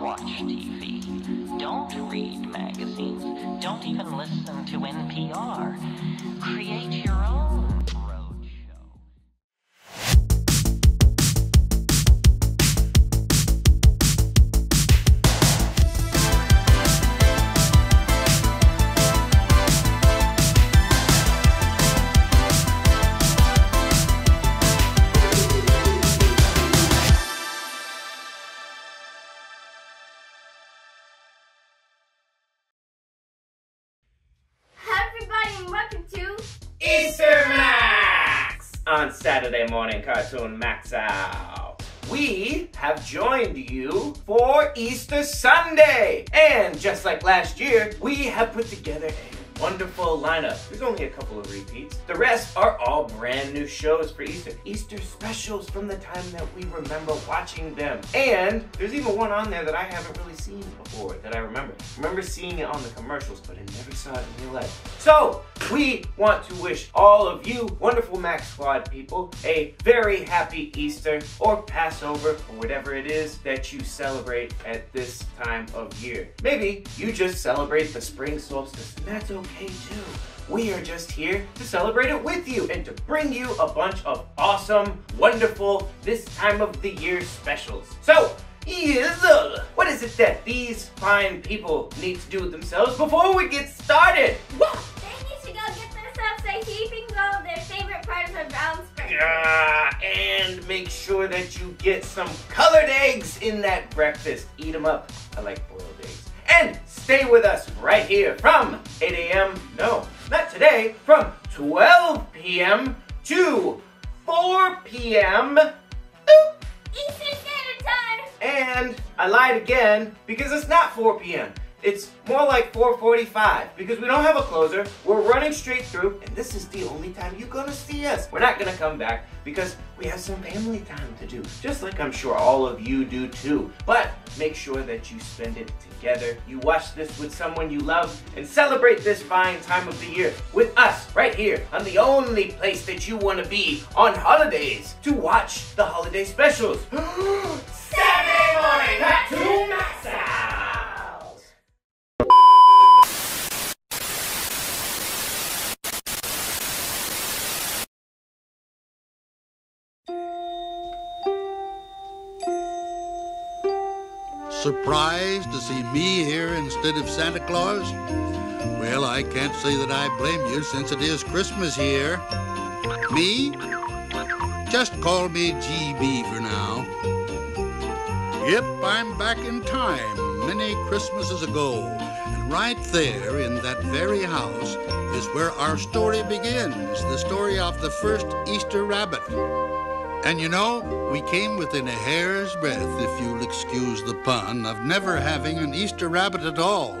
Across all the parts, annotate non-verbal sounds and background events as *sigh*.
watch TV. Don't read magazines. Don't even listen to NPR. Create your own Saturday morning cartoon Max Out. We have joined you for Easter Sunday. And just like last year, we have put together a wonderful lineup. There's only a couple of repeats. The rest are all brand new shows for Easter. Easter specials from the time that we remember watching them. And there's even one on there that I haven't really seen before that I remember. remember seeing it on the commercials, but I never saw it in real life. So, we want to wish all of you wonderful Max Squad people a very happy Easter or Passover or whatever it is that you celebrate at this time of year. Maybe you just celebrate the spring solstice, and that's okay too. We are just here to celebrate it with you and to bring you a bunch of awesome, wonderful, this time of the year specials. So, Yizzle! What is it that these fine people need to do with themselves before we get started? They need to go get themselves a heaping bowl of their favorite part of brown spread. Yeah, and make sure that you get some colored eggs in that breakfast. Eat them up. I like boiled. And stay with us right here from 8 a.m. No, not today. From 12 p.m. to 4 p.m. Eastern Standard Time. And I lied again because it's not 4 p.m. It's more like 4:45 because we don't have a closer. We're running straight through, and this is the only time you're gonna see us. We're not gonna come back because we have some family time to do, just like I'm sure all of you do too. But make sure that you spend it together. You watch this with someone you love and celebrate this fine time of the year with us right here on the only place that you want to be on holidays to watch the holiday specials. *gasps* Saturday morning Cartoon Max Out. Surprised to see me here instead of Santa Claus? Well, I can't say that I blame you since it is Christmas here. Me? Just call me GP for now. Yep, I'm back in time, many Christmases ago. And right there in that very house is where our story begins the story of the first Easter rabbit. And you know, we came within a hair's breadth, if you'll excuse the pun, of never having an Easter rabbit at all.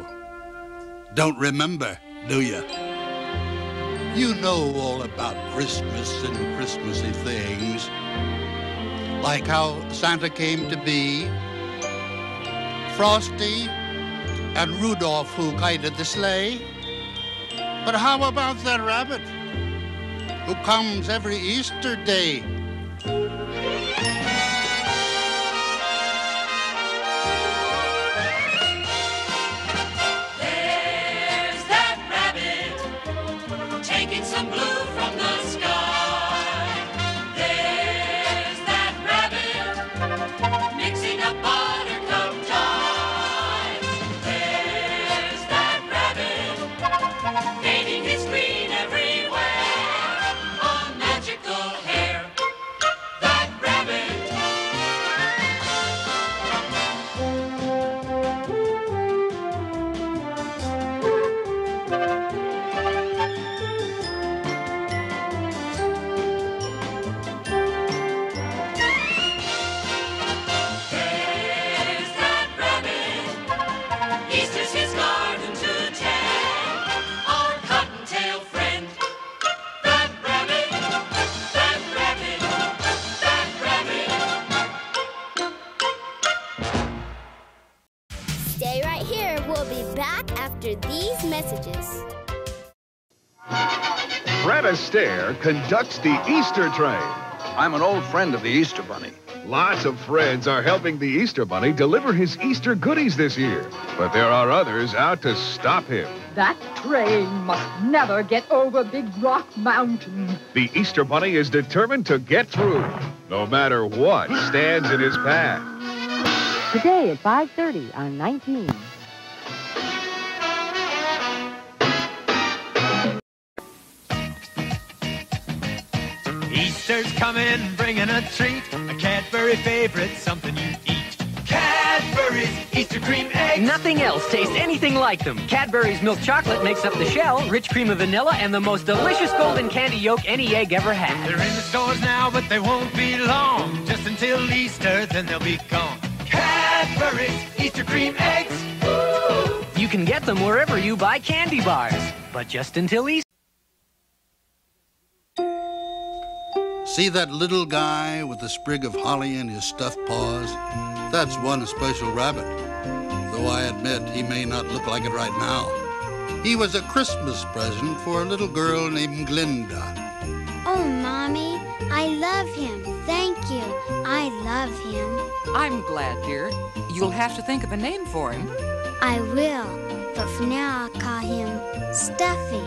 Don't remember, do you? You know all about Christmas and Christmassy things. Like how Santa came to be, Frosty, and Rudolph who guided the sleigh. But how about that rabbit who comes every Easter day? Conducts the Easter train. I'm an old friend of the Easter Bunny. Lots of friends are helping the Easter Bunny deliver his Easter goodies this year, but there are others out to stop him. That train must never get over Big Rock Mountain. The Easter Bunny is determined to get through, no matter what stands in his path. Today at 5.30 on 19. Easter's coming, bringing a treat. A Cadbury favorite, something you eat. Cadbury's Easter cream eggs. Nothing else tastes anything like them. Cadbury's milk chocolate makes up the shell, rich cream of vanilla, and the most delicious golden candy yolk any egg ever had. They're in the stores now, but they won't be long. Just until Easter, then they'll be gone. Cadbury's Easter cream eggs. You can get them wherever you buy candy bars, but just until Easter. See that little guy with the sprig of holly in his stuffed paws? That's one special rabbit. Though I admit he may not look like it right now. He was a Christmas present for a little girl named Glinda. Oh, Mommy, I love him. Thank you. I love him. I'm glad, dear. You'll have to think of a name for him. I will, but for now I'll call him Stuffy.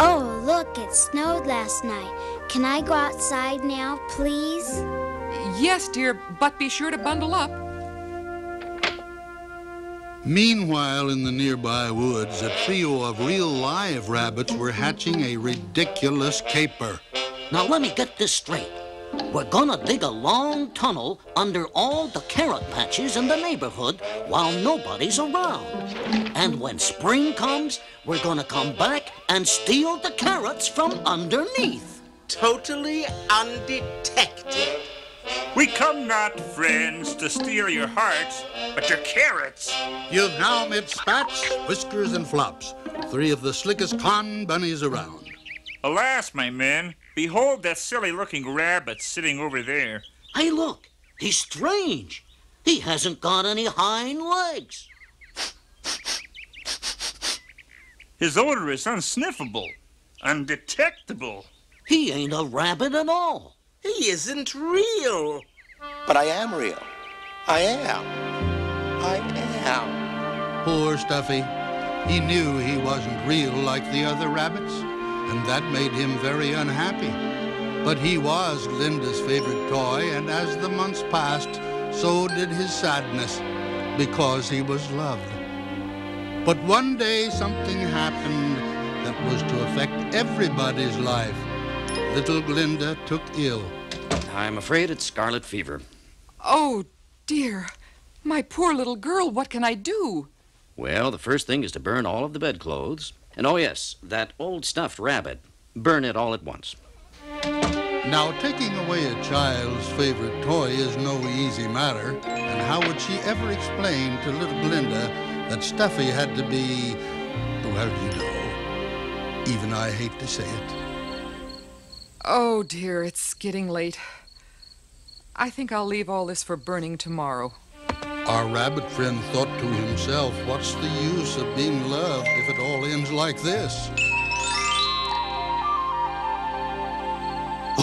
Oh, look, it snowed last night. Can I go outside now, please? Yes, dear, but be sure to bundle up. Meanwhile, in the nearby woods, a trio of real live rabbits were hatching a ridiculous caper. Now let me get this straight. We're gonna dig a long tunnel under all the carrot patches in the neighborhood while nobody's around. And when spring comes, we're gonna come back and steal the carrots from underneath. Totally undetected. We come not, friends, to steal your hearts, but your carrots. You've now met Spats, Whiskers, and Flops, three of the slickest con bunnies around. Alas, my men, behold that silly looking rabbit sitting over there. Hey, look, he's strange. He hasn't got any hind legs. His odor is unsniffable, undetectable. He ain't a rabbit at all. He isn't real. But I am real. I am. I am. Poor Stuffy. He knew he wasn't real like the other rabbits, and that made him very unhappy. But he was Glinda's favorite toy, and as the months passed, so did his sadness, because he was loved. But one day something happened that was to affect everybody's life. Little Glinda took ill. I'm afraid it's scarlet fever. Oh, dear. My poor little girl, what can I do? Well, the first thing is to burn all of the bedclothes. And oh, yes, that old stuffed rabbit. Burn it all at once. Now, taking away a child's favorite toy is no easy matter, and how would she ever explain to little Glinda that Stuffy had to be, well, you know, even I hate to say it. Oh, dear, it's getting late. I think I'll leave all this for burning tomorrow. Our rabbit friend thought to himself, what's the use of being loved if it all ends like this?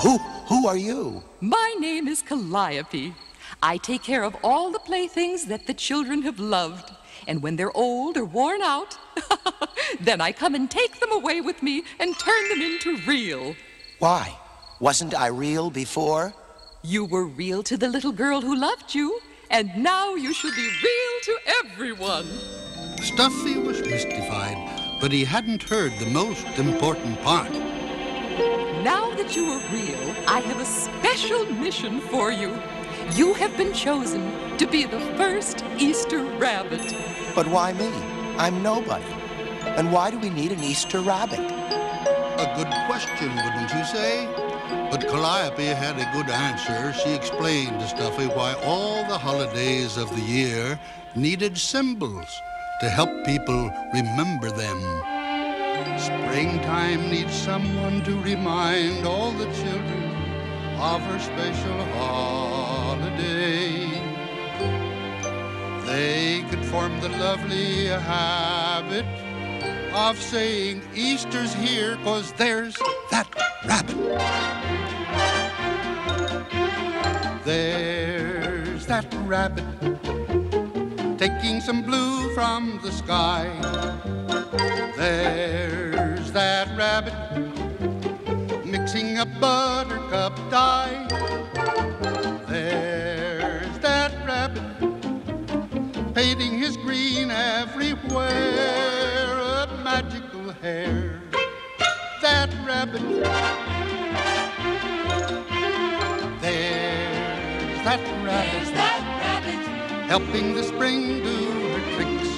Who, who are you? My name is Calliope. I take care of all the playthings that the children have loved. And when they're old or worn out, *laughs* then I come and take them away with me and turn them into real. Why? Wasn't I real before? You were real to the little girl who loved you, and now you should be real to everyone. Stuffy was mystified, but he hadn't heard the most important part. Now that you are real, I have a special mission for you. You have been chosen to be the first Easter rabbit. But why me? I'm nobody. And why do we need an Easter rabbit? A good question, wouldn't you say? But Calliope had a good answer. She explained to Stuffy why all the holidays of the year needed symbols to help people remember them. Springtime needs someone to remind all the children of her special holiday. They could form the lovely habit of saying Easter's here cause there's that rabbit. There's that rabbit taking some blue from the sky. There's that rabbit mixing a buttercup dye. There's that rabbit painting his green everywhere, magical hair. That rabbit. There's that rabbit. that rabbit. Helping the spring do her tricks.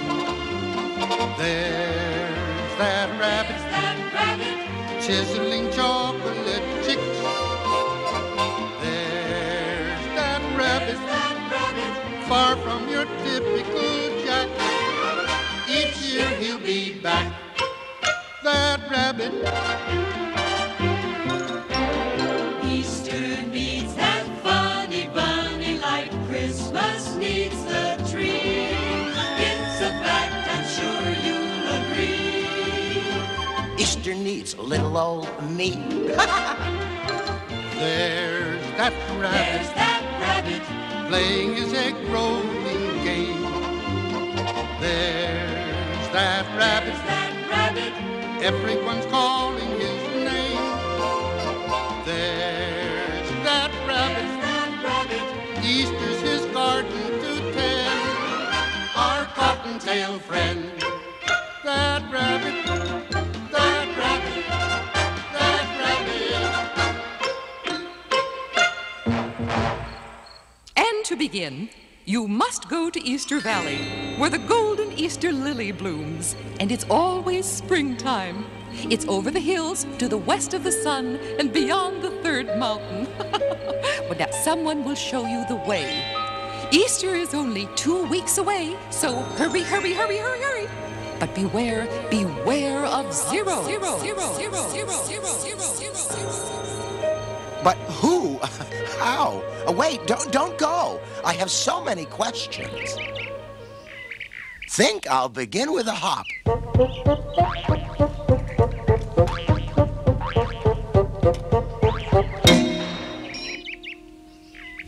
There's that rabbit. that rabbit. Chiseling chocolate chicks. There's that rabbit. that rabbit. Far from your typical year he'll be back. That rabbit. Easter needs that funny bunny like Christmas needs the tree. It's a fact, I'm sure you'll agree. Easter needs a little old me. *laughs* There's that rabbit. There's that rabbit. playing his egg rolling game. There's that rabbit, That rabbit. everyone's calling his name. There's that rabbit, That rabbit. Easter's his garden to tend. Our cottontail friend, that rabbit, that rabbit, that rabbit. And to begin, you must go to Easter Valley, where the golden Easter lily blooms, and it's always springtime. It's over the hills to the west of the sun and beyond the third mountain. *laughs* but now someone will show you the way. Easter is only two weeks away, so hurry, hurry, hurry, hurry, hurry. But beware, beware of zero. Zero, zero, zero, zero, zero, zero, zero, zero. But who? *laughs* How? Oh, wait, don't, don't go. I have so many questions. Think I'll begin with a hop.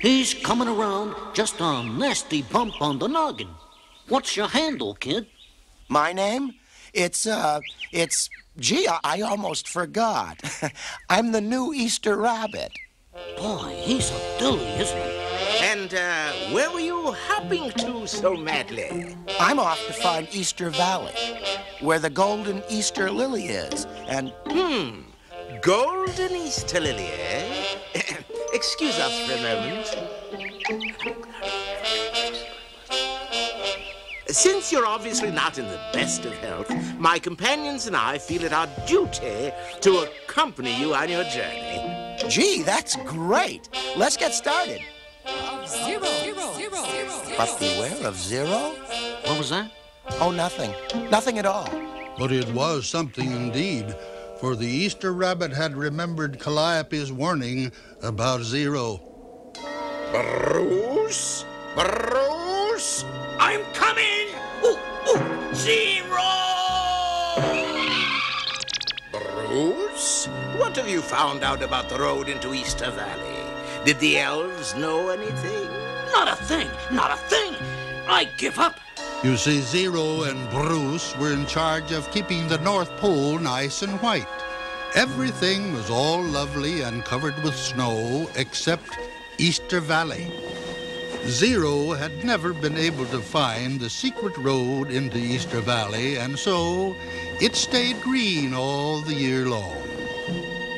He's coming around just a nasty bump on the noggin. What's your handle, kid? My name? It's, uh, it's, gee, I, I almost forgot. *laughs* I'm the new Easter rabbit. Boy, he's a dilly, isn't he? And uh, where were you hopping to so madly? I'm off to find Easter Valley, where the golden Easter lily is. And, Hmm, golden Easter lily, eh? *coughs* Excuse us for a moment. Since you're obviously not in the best of health, my companions and I feel it our duty to accompany you on your journey. Gee, that's great. Let's get started. Zero, zero, zero, zero. But beware of zero? What was that? Oh, nothing. Nothing at all. But it was something indeed, for the Easter rabbit had remembered Calliope's warning about zero. Bruce? Bruce? I'm coming! Ooh, ooh, zero! Bruce? What have you found out about the road into Easter Valley? Did the elves know anything? Not a thing, not a thing. I give up. You see, Zero and Bruce were in charge of keeping the North Pole nice and white. Everything was all lovely and covered with snow except Easter Valley. Zero had never been able to find the secret road into Easter Valley, and so it stayed green all the year long.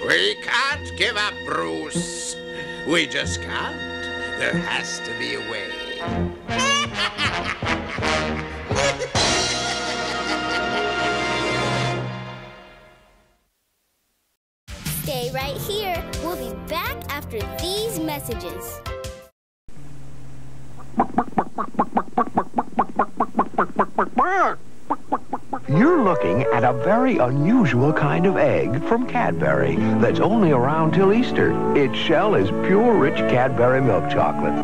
We can't give up, Bruce. We just can't. There has to be a way. Stay right here. We'll be back after these messages. You're looking at a very unusual kind of egg from Cadbury that's only around till Easter. Its shell is pure rich Cadbury milk chocolate.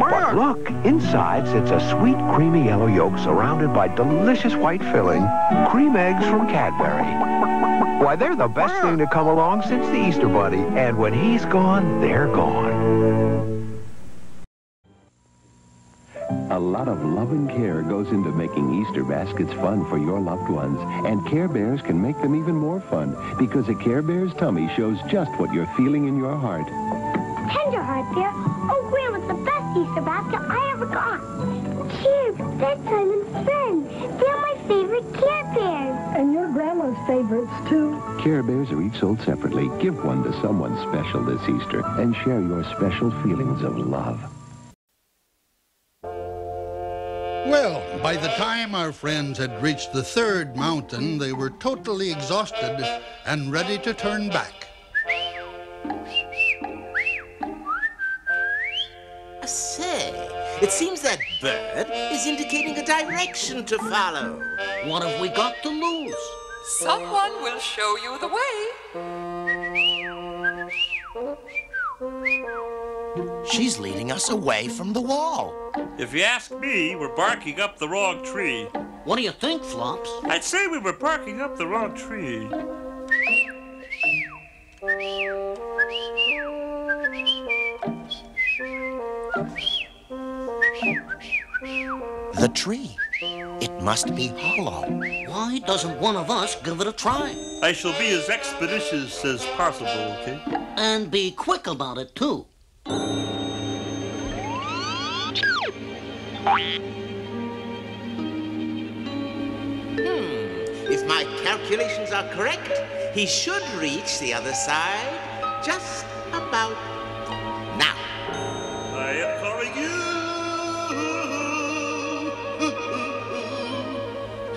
But look, inside sits a sweet creamy yellow yolk surrounded by delicious white filling. Cream eggs from Cadbury. Why, they're the best thing to come along since the Easter Bunny. And when he's gone, they're gone. Lot of love and care goes into making Easter baskets fun for your loved ones. And Care Bears can make them even more fun because a Care Bear's tummy shows just what you're feeling in your heart. Tenderheart Bear. Oh, Grandma, it's the best Easter basket I ever got. Cheers, bedtime and friends. They're my favorite Care Bears. And your grandma's favorites, too. Care Bears are each sold separately. Give one to someone special this Easter and share your special feelings of love. Well, by the time our friends had reached the third mountain, they were totally exhausted and ready to turn back. Say, it seems that bird is indicating a direction to follow. What have we got to lose? Someone will show you the way. She's leading us away from the wall. If you ask me, we're barking up the wrong tree. What do you think, Flops? I'd say we were barking up the wrong tree. The tree. It must be hollow. Why doesn't one of us give it a try? I shall be as expeditious as possible, okay? And be quick about it, too. Hmm, if my calculations are correct, he should reach the other side just about now. I am calling you.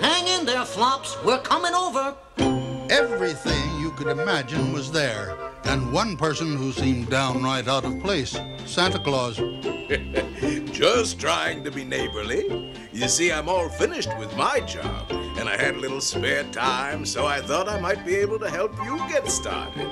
*laughs* Hang in there, Flops. We're coming over. Everything you could imagine was there, and one person who seemed downright out of place Santa Claus. *laughs* Just trying to be neighborly. You see, I'm all finished with my job, and I had a little spare time, so I thought I might be able to help you get started.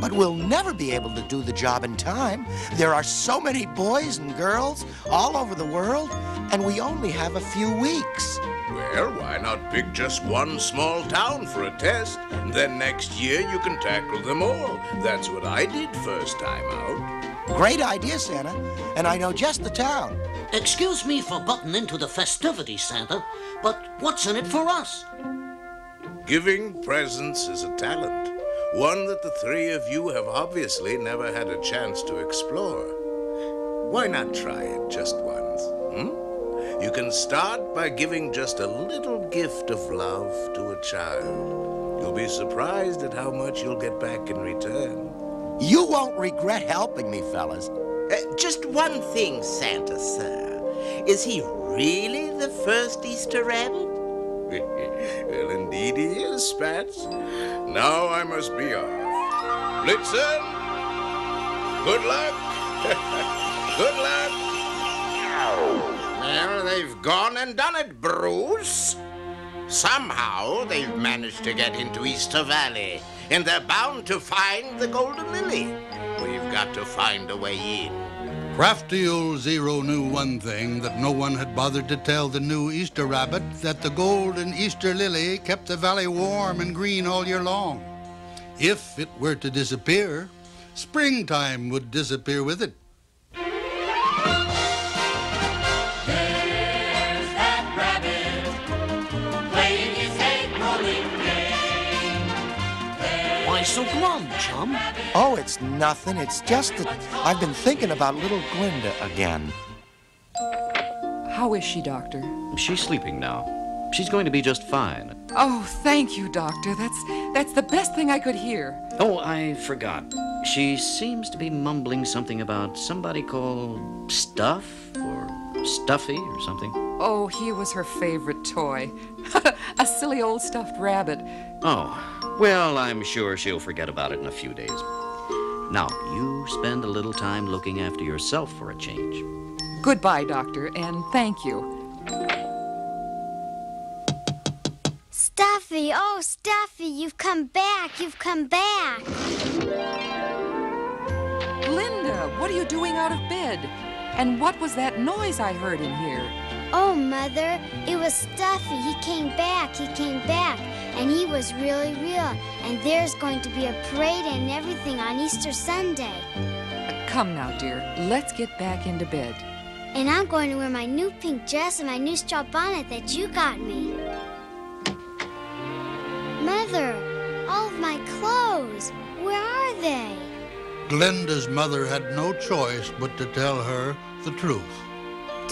But we'll never be able to do the job in time. There are so many boys and girls all over the world, and we only have a few weeks. Well, why not pick just one small town for a test? Then next year you can tackle them all. That's what I did first time out. Great idea, Santa, and I know just the town. Excuse me for butting into the festivities, Santa, but what's in it for us? Giving presents is a talent, one that the three of you have obviously never had a chance to explore. Why not try it just once? Hmm? You can start by giving just a little gift of love to a child. You'll be surprised at how much you'll get back in return. You won't regret helping me, fellas. Uh, just one thing, Santa, sir. Is he really the first Easter rabbit? *laughs* well, indeed he is, Spats. Now I must be off. Blitzen, good luck. *laughs* good luck. Well, they've gone and done it, Bruce. Somehow they've managed to get into Easter Valley, and they're bound to find the Golden Lily. We've got to find a way in. Crafty old Zero knew one thing that no one had bothered to tell the new Easter rabbit that the golden Easter lily kept the valley warm and green all year long. If it were to disappear, springtime would disappear with it. Glum, chum? Oh, it's nothing. It's just that I've been thinking about little Glinda again. How is she, Doctor? She's sleeping now. She's going to be just fine. Oh, thank you, Doctor. That's that's the best thing I could hear. Oh, I forgot. She seems to be mumbling something about somebody called Stuff or Stuffy or something. Oh, he was her favorite toy. *laughs* a silly old stuffed rabbit. Oh, well, I'm sure she'll forget about it in a few days. Now, you spend a little time looking after yourself for a change. Goodbye, Doctor, and thank you. Stuffy, oh, Stuffy, you've come back. You've come back. Glinda, what are you doing out of bed? And what was that noise I heard in here? Oh, Mother, it was Stuffy. He came back. He came back. And he was really real. And there's going to be a parade and everything on Easter Sunday. Come now, dear. Let's get back into bed. And I'm going to wear my new pink dress and my new straw bonnet that you got me. Mother, all of my clothes, where are they? Glinda's mother had no choice but to tell her the truth.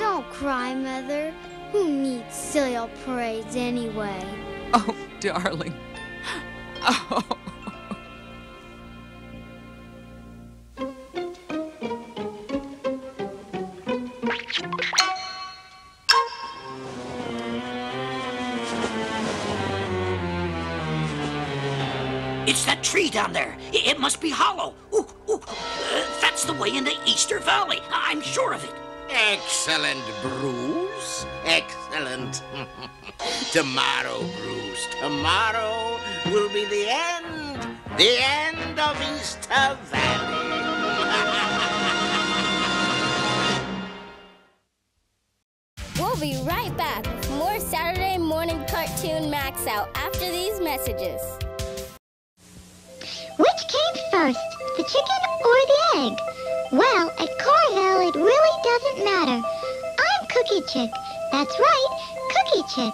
Don't cry, Mother. Who needs cereal parades anyway? Oh, darling. Oh. It's that tree down there. It must be hollow. Ooh, ooh. Uh, that's the way into Easter Valley. I'm sure of it. Excellent, Bruce. Excellent. *laughs* tomorrow, Bruce, tomorrow will be the end. The end of Easter Valley. We'll be right back with more Saturday morning cartoon Max Out after these messages. Which came first, the chicken or the egg? Well, at Carvel, it really doesn't matter. I'm Cookie Chick. That's right, Cookie Chick.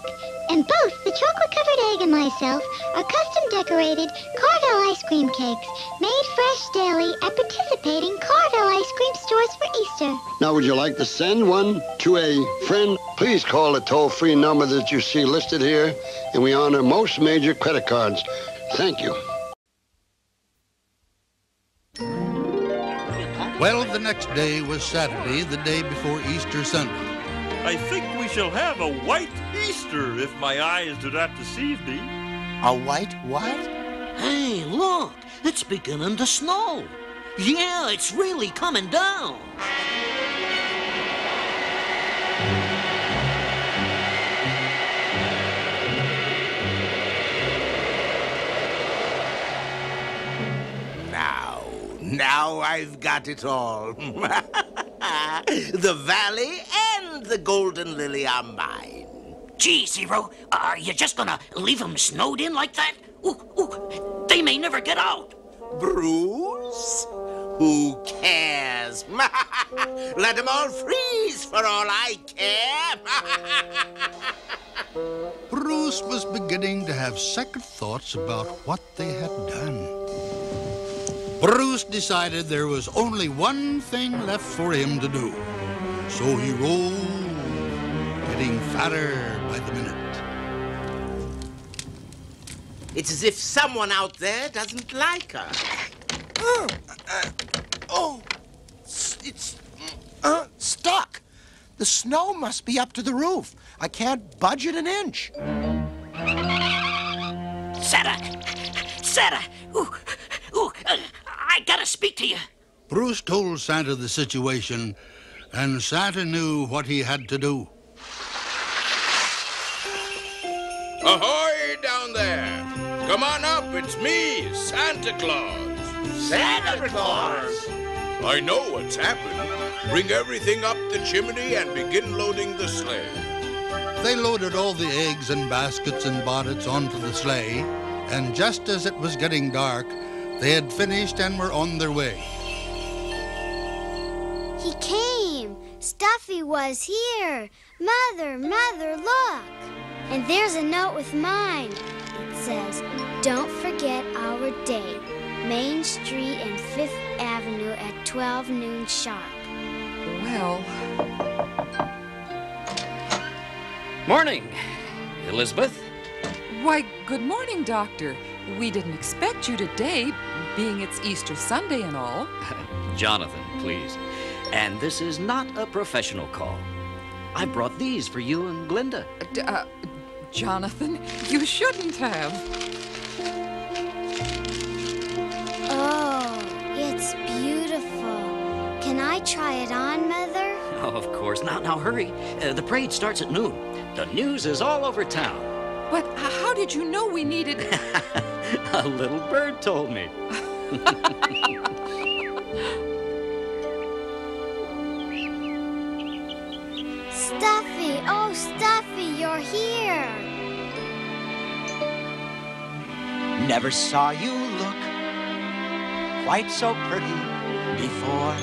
And both the chocolate-covered egg and myself are custom-decorated Carvel ice cream cakes, made fresh daily at participating Carvel ice cream stores for Easter. Now, would you like to send one to a friend? Please call the toll-free number that you see listed here, and we honor most major credit cards. Thank you. Well, the next day was Saturday, the day before Easter Sunday. I think we shall have a white Easter if my eyes do not deceive me. A white what? Hey, look. It's beginning to snow. Yeah, it's really coming down. Now, now I've got it all. *laughs* the valley and the golden lily are mine. Gee, Zero, are you just gonna leave them snowed in like that? Ooh, ooh, they may never get out. Bruce? Who cares? *laughs* Let them all freeze for all I care. *laughs* Bruce was beginning to have second thoughts about what they had done. Bruce decided there was only one thing left for him to do. So he rolled, getting fatter by the minute. it's as if someone out there doesn't like us. Uh, uh, oh, it's uh, stuck. The snow must be up to the roof. I can't budge it an inch. Santa! Santa! Ooh, ooh, uh, I gotta speak to you. Bruce told Santa the situation, and Santa knew what he had to do. Ahoy down there! Come on up, it's me, Santa Claus. Santa Claus! I know what's happened. Bring everything up the chimney and begin loading the sleigh. They loaded all the eggs and baskets and bonnets onto the sleigh, and just as it was getting dark, they had finished and were on their way. He came. Stuffy was here. Mother, Mother, look. And there's a note with mine. It says, Don't forget our date. Main Street and Fifth Avenue at 12 noon sharp. Well, Morning, Elizabeth. Why, good morning, Doctor. We didn't expect you today, being it's Easter Sunday and all. *laughs* Jonathan, please. And this is not a professional call. I brought these for you and Glinda. D- uh, Jonathan, you shouldn't have. Oh, it's beautiful. Can I try it on, Mother? Oh, of course. Now, now, hurry. Uh, the parade starts at noon. The news is all over town. But how did you know we needed. *laughs* A little bird told me. Stuffy, oh, Stuffy, you're here. Never saw you look quite so pretty before.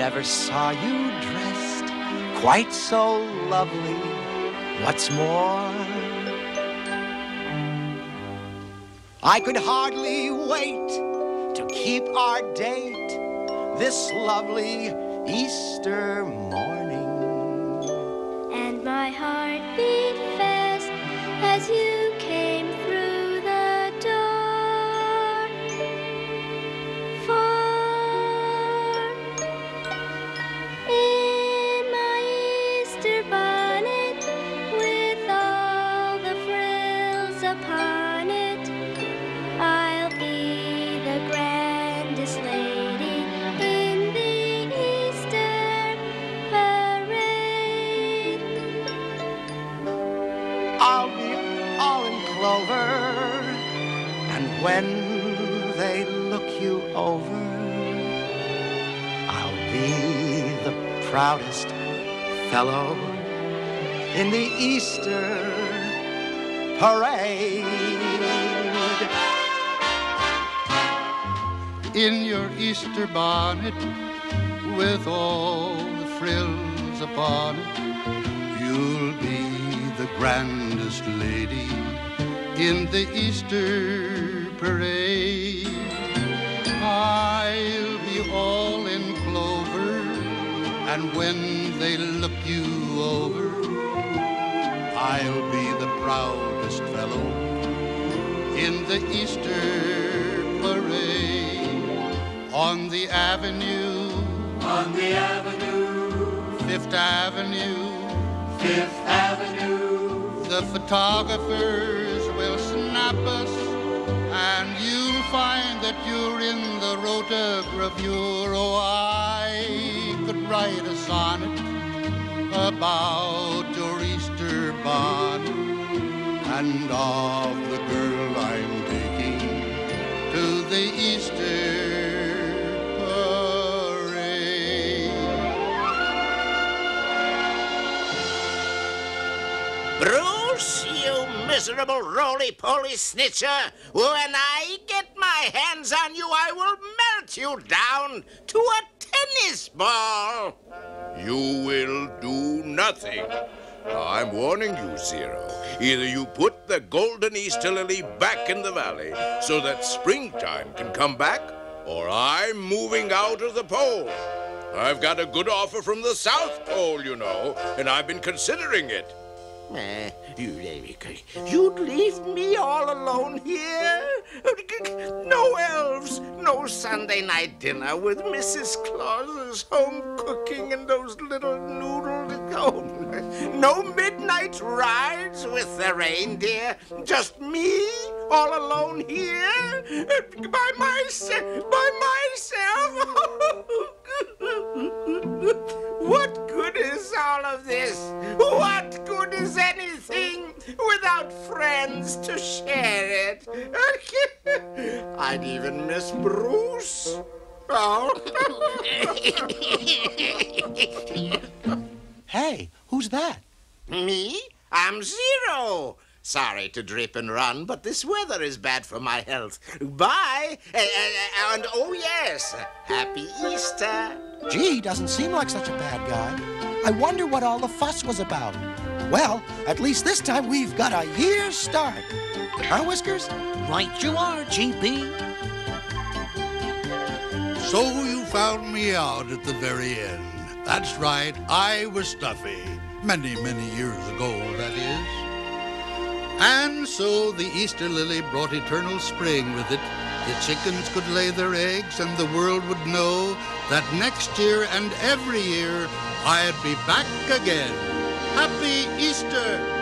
never saw you dressed quite so lovely. What's more, I could hardly wait to keep our date this lovely Easter morning. And my heart beat fast as you proudest fellow in the Easter parade. in your Easter bonnet with all the frills upon it. You'll be the grandest lady in the Easter parade. I'll be all and when they look you over, I'll be the proudest fellow in the Easter parade. On the avenue, On the avenue, Fifth Avenue, Fifth Avenue, the photographers will snap us, and you'll find that you're in the rotogravure. Oh, I write a sonnet about your Easter bonnet and of the girl I'm taking to the Easter parade. Bruce, you miserable roly-poly snitcher, when I get my hands on you, I will melt you down to a tennis ball. You will do nothing. I'm warning you, Zero. Either you put the golden Easter lily back in the valley so that springtime can come back, or I'm moving out of the pole. I've got a good offer from the South Pole, you know, and I've been considering it. Eh, you, you'd leave me all alone here? No elves, no Sunday night dinner with Mrs. Claus's home cooking and those little noodles. *laughs* No midnight rides with the reindeer. Just me all alone here *laughs* by myself. By *laughs* myself. what good is all of this? What good is anything without friends to share it? I'd even miss Bruce. Oh. Hey, who's that? Me? I'm Zero. Sorry to drip and run, but this weather is bad for my health. Bye. Uh, uh, and oh, yes, Happy Easter. Gee, he doesn't seem like such a bad guy. I wonder what all the fuss was about. Well, at least this time we've got a year's start. Huh, Whiskers? Right you are, GP. So you found me out at the very end. That's right, I was Stuffy. Many, many years ago, that is. And so the Easter lily brought eternal spring with it. The chickens could lay their eggs, and the world would know that next year and every year I'd be back again. Happy Easter!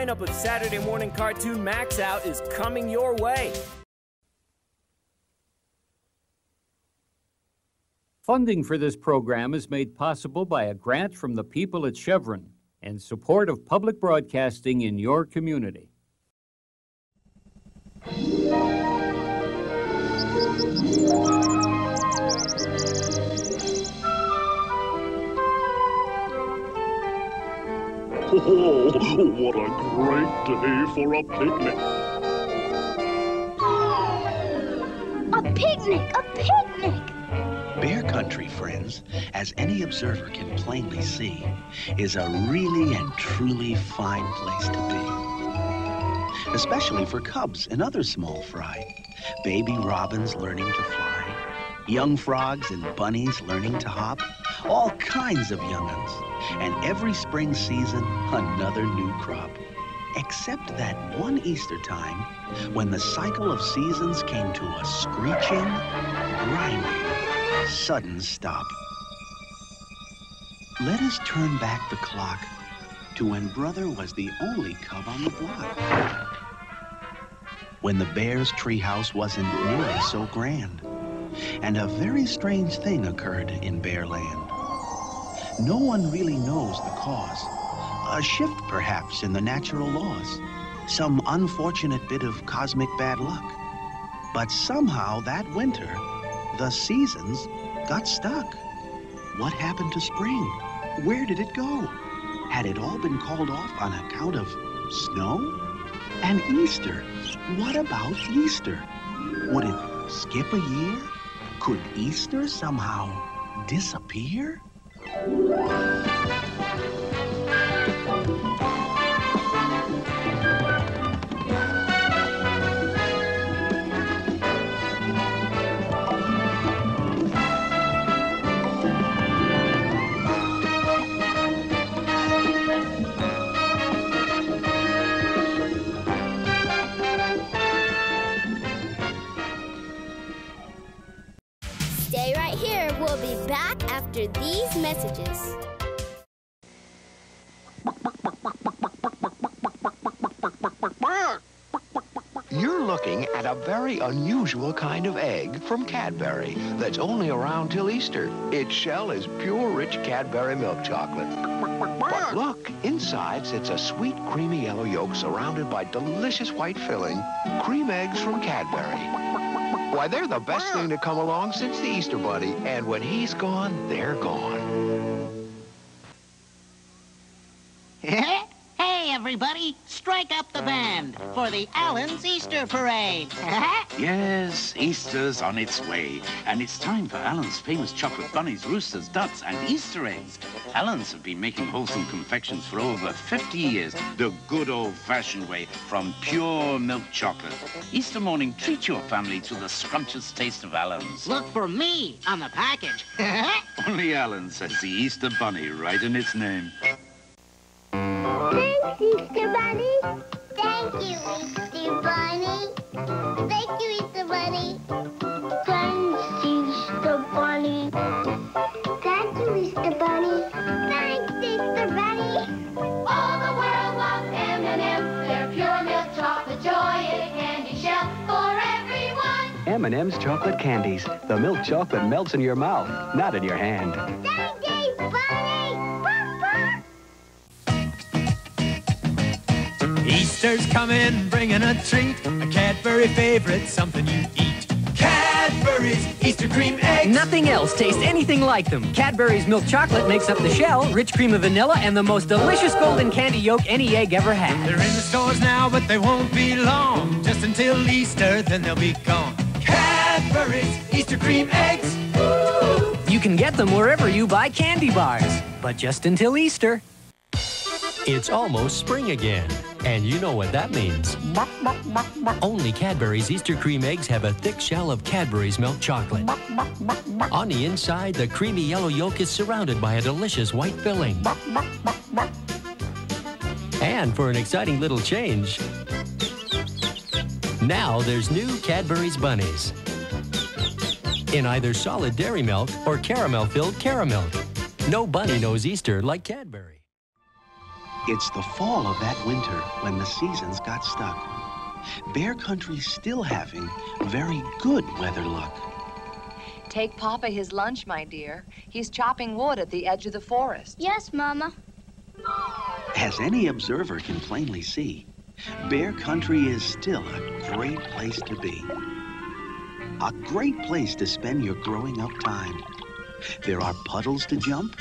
Lineup of Saturday morning cartoon Max Out is coming your way. Funding for this program is made possible by a grant from the people at Chevron and support of public broadcasting in your community. Oh, what a great day for a picnic. A picnic! A picnic! Bear Country, friends, as any observer can plainly see, is a really and truly fine place to be. Especially for cubs and other small fry. Baby robins learning to fly, young frogs and bunnies learning to hop, all kinds of young'uns. And every spring season, another new crop. Except that one Easter time, when the cycle of seasons came to a screeching, grinding, sudden stop. Let us turn back the clock to when Brother was the only cub on the block. When the bear's treehouse wasn't nearly so grand. And a very strange thing occurred in Bearland. No one really knows the cause. A shift, perhaps, in the natural laws. Some unfortunate bit of cosmic bad luck. But somehow that winter, the seasons got stuck. What happened to spring? Where did it go? Had it all been called off on account of snow? And Easter? What about Easter? Would it skip a year? Could Easter somehow disappear? Stay right here. We'll be back after these messages. You're looking at a very unusual kind of egg from Cadbury that's only around till Easter. Its shell is pure rich Cadbury milk chocolate. But look, inside sits a sweet creamy yellow yolk surrounded by delicious white filling, cream eggs from Cadbury. Why, they're the best thing to come along since the Easter Bunny. And when he's gone, they're gone. *laughs* hey, everybody, strike up the band for the Allen's Easter Parade. *laughs* Yes, Easter's on its way, and it's time for Allen's famous chocolate bunnies, roosters, ducks, and Easter eggs. Allen's have been making wholesome confections for over 50 years, the good old-fashioned way, from pure milk chocolate. Easter morning, treat your family to the scrumptious taste of Allen's. Look for me on the package. *laughs* Only Allen's has the Easter bunny right in its name. Thanks, Easter Bunny. Thank you, Easter Bunny. Thank you, Easter Bunny. Thanks, Easter Bunny. Thank you, Easter Bunny. Thanks, Easter Bunny. All the world loves M&M's. They're pure milk chocolate joy in a candy shell for everyone. M&M's chocolate candies. The milk chocolate melts in your mouth, not in your hand. Thanks, Bunny. Easter's coming, bringing a treat. A Cadbury favorite, something you eat. Cadbury's Easter cream eggs. Nothing else tastes anything like them. Cadbury's milk chocolate makes up the shell, rich cream of vanilla, and the most delicious golden candy yolk any egg ever had. They're in the stores now, but they won't be long. Just until Easter, then they'll be gone. Cadbury's Easter cream eggs. Woo! You can get them wherever you buy candy bars, but just until Easter. It's almost spring again, and you know what that means. Only Cadbury's Easter cream eggs have a thick shell of Cadbury's milk chocolate. On the inside, the creamy yellow yolk is surrounded by a delicious white filling. And for an exciting little change, now there's new Cadbury's Bunnies. In either solid dairy milk or caramel-filled caramel. No bunny knows Easter like Cadbury. It's the fall of that winter when the seasons got stuck. Bear Country's still having very good weather luck. Take Papa his lunch, my dear. He's chopping wood at the edge of the forest. Yes, Mama. As any observer can plainly see, Bear Country is still a great place to be. A great place to spend your growing up time. There are puddles to jump,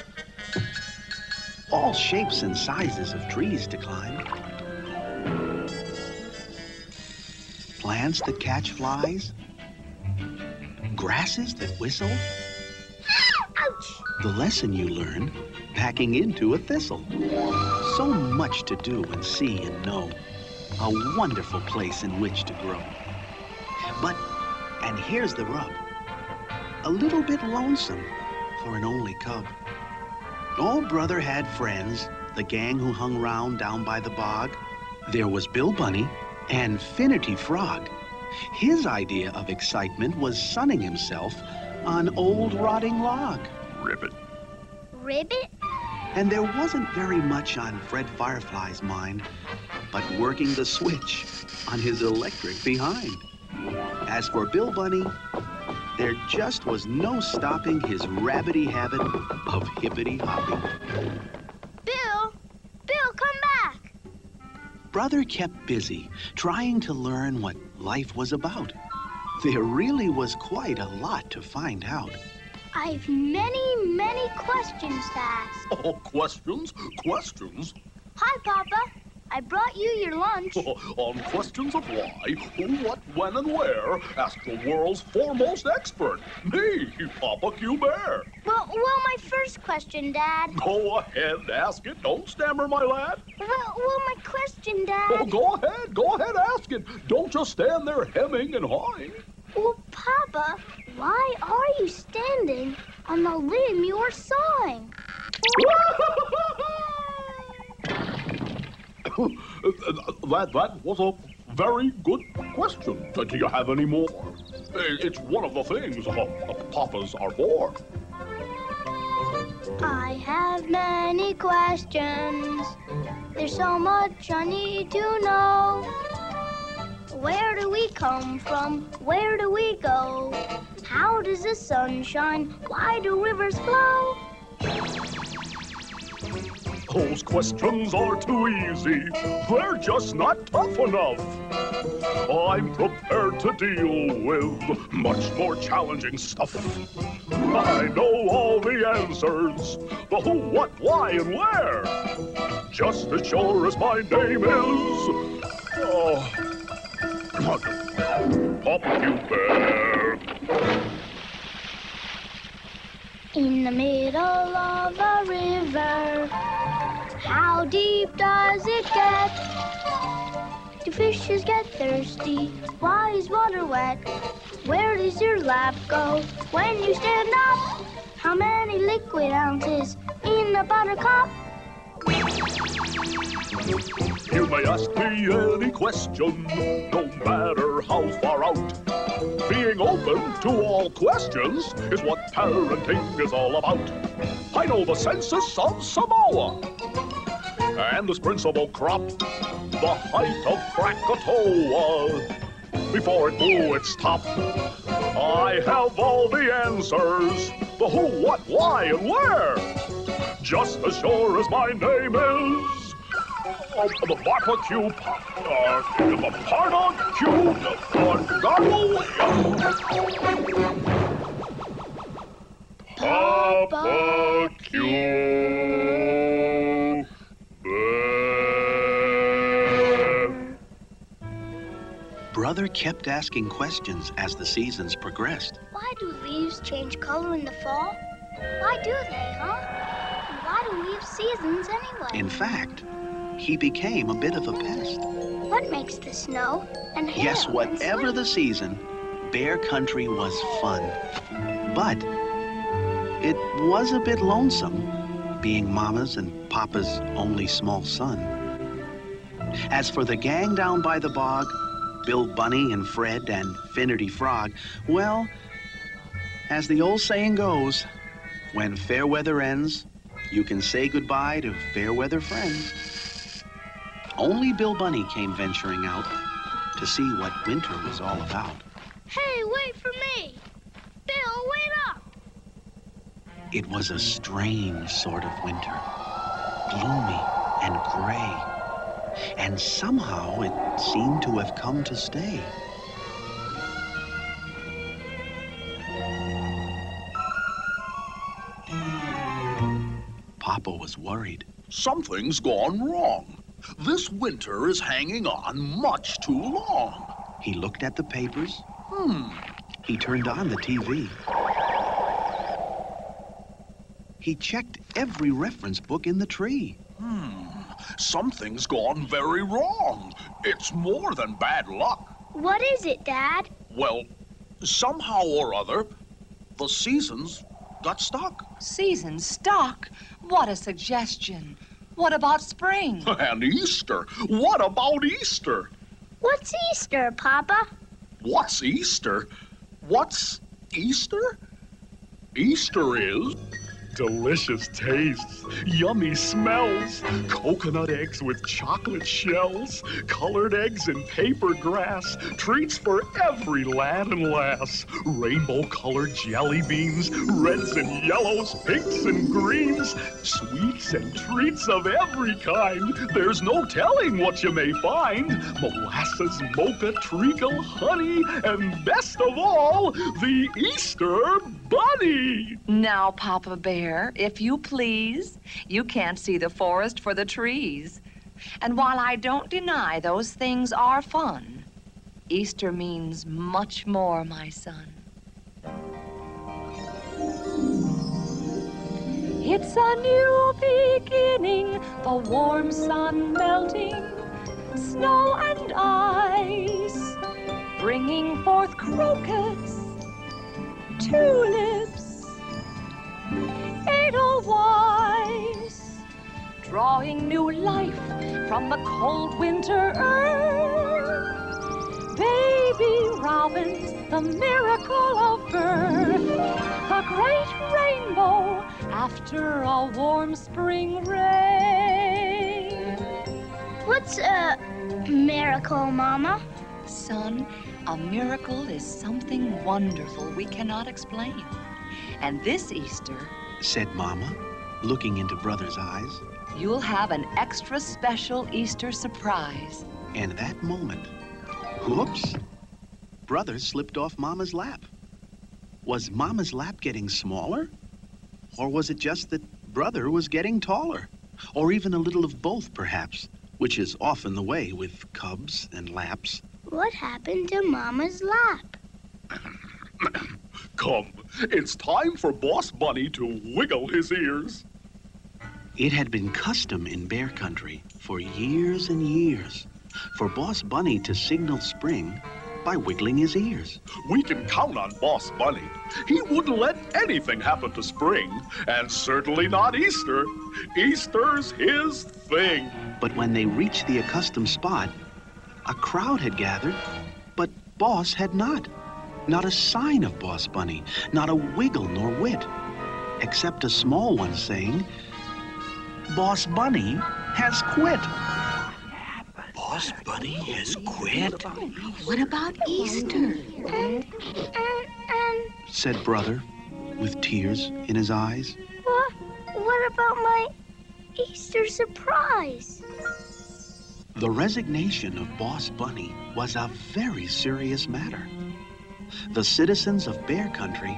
all shapes and sizes of trees to climb, plants that catch flies, grasses that whistle. *gasps* Ouch! The lesson you learn packing into a thistle. So much to do and see and know. A wonderful place in which to grow. But, and here's the rub, a little bit lonesome for an only cub. Old brother had friends, the gang who hung round down by the bog. There was Bill Bunny and Finnerty Frog. His idea of excitement was sunning himself on old rotting log. Ribbit. Ribbit? And there wasn't very much on Fred Firefly's mind, but working the switch on his electric behind. As for Bill Bunny, there just was no stopping his rabbity habit of hippity hopping. Bill! Bill, come back! Brother kept busy trying to learn what life was about. There really was quite a lot to find out. I've many, many questions to ask. Oh, questions? Questions? Hi, Papa. I brought you your lunch. *laughs* On questions of why, who, what, when, and where, ask the world's foremost expert, me, Papa Q Bear. Well, well, my first question, Dad. Go ahead, ask it. Don't stammer, my lad. Well, well, my question, Dad. Oh, go ahead, go ahead, ask it. Don't just stand there hemming and hawing. Well, Papa, why are you standing on the limb you are sawing? *laughs* *laughs* that, that was a very good question. Do you have any more? It's one of the things uh, uh, papas are for. I have many questions. There's so much I need to know. Where do we come from? Where do we go? How does the sun shine? Why do rivers flow? Those questions are too easy. They're just not tough enough. I'm prepared to deal with much more challenging stuff. I know all the answers the who, what, why, and where. Just as sure as my name is. Oh, Papa Q Bear. In the middle of a river, how deep does it get? Do fishes get thirsty? Why is water wet? Where does your lap go when you stand up? How many liquid ounces in a buttercup? You may ask me any question, no matter how far out. Being open to all questions is what parenting is all about. I know the census of Samoa and this principal crop, the height of Krakatoa. Before it blew its top, I have all the answers the who, what, why, and where. Just as sure as my name is. Uh, the barbecue, uh, the barbecue, uh, gargle, Papa Q. Brother kept asking questions as the seasons progressed. Why do leaves change color in the fall? Why do they, huh? And why do we have seasons anyway? In fact, he became a bit of a pest. What makes the snow and hail Yes, whatever the season, Bear Country was fun. But it was a bit lonesome being Mama's and Papa's only small son. As for the gang down by the bog, Bill Bunny and Fred and Finnerty Frog, well, as the old saying goes, when fair weather ends, you can say goodbye to fair weather friends. Only Bill Bunny came venturing out to see what winter was all about. Hey, wait for me. Bill, wait up. It was a strange sort of winter, gloomy and gray, and somehow it seemed to have come to stay. Papa was worried. Something's gone wrong. This winter is hanging on much too long. He looked at the papers. Hmm. He turned on the TV. He checked every reference book in the tree. Hmm. Something's gone very wrong. It's more than bad luck. What is it, Dad? Well, somehow or other, the seasons got stuck. Season stock? What a suggestion. What about spring? *laughs* And Easter. What about Easter? What's Easter, Papa? What's Easter? What's Easter? Easter is delicious tastes, yummy smells, coconut eggs with chocolate shells, colored eggs in paper grass, treats for every lad and lass, rainbow colored jelly beans, reds and yellows, pinks and greens, sweets and treats of every kind. There's no telling what you may find. Molasses, mocha, treacle, honey, and best of all, the Easter Bunny. Now, Papa Bear, if you please, you can't see the forest for the trees. And while I don't deny those things are fun, Easter means much more, my son. It's a new beginning, the warm sun melting, snow and ice, bringing forth crocus, tulips, edelweiss, drawing new life from the cold winter earth. Baby robins, the miracle of birth, a great rainbow after a warm spring rain. What's a miracle, Mama? Son, a miracle is something wonderful we cannot explain. And this Easter, Said Mama, looking into Brother's eyes. you'll have an extra special Easter surprise. And that moment, whoops, Brother slipped off Mama's lap. Was Mama's lap getting smaller? Or was it just that Brother was getting taller? Or even a little of both, perhaps, which is often the way with cubs and laps. What happened to Mama's lap? *coughs* Come, it's time for Boss Bunny to wiggle his ears. It had been custom in Bear Country for years and years for Boss Bunny to signal spring by wiggling his ears. We can count on Boss Bunny. He wouldn't let anything happen to spring, and certainly not Easter. Easter's his thing. But when they reached the accustomed spot, a crowd had gathered, but Boss had not. Not a sign of Boss Bunny, not a wiggle nor wit, except a small one saying, Boss Bunny has quit. Boss Bunny has quit? What about Easter? And, and, and said Brother, with tears in his eyes. what, what about my Easter surprise? The resignation of Boss Bunny was a very serious matter. The citizens of Bear Country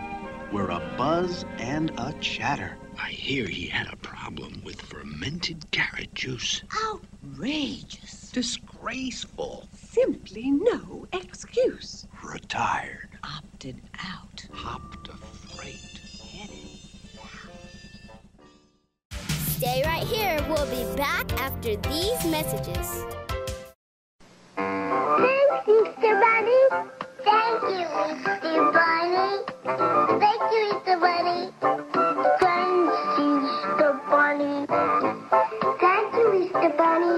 were a buzz and a chatter. I hear he had a problem with fermented carrot juice. Outrageous. Disgraceful. Simply no excuse. Retired. Opted out. Hopped a freight. Stay right here. We'll be back after these messages. Thanks, Easter Bunny. Thank you, Easter Bunny. Thank you, Easter Bunny. Thanks, Easter Bunny. Thank you, Easter Bunny.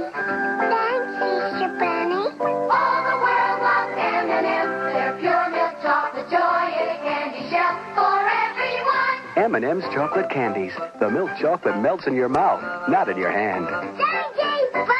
Thanks, Easter Bunny. All the world loves M&M's. They're pure milk chocolate joy in a candy shell for everyone. M&M's chocolate candies. The milk chocolate melts in your mouth, not in your hand. Thank you, Bunny.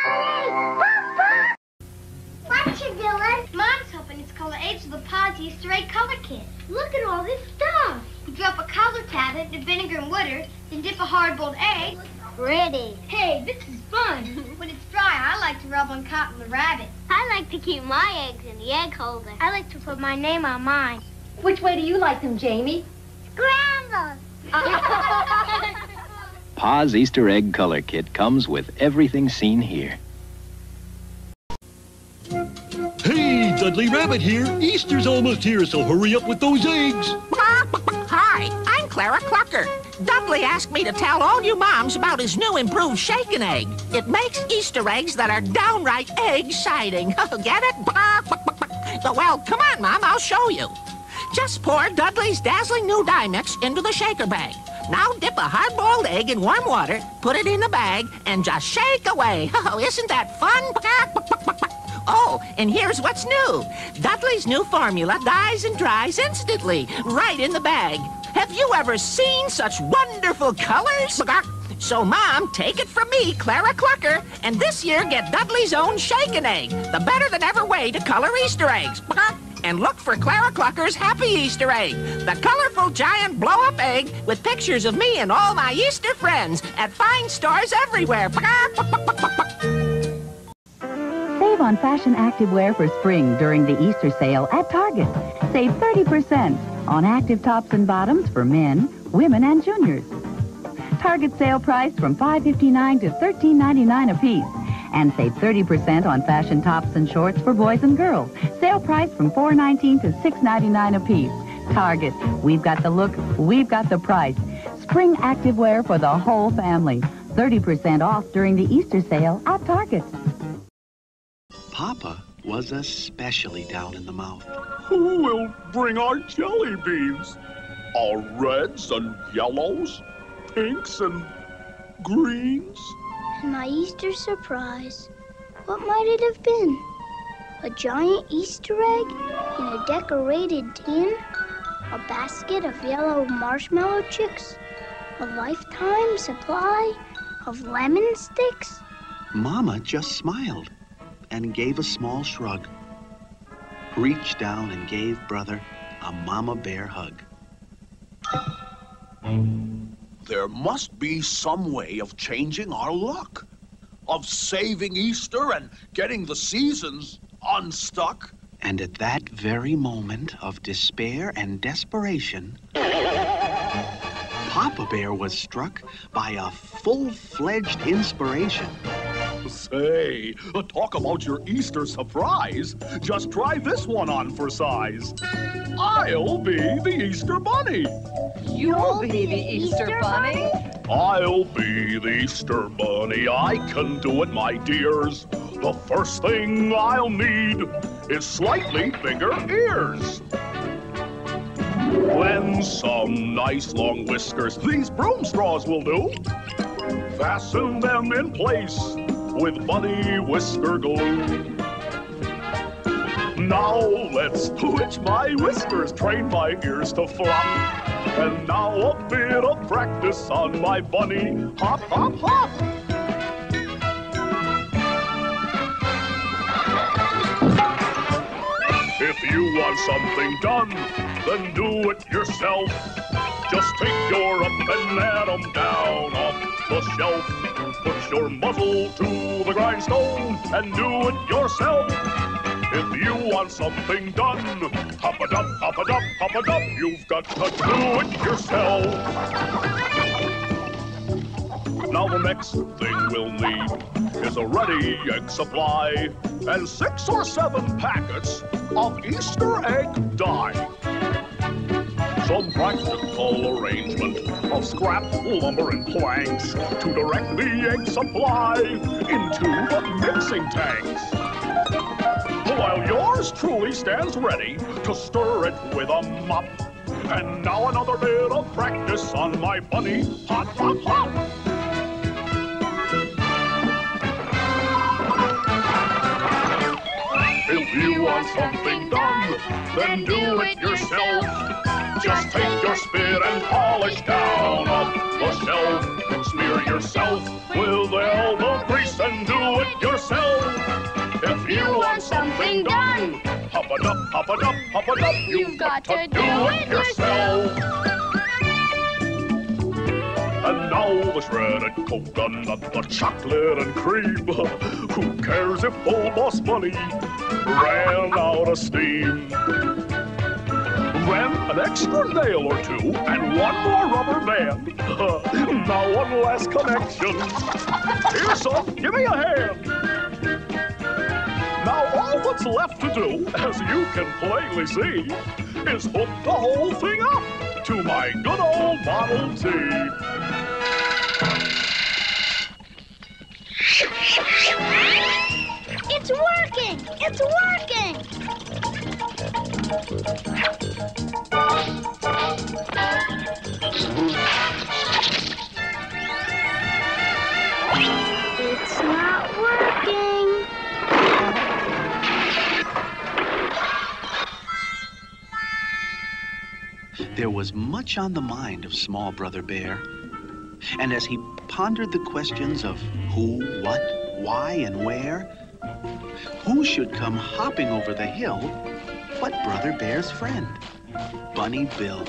Paas Easter egg color kit. Look at all this stuff. You drop a color tablet in vinegar and water, then dip a hard-boiled egg. Pretty. Hey, this is fun. *laughs* when it's dry, I like to rub on Cotton the rabbit. I like to keep my eggs in the egg holder. I like to put my name on mine. Which way do you like them, Jamie? Scrambled. *laughs* Paas Easter egg color kit comes with everything seen here. Dudley Rabbit here. Easter's almost here, so hurry up with those eggs. Hi, I'm Clara Clucker. Dudley asked me to tell all you moms about his new improved shaken egg. It makes Easter eggs that are downright egg-siding. *laughs* Oh, get it? *laughs* Well, come on, Mom, I'll show you. Just pour Dudley's dazzling new dye mix into the shaker bag. Now dip a hard-boiled egg in warm water, put it in the bag, and just shake away. *laughs* Oh, isn't that fun? Oh, and here's what's new. Dudley's new formula dyes and dries instantly, right in the bag. Have you ever seen such wonderful colors? So, Mom, take it from me, Clara Clucker, and this year get Dudley's own shaken egg, the better-than-ever way to color Easter eggs. And look for Clara Clucker's Happy Easter Egg, the colorful giant blow-up egg with pictures of me and all my Easter friends at fine stores everywhere. Save on fashion activewear for spring during the Easter sale at Target. Save 30% on active tops and bottoms for men, women, and juniors. Target sale price from $5.59 to $13.99 a piece. And save 30% on fashion tops and shorts for boys and girls. Sale price from $4.19 to $6.99 a piece. Target, we've got the look, we've got the price. Spring activewear for the whole family. 30% off during the Easter sale at Target. Papa was especially down in the mouth. Who will bring our jelly beans? Our reds and yellows, pinks and greens? And my Easter surprise. What might it have been? A giant Easter egg in a decorated tin? A basket of yellow marshmallow chicks? A lifetime supply of lemon sticks? Mama just smiled and gave a small shrug. Reached down and gave Brother a Mama Bear hug. There must be some way of changing our luck, of saving Easter and getting the seasons unstuck. And at that very moment of despair and desperation, Papa Bear was struck by a full-fledged inspiration. Say, talk about your Easter surprise. Just try this one on for size. I'll be the Easter Bunny. You'll be the Easter Bunny? I'll be the Easter Bunny. I can do it, my dears. The first thing I'll need is slightly bigger ears. Then some nice long whiskers. These broom straws will do. Fasten them in place with bunny whisker glue. Now let's twitch my whiskers, train my ears to flop. And now a bit of practice on my bunny. Hop, hop, hop. If you want something done, then do it yourself. Just take your up and atom down off the shelf. Put your muzzle to the grindstone and do it yourself. If you want something done, hop a dub, hop a dub, hop a dub, you've got to do it yourself. Now the next thing we'll need is a ready egg supply and six or seven packets of Easter egg dye. Some practical arrangement of scrap, lumber, and planks to direct the egg supply into the mixing tanks. While yours truly stands ready to stir it with a mop. And now another bit of practice on my bunny. Hop, hop, hop. If you want something done, then do it yourself. Just take your spit and polish down off the shelf. Smear yourself with elbow grease and do it yourself. If you want something done, hop it up, hop it up, hop it up. You've got to do it yourself. And now the shredded coconut, the chocolate and cream. Who cares if old Boss Bunny ran out of steam? Then an extra nail or two and one more rubber band. *laughs* now one last connection. Here, son, give me a hand. Now all that's left to do, as you can plainly see, is hook the whole thing up to my good old Model T. It's working! It's working! It's not working. There was much on the mind of small Brother Bear. And as he pondered the questions of who, what, why, and where, who should come hopping over the hill but Brother Bear's friend, Bunny Bill.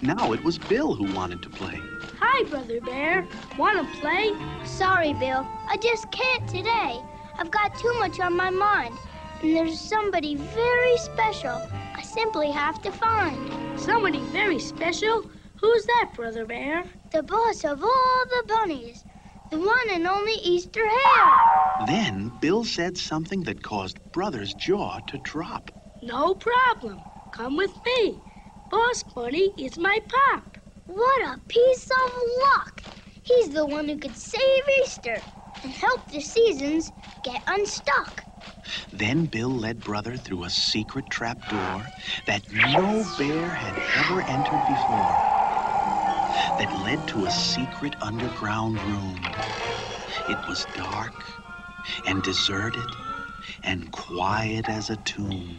Now it was Bill who wanted to play. Hi, Brother Bear. Want to play? Sorry, Bill. I just can't today. I've got too much on my mind. And there's somebody very special I simply have to find. Somebody very special? Who's that, Brother Bear? The boss of all the bunnies. The one and only Easter Hare. Then Bill said something that caused Brother's jaw to drop. No problem. Come with me. Boss Bunny is my pop. What a piece of luck. He's the one who could save Easter and help the seasons get unstuck. Then Bill led Brother through a secret trap door that no bear had ever entered before. That led to a secret underground room. It was dark and deserted and quiet as a tomb.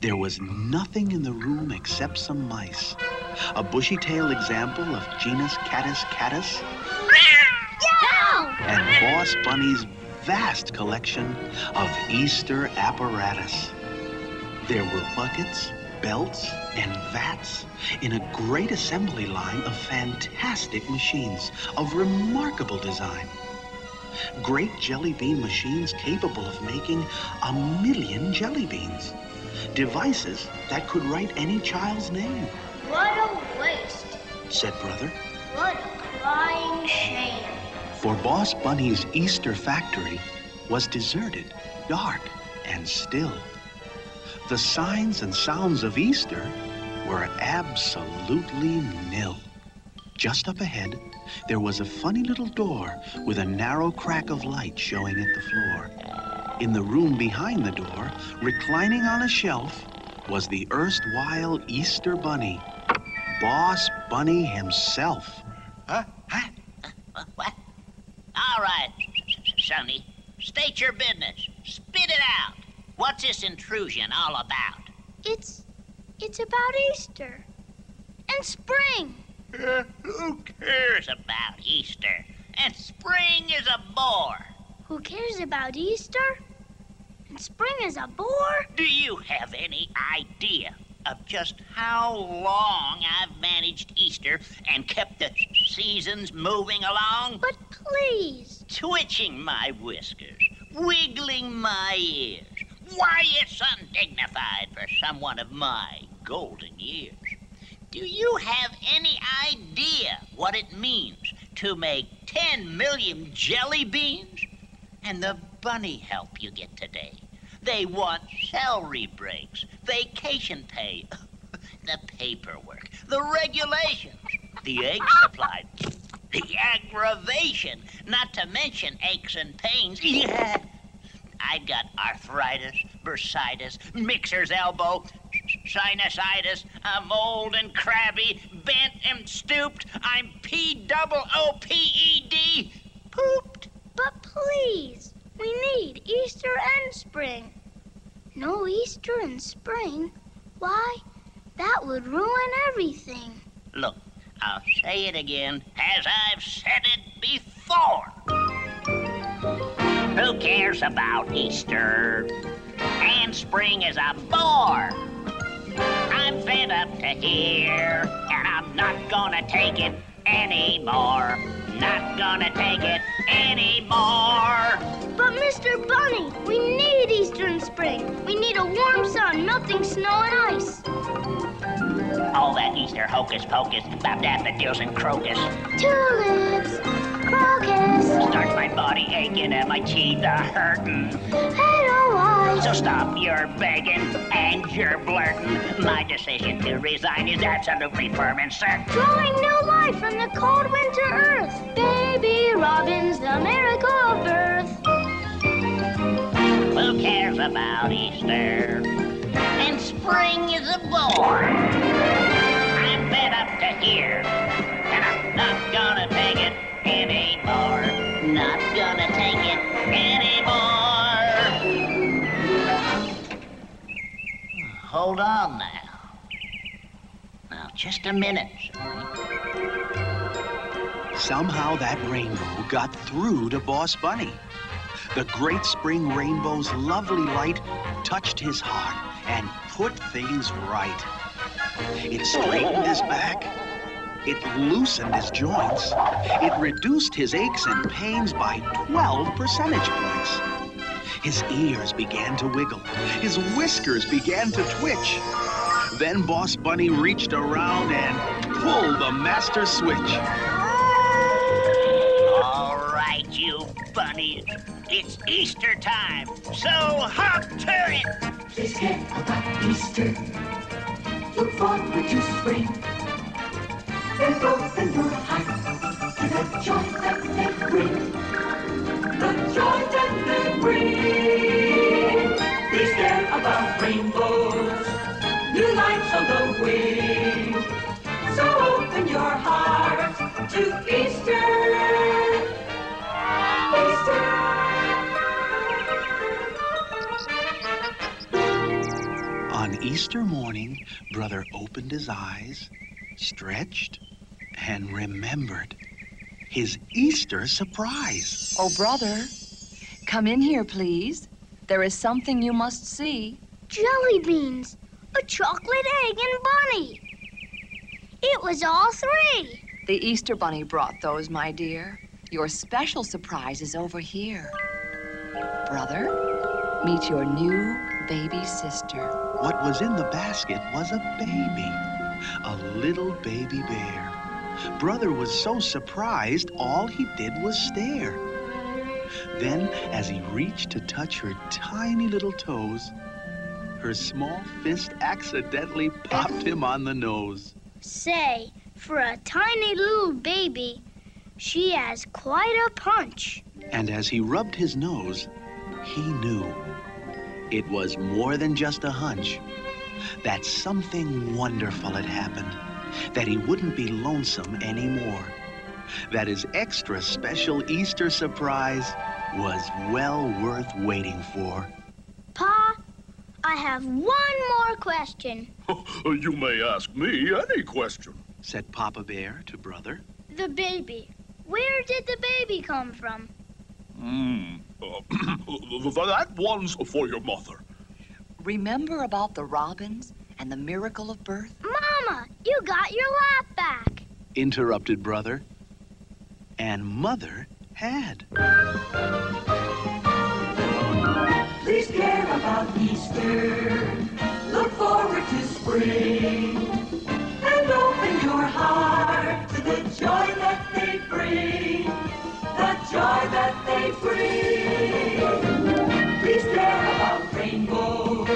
There was nothing in the room except some mice. A bushy-tailed example of genus Catus catus ah, and Boss Bunny's vast collection of Easter apparatus. There were buckets, belts, and vats in a great assembly line of fantastic machines of remarkable design. Great jelly bean machines capable of making a million jelly beans. Devices that could write any child's name, What a waste. said Brother. What a crying shame. For Boss Bunny's Easter factory was deserted, dark, and still. The signs and sounds of Easter were absolutely nil. Just up ahead, there was a funny little door with a narrow crack of light showing at the floor. In the room behind the door, reclining on a shelf, was the erstwhile Easter Bunny, Boss Bunny himself. Huh? Huh? Uh, what? All right, Sonny. State your business. Spit it out. What's this intrusion all about? It's it's about Easter and spring. *laughs* Who cares about Easter? And spring is a bore. Who cares about Easter? And spring is a bore? Do you have any idea of just how long I've managed Easter and kept the seasons moving along? But please. Twitching my whiskers, wiggling my ears. Why, it's undignified for someone of my golden years. Do you have any idea what it means to make 10 million jelly beans? And the bunny help you get today. They want salary breaks, vacation pay, *laughs* the paperwork, the regulations, the egg supply, the aggravation, not to mention aches and pains. *laughs* Yeah. I've got arthritis, bursitis, mixer's elbow, sinusitis. I'm old and crabby, bent and stooped. I'm P double O P E D. Pooped. Please, we need Easter and spring. No Easter and spring? Why, that would ruin everything. Look, I'll say it again as I've said it before. Who cares about Easter and spring is a bore. I'm fed up to here, and I'm not gonna take it anymore. Not gonna take it anymore. But Mr. Bunny, we need Easter and spring. We need a warm sun, melting snow and ice. All that Easter hocus pocus about daffodils and crocus Tulips, crocus, starts my body aching and my teeth a hurting. I. So stop your begging and your blurting. My decision to resign is absolutely firm and certain. Drawing new life from the cold winter earth. Baby robins, the miracle of birth. Who cares about Easter? And spring is a bore. I'm fed up to here, and I'm not gonna take it anymore. Not gonna take it anymore. Hold on now. Now, just a minute, Somehow that rainbow got through to Boss Bunny. The great spring rainbow's lovely light touched his heart and put things right. It straightened his back. It loosened his joints. It reduced his aches and pains by 12 percentage points. His ears began to wiggle. His whiskers began to twitch. Then Boss Bunny reached around and pulled the master switch. You bunnies. It's Easter time, so hop to it. Please care about Easter. Look forward to spring. And open your heart to the joy that they bring. The joy that they bring. Please care about rainbows. New lights on the wing. So open your heart to Easter. On Easter morning, Brother opened his eyes, stretched, and remembered his Easter surprise. Oh, brother, come in here, please. There is something you must see. Jelly beans, a chocolate egg and bunny. It was all three. The Easter Bunny brought those, my dear. Your special surprise is over here. Brother, meet your new baby sister. What was in the basket was a baby, a little baby bear. Brother was so surprised, all he did was stare. Then, as he reached to touch her tiny little toes, her small fist accidentally popped him on the nose. Say, for a tiny little baby, she has quite a punch. And as he rubbed his nose, he knew it was more than just a hunch. That something wonderful had happened, that he wouldn't be lonesome anymore. That his extra special Easter surprise was well worth waiting for. Pa, I have one more question. *laughs* you may ask me any question. Said Papa Bear to Brother. The baby. Where did the baby come from? Hmm. Uh, *clears throat* that one's for your mother. Remember about the robins and the miracle of birth? Mama, you got your lap back. Interrupted Brother. And Mother had. Please care about Easter. Look forward to spring. And open your heart to the joy that they bring. The joy that they bring. Please care about rainbows.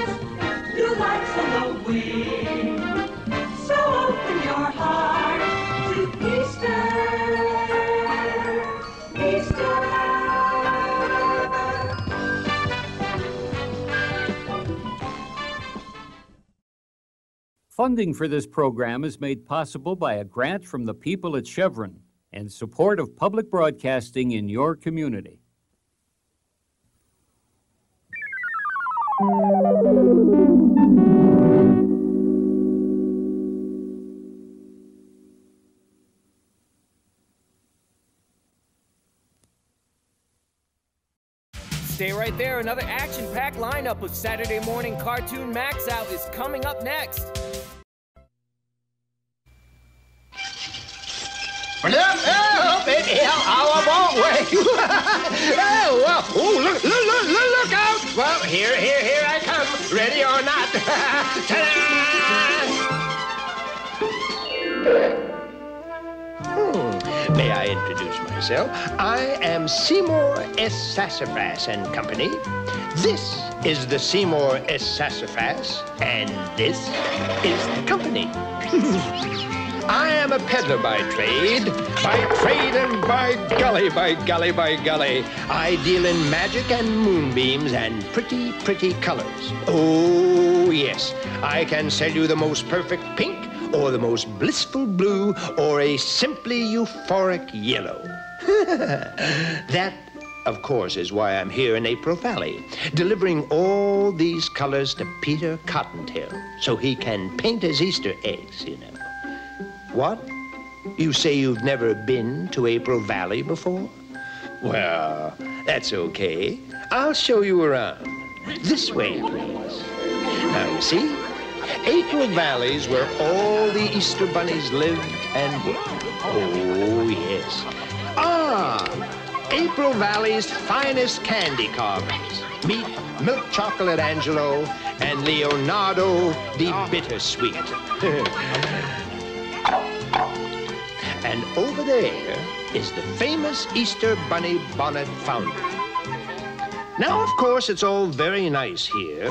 New lights on the wing. Funding for this program is made possible by a grant from the people at Chevron and support of public broadcasting in your community. Stay right there. Another action packed lineup of Saturday morning Cartoon Max Out is coming up next. Look up in here, I won't wait. oh, well, oh, look, look, look, look, look out. Well, here, here, here I come, ready or not. *laughs* Ta-da! Hmm. May I introduce myself? I am Seymour S. Sassafras and Company. This is the Seymour S. Sassafras, and this is the company. *laughs* I am a peddler by trade, by trade and by golly, by golly, by golly. I deal in magic and moonbeams and pretty, pretty colors. Oh, yes, I can sell you the most perfect pink or the most blissful blue or a simply euphoric yellow. *laughs* that, of course, is why I'm here in April Valley, delivering all these colors to Peter Cottontail so he can paint his Easter eggs, you know. What? You say you've never been to April Valley before? Well, that's okay. I'll show you around. This way, please. Now, you see, April Valley's where all the Easter bunnies live and work. Oh, yes. Ah, April Valley's finest candy carvings. Meet Milk Chocolate Angelo and Leonardo the Bittersweet. *laughs* And over there is the famous Easter Bunny Bonnet Fountain. Now, of course, it's all very nice here,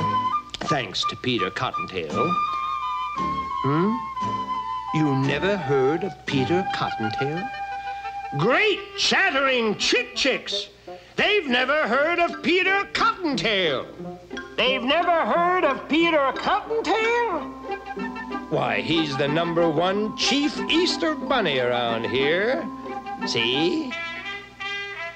thanks to Peter Cottontail. Hmm? You never heard of Peter Cottontail? Great chattering chick chicks! They've never heard of Peter Cottontail! They've never heard of Peter Cottontail? Why, he's the number one chief Easter bunny around here. See?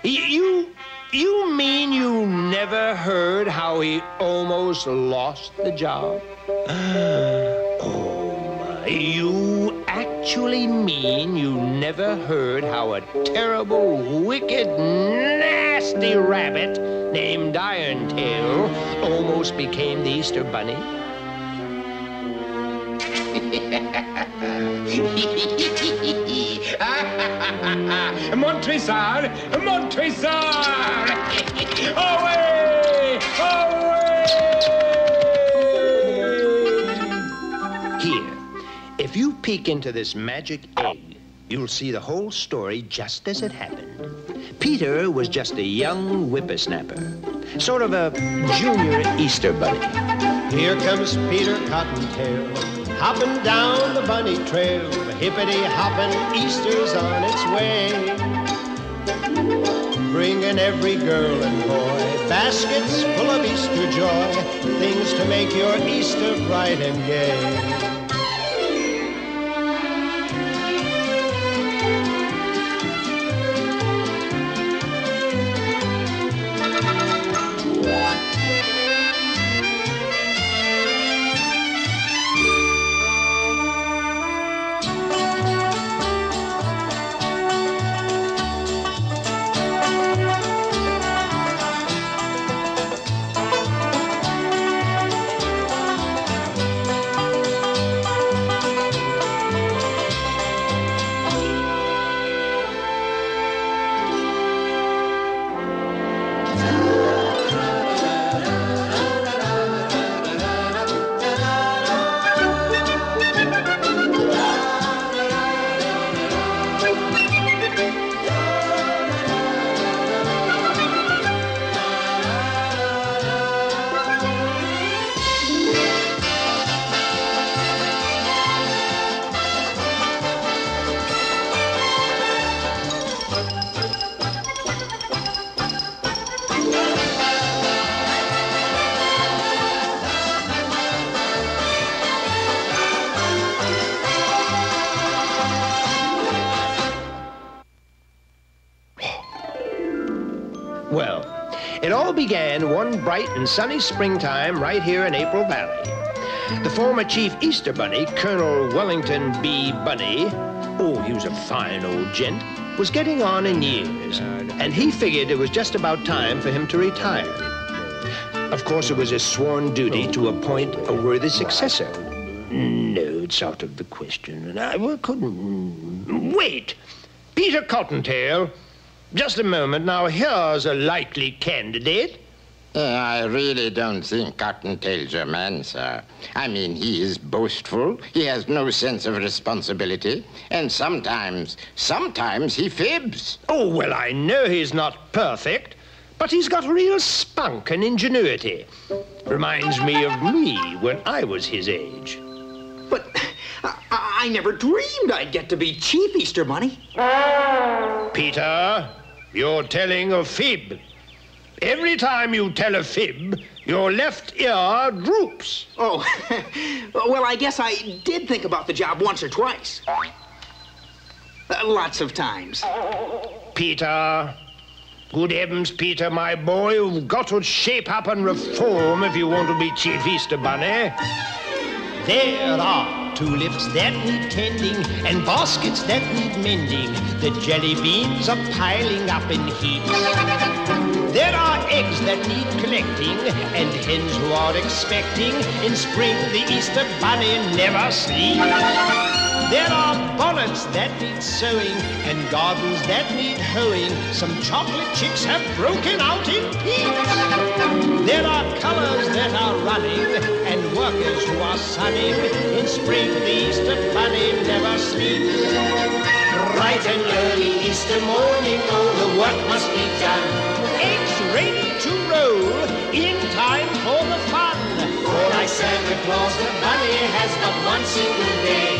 You, you mean you never heard how he almost lost the job? *gasps* Oh, my. You actually mean you never heard how a terrible, wicked, nasty rabbit named Irontail almost became the Easter bunny? *laughs* Montresor! Montresor! Away! Away! Here, if you peek into this magic egg, you'll see the whole story just as it happened. Peter was just a young whippersnapper, sort of a junior Easter bunny. Here comes Peter Cottontail, hopping down the bunny trail. Hippity hopping, Easter's on its way. Bringing every girl and boy baskets full of Easter joy, things to make your Easter bright and gay. And sunny springtime right here in April Valley. The former Chief Easter Bunny, Colonel Wellington B. Bunny, oh, he was a fine old gent, was getting on in years, and he figured it was just about time for him to retire. Of course, it was his sworn duty to appoint a worthy successor. No, it's out of the question, and I couldn't. Wait! Peter Cottontail, just a moment. Now, here's a likely candidate. I really don't think Cottontail's your man, sir. I mean, he is boastful, he has no sense of responsibility, and sometimes, sometimes he fibs. Oh, well, I know he's not perfect, but he's got real spunk and ingenuity. Reminds me of me when I was his age. But I, I never dreamed I'd get to be Chief Easter Bunny. Peter, you're telling a fib. Every time you tell a fib, your left ear droops. Oh, *laughs* well, I guess I did think about the job once or twice. Uh, lots of times. Peter, good heavens, Peter, my boy, you've got to shape up and reform if you want to be Chief Easter Bunny. There are tulips that need tending and baskets that need mending. The jelly beans are piling up in heaps. There are eggs that need collecting and hens who are expecting in spring the Easter bunny never sleeps. There are bonnets that need sewing and gardens that need hoeing. Some chocolate chicks have broken out in peeps. There are colors that are running and workers who are sunning. In spring, the Easter bunny never sleeps. Bright and early Easter morning, oh, the work must be done. Eggs ready to roll in time for the fun. For like Santa Claus, the bunny has but one single day.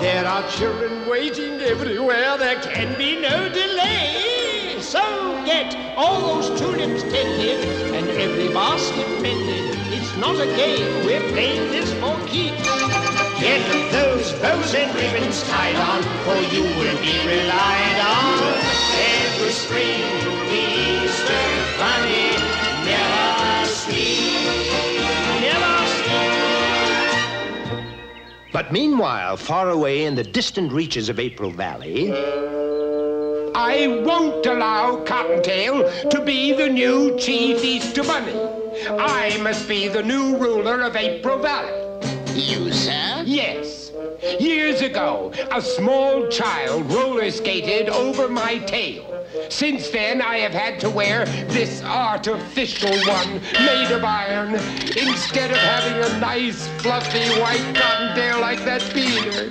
There are children waiting everywhere, there can be no delay. So get all those tulips tended and every basket mended. It's not a game, we're playing this for keeps. Get those bows and ribbons tied on, for you will be relied on. Every spring, the Easter bunny never sleeps. Never sleeps. But meanwhile, far away in the distant reaches of April Valley, I won't allow Cottontail to be the new Chief Easter Bunny. I must be the new ruler of April Valley. You, sir? Yes. Years ago, a small child roller skated over my tail. Since then, I have had to wear this artificial one made of iron instead of having a nice, fluffy white cottontail like that Peter.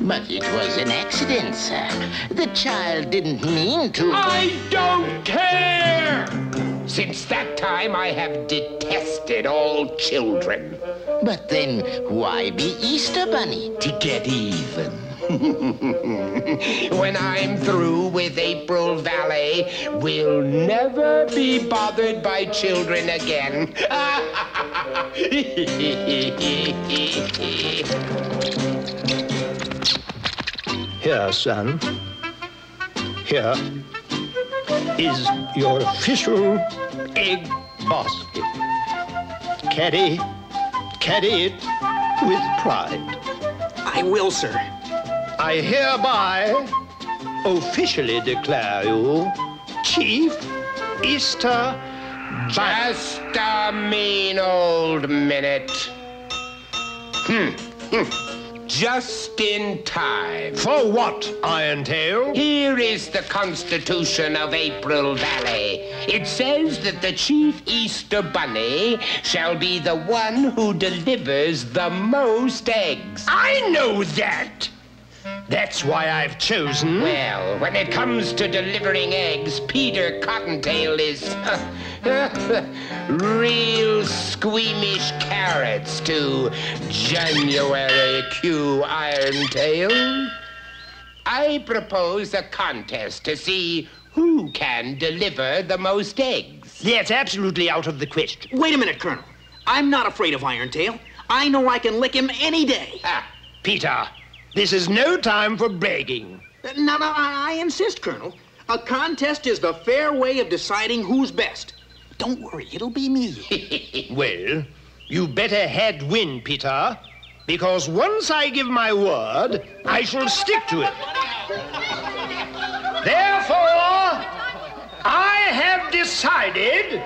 But it was an accident, sir. The child didn't mean to. I don't care! Since that time, I have detested all children. But then, why be Easter Bunny? To get even. *laughs* when I'm through with April Valley, we'll never be bothered by children again. *laughs* Here, son. Here is your official egg basket. Carry, carry it with pride. I will, sir. I hereby officially declare you Chief Easter Just a mean old minute. Hmm. hmm. Just in time. For what, Irontail? Here is the Constitution of April Valley. It says that the Chief Easter Bunny shall be the one who delivers the most eggs. I know that. That's why I've chosen. Well, when it comes to delivering eggs, Peter Cottontail is *laughs* *laughs* real squeamish carrots to January Q Irontail. I propose a contest to see who can deliver the most eggs. That's absolutely out of the question. Wait a minute, Colonel. I'm not afraid of Irontail. I know I can lick him any day. Ah, Peter, this is no time for begging. No, no, I, I insist, Colonel. A contest is the fair way of deciding who's best. Don't worry, it'll be me. *laughs* well, you better head win, Peter, because once I give my word, I shall stick to it. Therefore, I have decided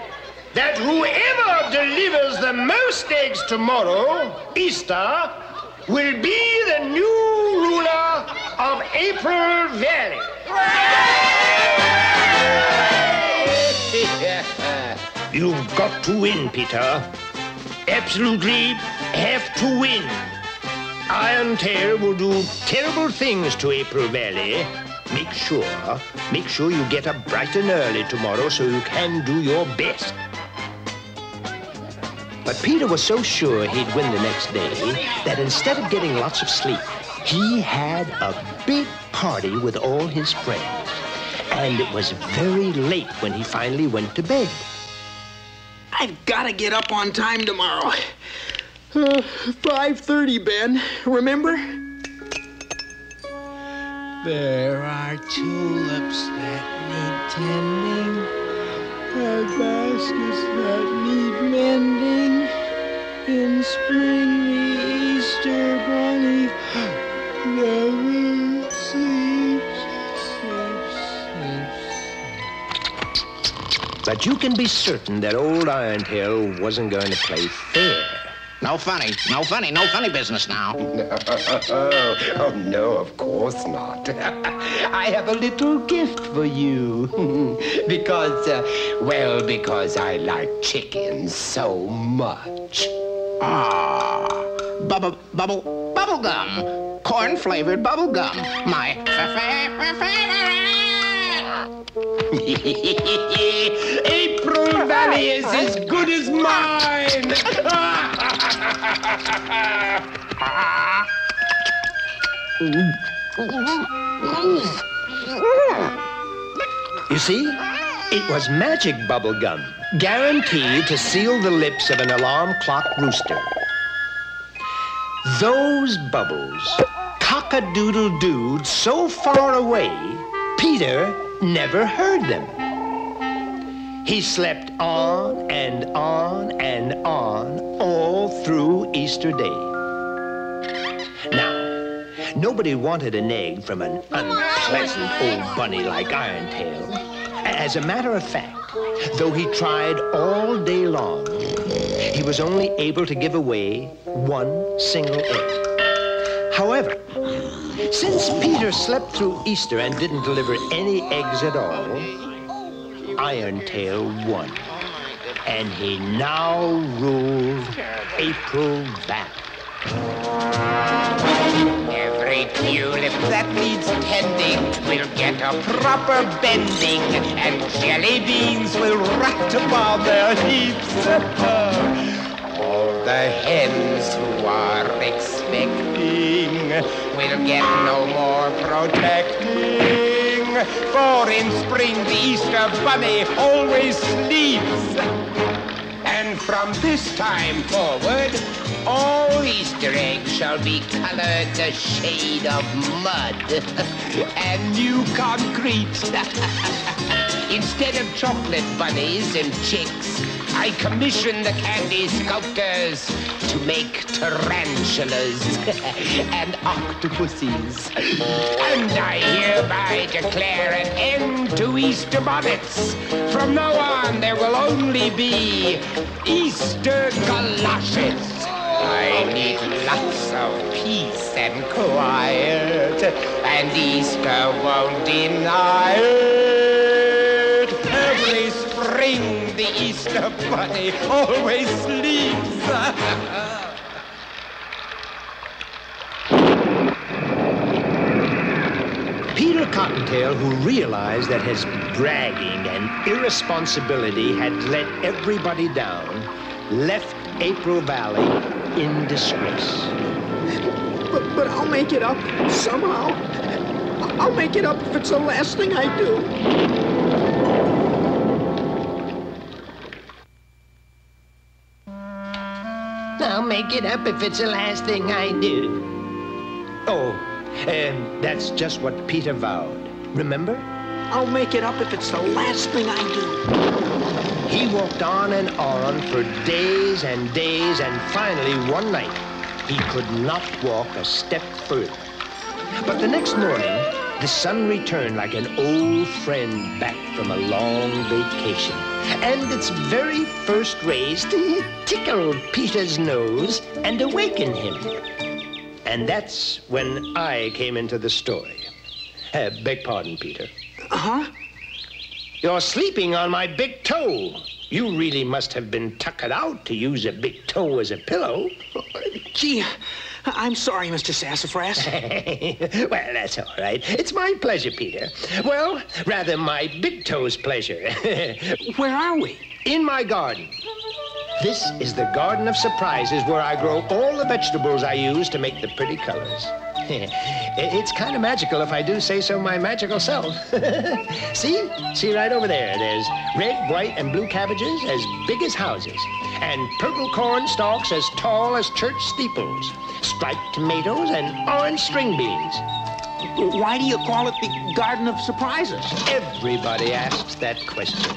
that whoever delivers the most eggs tomorrow, Easter, will be the new ruler of April Valley. *laughs* You've got to win, Peter. Absolutely have to win. Irontail will do terrible things to April Valley. Make sure, make sure you get up bright and early tomorrow so you can do your best. But Peter was so sure he'd win the next day that instead of getting lots of sleep, he had a big party with all his friends. And it was very late when he finally went to bed. I've got to get up on time tomorrow. Uh, 5.30, Ben. Remember? There are tulips that need tending, and baskets that need mending. In spring, the Easter bunny But you can be certain that old Irontail wasn't going to play fair. No funny. No funny. No funny business now. *laughs* oh, no, of course not. *laughs* I have a little gift for you. *laughs* because, uh, well, because I like chickens so much. Ah, bubble, bubble, bubble gum. Corn flavored bubble gum. My favorite. *laughs* April Valley is as good as mine. You see, it was magic bubble gum, guaranteed to seal the lips of an alarm clock rooster. Those bubbles, cock-a-doodle-dooed so far away, Peter never heard them. He slept on and on and on all through Easter Day. Now, nobody wanted an egg from an unpleasant old bunny like Irontail. As a matter of fact, though he tried all day long, he was only able to give away one single egg. However, since Peter slept through Easter and didn't deliver any eggs at all, Irontail won. And he now rules April Valley. Every tulip that needs tending will get a proper bending, and jelly beans will rot upon their heaps. All the hens who are expecting will get no more protecting. For in spring the Easter bunny always sleeps. And from this time forward, all Easter eggs shall be colored a shade of mud *laughs* and new concrete. *laughs* Instead of chocolate bunnies and chicks, I commission the candy sculptors to make tarantulas *laughs* and octopuses. And I hereby declare an end to Easter bonnets. From now on, there will only be Easter galoshes. I need lots of peace and quiet, and Easter won't deny it. Every spring, the Easter bunny always sleeps. Peter Cottontail, who realized that his bragging and irresponsibility had let everybody down, left April Valley in disgrace. But, but I'll make it up somehow. I'll make it up if it's the last thing I do. I'll make it up if it's the last thing I do. Oh, um, that's just what Peter vowed. Remember? I'll make it up if it's the last thing I do. He walked on and on for days and days, and finally, one night, he could not walk a step further. But the next morning, the sun returned like an old friend back from a long vacation. And its very first rays *laughs* tickled Peter's nose and awakened him. And that's when I came into the story. Uh, beg pardon, Peter. Uh-huh. You're sleeping on my big toe. You really must have been tuckered out to use a big toe as a pillow. Gee, *laughs* I'm sorry, Mr. Sassafras. *laughs* well, that's all right. It's my pleasure, Peter. Well, rather my big toe's pleasure. *laughs* Where are we? In my garden. This is the Garden of Surprises where I grow all the vegetables I use to make the pretty colors. it's kind of magical if I do say so my magical self. See? See right over there. There's red, white, and blue cabbages as big as houses, and purple corn stalks as tall as church steeples, striped tomatoes, and orange string beans. Why do you call it the Garden of Surprises? Everybody asks that question.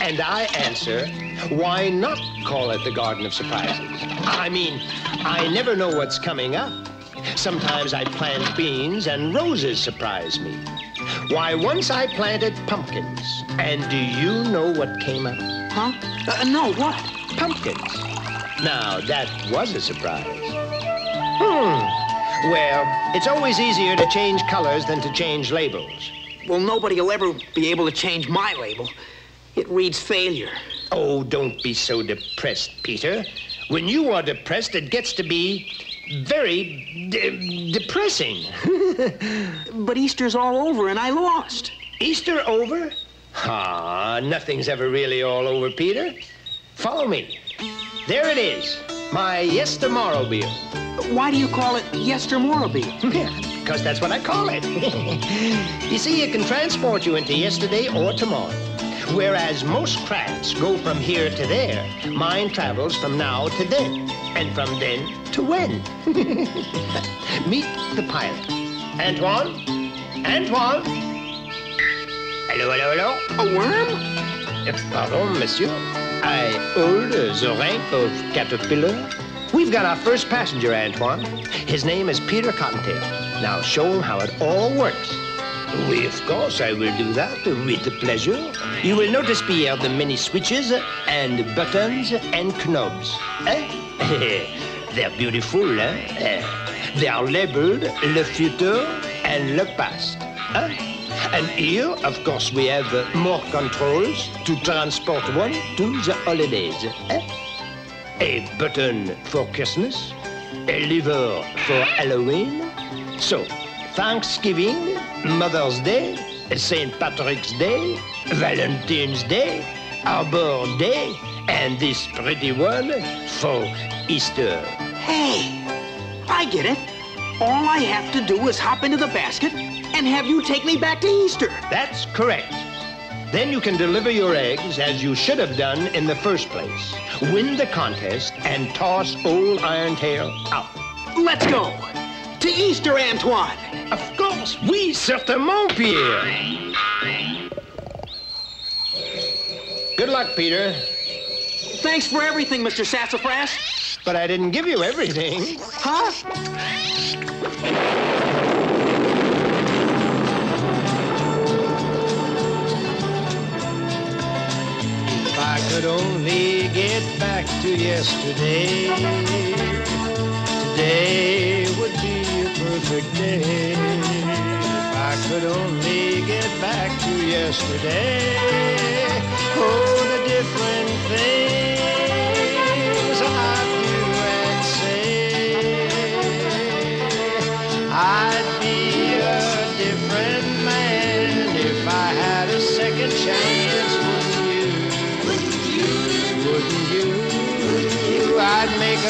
And I answer, why not call it the Garden of Surprises? I mean, I never know what's coming up. Sometimes I plant beans and roses surprise me. Why, once I planted pumpkins. And do you know what came up? Huh? Uh, no, what? Pumpkins. Now, that was a surprise. Hmm. Well, it's always easier to change colors than to change labels. Well, nobody will ever be able to change my label. It reads failure. Oh, don't be so depressed, Peter. When you are depressed, it gets to be very de depressing. *laughs* but Easter's all over and I lost. Easter over? Ah, nothing's ever really all over, Peter. Follow me. There it is, my yestermorrowmobile. Why do you call it yestermorrowmobile? *laughs* Because that's what I call it. *laughs* you see, it can transport you into yesterday or tomorrow. Whereas most crafts go from here to there, mine travels from now to then, and from then to when. *laughs* Meet the pilot. Antoine? Antoine? Hello, hello, hello? A worm? Pardon, monsieur. I hold the rank of caterpillar. We've got our first passenger, Antoine. His name is Peter Cottontail. Now show him how it all works. Oui, of course, I will do that with pleasure. You will notice, Pierre, the many switches and buttons and knobs. Eh? *laughs* They're beautiful, eh? They are labeled le futur and le past. Eh? And here, of course, we have more controls to transport one to the holidays. Eh? A button for Christmas, a lever for Halloween. So, Thanksgiving, Mother's Day, St. Patrick's Day, Valentine's Day, Arbor Day, and this pretty one for Easter. Hey, I get it. All I have to do is hop into the basket and have you take me back to Easter. That's correct. Then you can deliver your eggs as you should have done in the first place. Win the contest and toss old Irontail out. Let's go. To Easter, Antoine. Of course. Oui, certainement, Pierre. Good luck, Peter. Thanks for everything, Mr. Sassafras. But I didn't give you everything. Huh? I could only get back to yesterday, today would be a perfect day. If I could only get back to yesterday, oh, the different things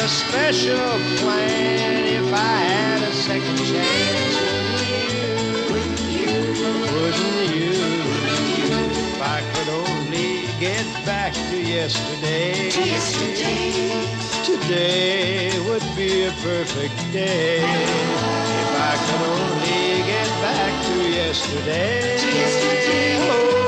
a special plan if I had a second chance. Wouldn't you? Wouldn't you? If I could only get back to yesterday. Yesterday. Today would be a perfect day. If I could only get back to yesterday. yesterday. Oh,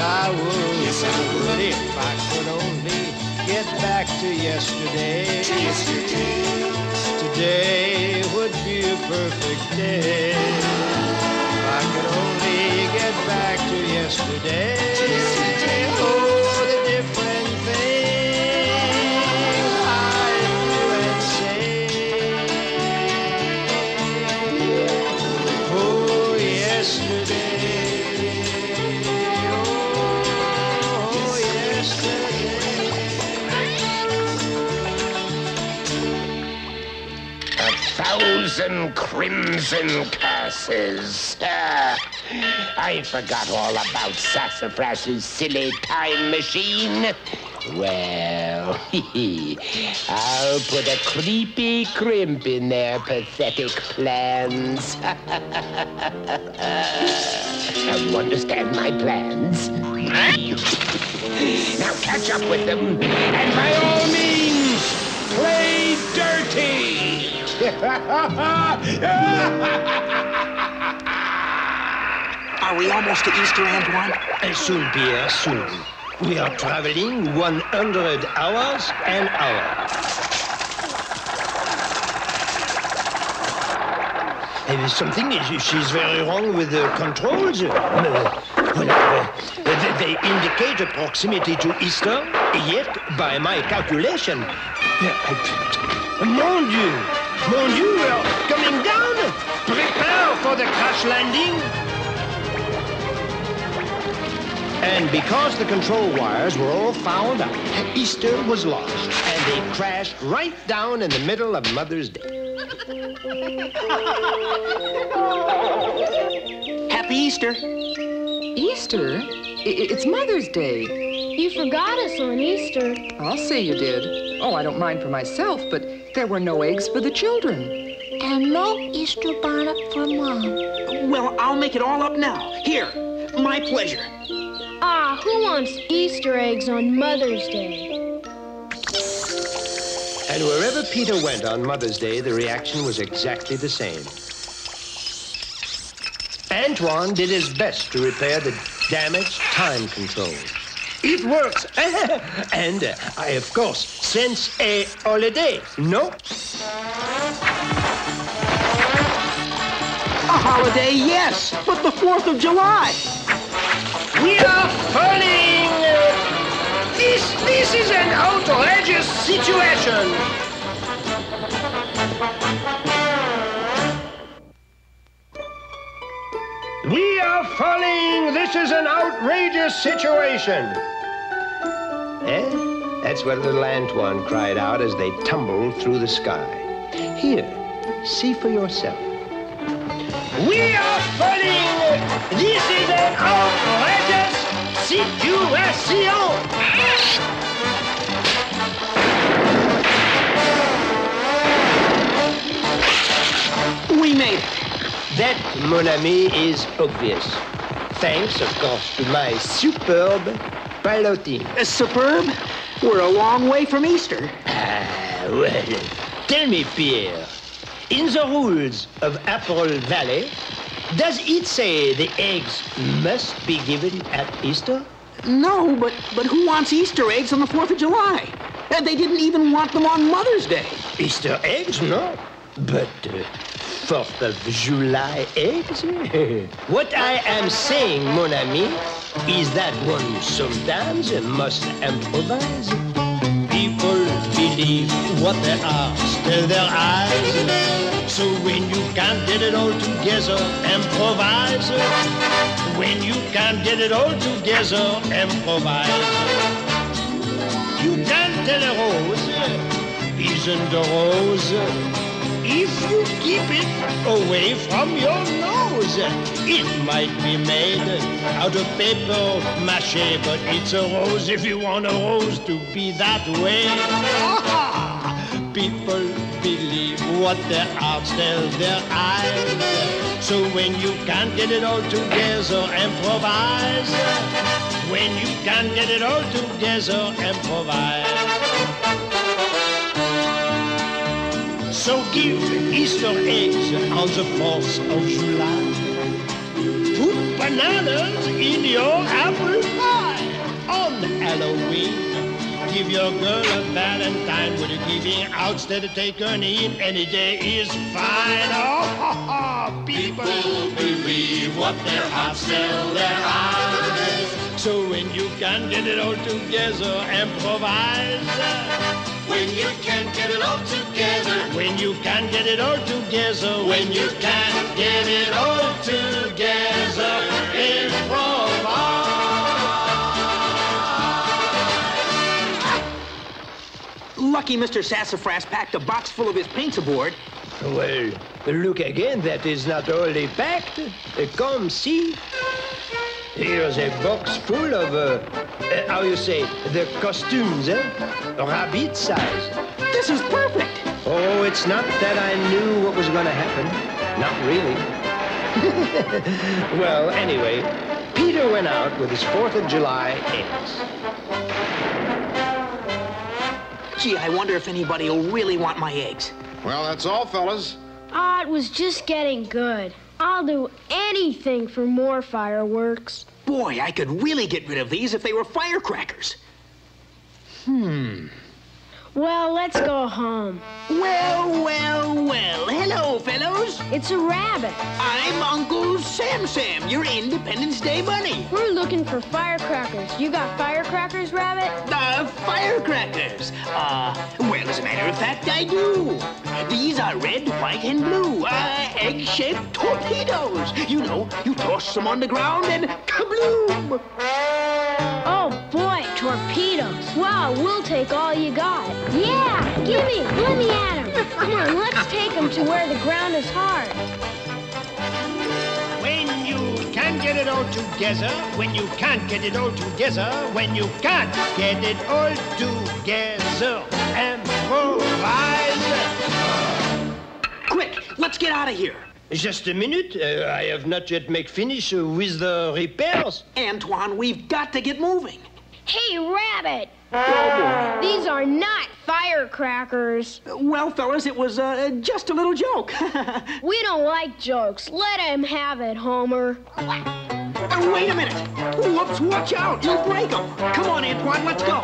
I would. Yes, I would. If I could only get back to yesterday. To yesterday. Today would be a perfect day. If I could only get back to yesterday. To yesterday. Oh, thousand crimson curses. Ah, I forgot all about Sassafras's silly time machine. Well, *laughs* I'll put a creepy crimp in their pathetic plans. *laughs* now, you understand my plans? now catch up with them, and by all means, play! Are we almost to Easter, Antoine? Uh, Soon, Pierre, soon. We are traveling 100 hours an hour. Uh, something is she's very wrong with the controls. Uh, well, uh, they, indicate a proximity to Easter, yet, by my calculation, mon Dieu, mon Dieu, we are coming down. Prepare for the crash landing. And because the control wires were all fouled up, Easter was lost, and they crashed right down in the middle of Mother's Day. Happy Easter. Easter? I- it's Mother's Day. You forgot us on Easter. I'll say you did. Oh, I don't mind for myself, but there were no eggs for the children. And no Easter bonnet for Mom. Well, I'll make it all up now. Here, my pleasure. Ah, who wants Easter eggs on Mother's Day? And wherever Peter went on Mother's Day, the reaction was exactly the same. Antoine did his best to repair the damaged time control. It works. *laughs* and uh, I, of course, sense a holiday. No? A holiday, yes, but the 4th of July. We are falling! This, this is an outrageous situation! We are falling! This is an outrageous situation! Eh? That's what little Antoine cried out as they tumbled through the sky. Here, see for yourself. We are falling! This is an outrageous situation! We made it. That, mon ami, is obvious. Thanks, of course, to my superb piloting. Uh, superb? We're a long way from Easter. Ah, well, tell me, Pierre, in the rules of Apple Valley, does it say the eggs must be given at Easter? No, but but who wants Easter eggs on the 4th of July? And they didn't even want them on Mother's Day. Easter eggs, no. But uh, 4th of July eh, eggs? *laughs* what I am saying, mon ami, is that one sometimes must improvise. People believe what they are, to their eyes. So when you can't get it all together, improvise. When you can't get it all together, improvise. You can't tell a rose isn't a rose if you keep it away from your nose. It might be made out of paper mache, but it's a rose if you want a rose to be that way. People believe what their hearts tell their eyes. So when you can't get it all together, improvise. When you can't get it all together, improvise. So give Easter eggs on the 4th of July. Put bananas in your apple pie. On Halloween, give your girl a valentine with a giving out instead of her in. Any day is fine. Oh, ha. people believe what their hearts tell their eyes. So when you can get it all together, improvise. When you can get it all together. When you can get it all together. When you can get it all together. Lucky Mr. Sassafras packed a box full of his paints aboard. Well, look again, that is not only packed. Come see. Here's a box full of, uh, uh, how you say, the costumes, eh? Rabbit size. This is perfect. Oh, it's not that I knew what was going to happen. Not really. *laughs* well, anyway, Peter went out with his 4th of July eggs. Gee, I wonder if anybody will really want my eggs. Well, that's all, fellas. Ah, it was just getting good. I'll do anything for more fireworks. Boy, I could really get rid of these if they were firecrackers. Hmm. Well, let's go home. Well, well, well. Hello, fellows. It's a rabbit. I'm Uncle Sam Sam, your Independence Day bunny. We're looking for firecrackers. You got firecrackers, Rabbit? Uh, firecrackers. Uh, well, as a matter of fact, I do. These are red, white, and blue. Uh, egg-shaped torpedoes. You know, you toss them on the ground and kabloom! Oh, boy. Wow, we'll take all you got. Yeah, gimme. Let me at 'em. Come on, let's take 'em to where the ground is hard. When you can get it all together, when you can't get it all together, when you can't get it all together, improvise. Quick, let's get out of here. Just a minute. Uh, I have not yet made finish uh, with the repairs. Antoine, we've got to get moving. Hey, Rabbit! Oh, These are not firecrackers. Well, fellas, it was uh, just a little joke. *laughs* We don't like jokes. Let him have it, Homer. Uh, wait a minute. Whoops, watch out. You'll break them. Come on, Antoine, let's go.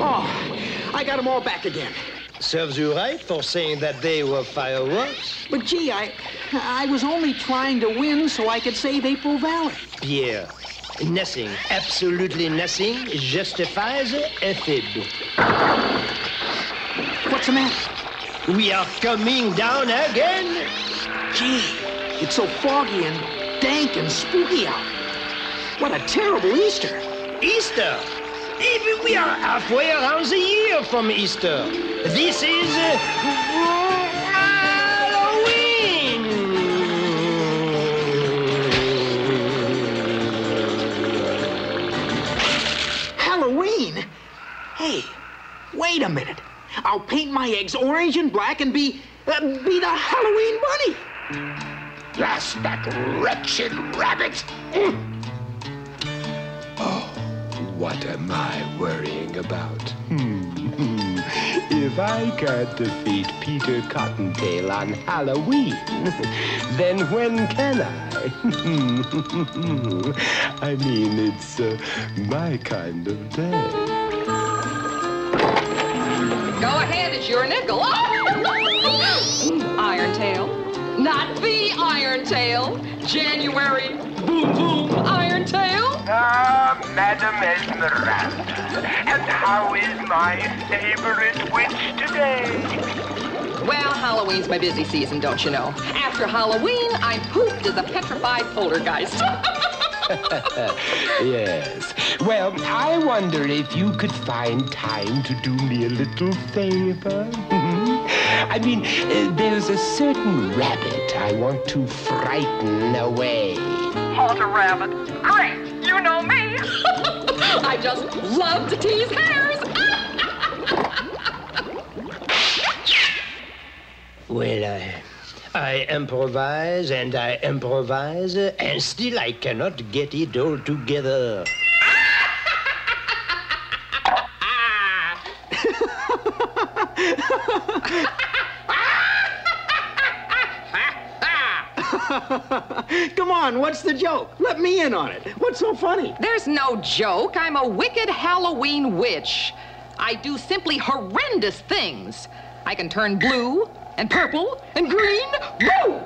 Oh, I got them all back again. Serves you right for saying that they were fireworks. But gee, I, I was only trying to win so I could save April Valley. Pierre, nothing, absolutely nothing justifies a fib. What's the matter? We are coming down again. Gee, it's so foggy and dank and spooky out. What a terrible Easter. Easter? Even we are halfway around the year from Easter. This is uh, Halloween? Hey, wait a minute. I'll paint my eggs orange and black and be, uh, be the Halloween bunny. Blast that wretched rabbit! Oh, what am I worrying about? Hmm. If I can't defeat Peter Cottontail on Halloween, *laughs* then when can I? *laughs* I mean, it's uh, my kind of day. Go ahead, it's your nickel. *laughs* Irontail. Not the Irontail. January. Boom, boom, Irontail. Ah, Madam Esmeralda. And how is my favorite witch today? Well, Halloween's my busy season, don't you know? After Halloween, I'm pooped as a petrified poltergeist. *laughs* *laughs* yes. Well, I wonder if you could find time to do me a little favor. *laughs* I mean, uh, there's a certain rabbit I want to frighten away. Halter rabbit. Great, you know me. *laughs* I just love to tease hares. Well, I, I improvise and I improvise, and still I cannot get it all together. *laughs* Come on, what's the joke? Let me in on it. What's so funny? There's no joke. I'm a wicked Halloween witch. I do simply horrendous things. I can turn blue, and purple and green. Woo!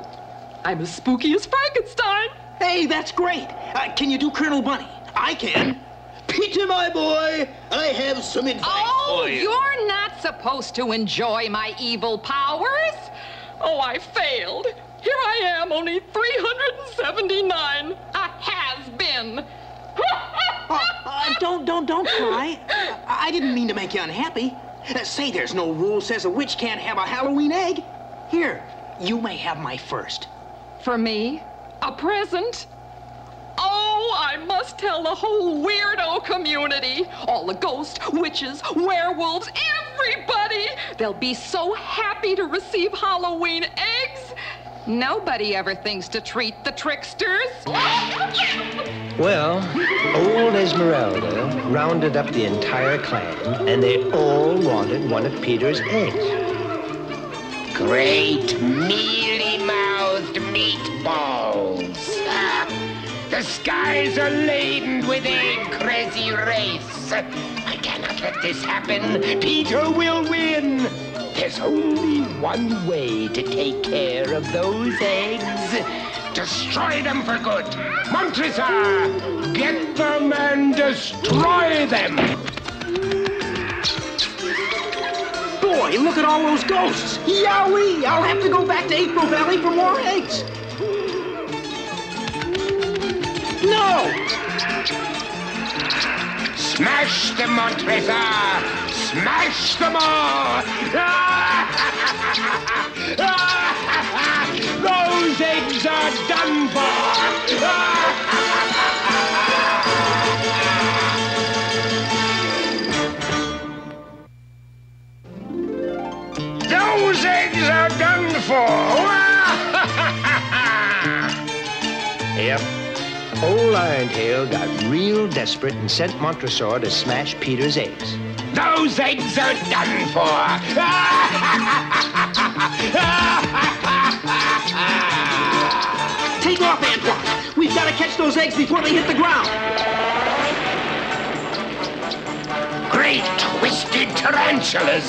I'm as spooky as Frankenstein. Hey, that's great. Uh, can you do Colonel Bunny? I can. Peter, my boy, I have some advice Oh, for you. Oh, you're not supposed to enjoy my evil powers. Oh, I failed. Here I am, only 379. A has been. *laughs* Uh, don't, don't, don't cry. I, I didn't mean to make you unhappy. Uh, say there's no rule says a witch can't have a Halloween egg. Here, you may have my first. For me? A present? Oh, I must tell the whole weirdo community. All the ghosts, witches, werewolves, everybody. They'll be so happy to receive Halloween eggs. Nobody ever thinks to treat the tricksters. Well, old Esmeralda rounded up the entire clan, and they all wanted one of Peter's eggs. Great mealy-mouthed meatballs. Ah, the skies are laden with egg crazy race. I cannot let this happen. Peter will win. There's only one way to take care of those eggs. Destroy them for good. Montresor, get them and destroy them. Boy, look at all those ghosts. Yowie! I'll have to go back to April Valley for more eggs. No! Smash them, Montresor! Smash them all! *laughs* Those eggs are done for! Those eggs are done for! *laughs* Yep. Old Irontail got real desperate and sent Montresor to smash Peter's eggs. Those eggs are done for! Take off, Antoine. We've got to catch those eggs before they hit the ground. Great twisted tarantulas!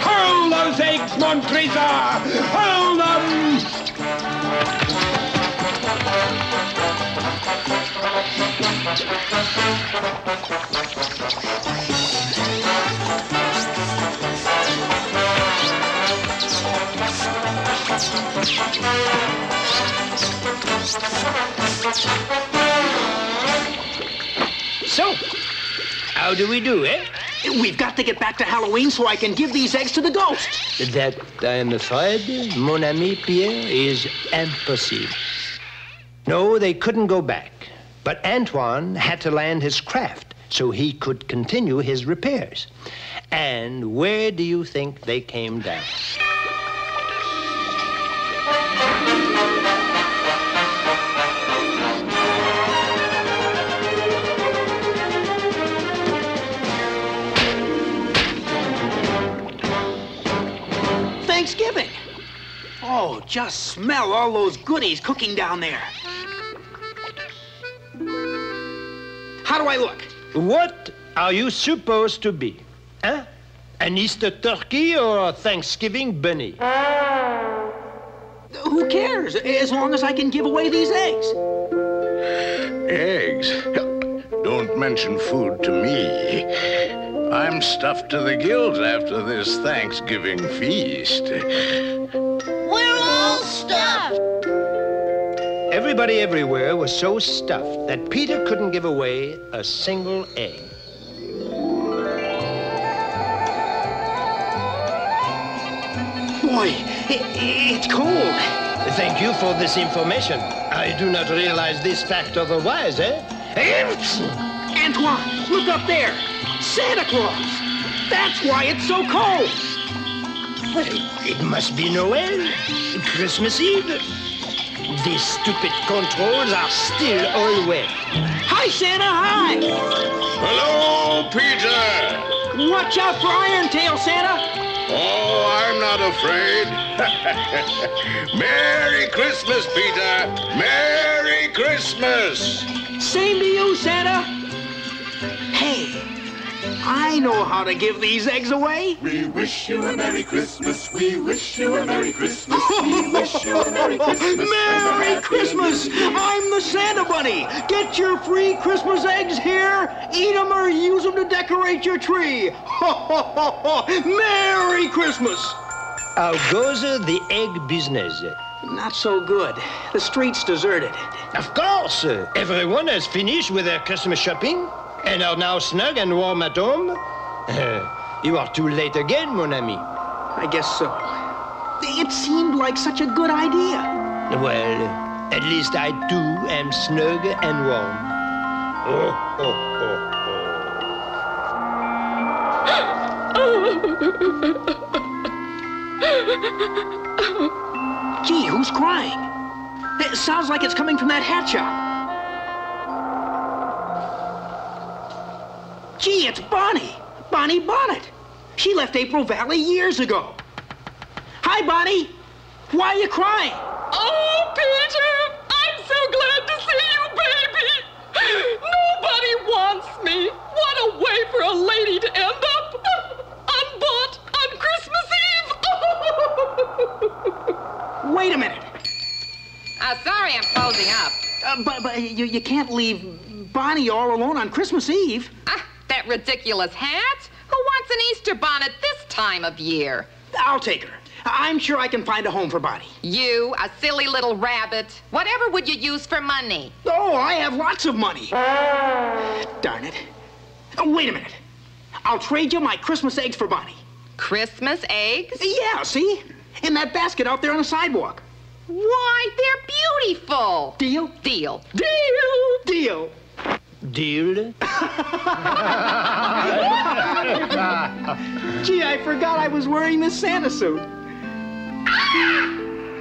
Hurl those eggs, Montresor! Hurl them! So, how do we do, eh? We've got to get back to Halloween so I can give these eggs to the ghosts. That, I'm afraid, mon ami Pierre, is impossible. No, they couldn't go back. But Antoine had to land his craft so he could continue his repairs. And where do you think they came down? Thanksgiving. Oh, just smell all those goodies cooking down there. How do I look? What are you supposed to be? Huh? An Easter turkey or a Thanksgiving bunny? Who cares? As long as I can give away these eggs. Eggs? Don't mention food to me. I'm stuffed to the gills after this Thanksgiving feast. We're all stuffed. Everybody everywhere was so stuffed that Peter couldn't give away a single egg. Boy, i it's cold. Thank you for this information. I do not realize this fact otherwise, eh? Antoine, look up there. Santa Claus. That's why it's so cold. Well, it must be Noel, Christmas Eve. These stupid controls are still all wet. Hi, Santa. Hi. Hello, Peter. Watch out for Irontail, Santa. Oh, I'm not afraid. *laughs* Merry Christmas, Peter. Merry Christmas. Same to you, Santa. Hey, I know how to give these eggs away. We wish you a Merry Christmas. We wish you a Merry Christmas. We oh, wish you a Merry oh, oh, Christmas. Merry Christmas! I'm the Santa Bunny. Get your free Christmas eggs here. Eat them or use them to decorate your tree. Merry Christmas! How goes uh, the egg business? Not so good. The street's deserted. Of course. Everyone has finished with their Christmas shopping and are now snug and warm at home. *laughs* you are too late again, mon ami. I guess so. It seemed like such a good idea. Well, at least I too am snug and warm. Oh, oh, oh, oh. Gee, who's crying? It sounds like it's coming from that hat shop. Gee, it's Bonnie. Bonnie Bonnet. She left April Valley years ago. Hi, Bonnie. Why are you crying? Oh, Peter! I'm so glad to see you, baby! Nobody wants me! What a way for a lady to end up! Unbought on Christmas Eve! *laughs* Wait a minute. Uh, sorry, I'm closing up. Uh, but but you, you can't leave Bonnie all alone on Christmas Eve. Ah, that ridiculous hat? Who wants an Easter bonnet this time of year? I'll take her. I'm sure I can find a home for Bonnie. You, a silly little rabbit. Whatever would you use for money? Oh, I have lots of money. Darn it. Oh, wait a minute. I'll trade you my Christmas eggs for Bonnie. Christmas eggs? Yeah, see? In that basket out there on the sidewalk. Why, they're beautiful. Deal? Deal. Deal! Deal! Deal? *laughs* Gee, I forgot I was wearing this Santa suit.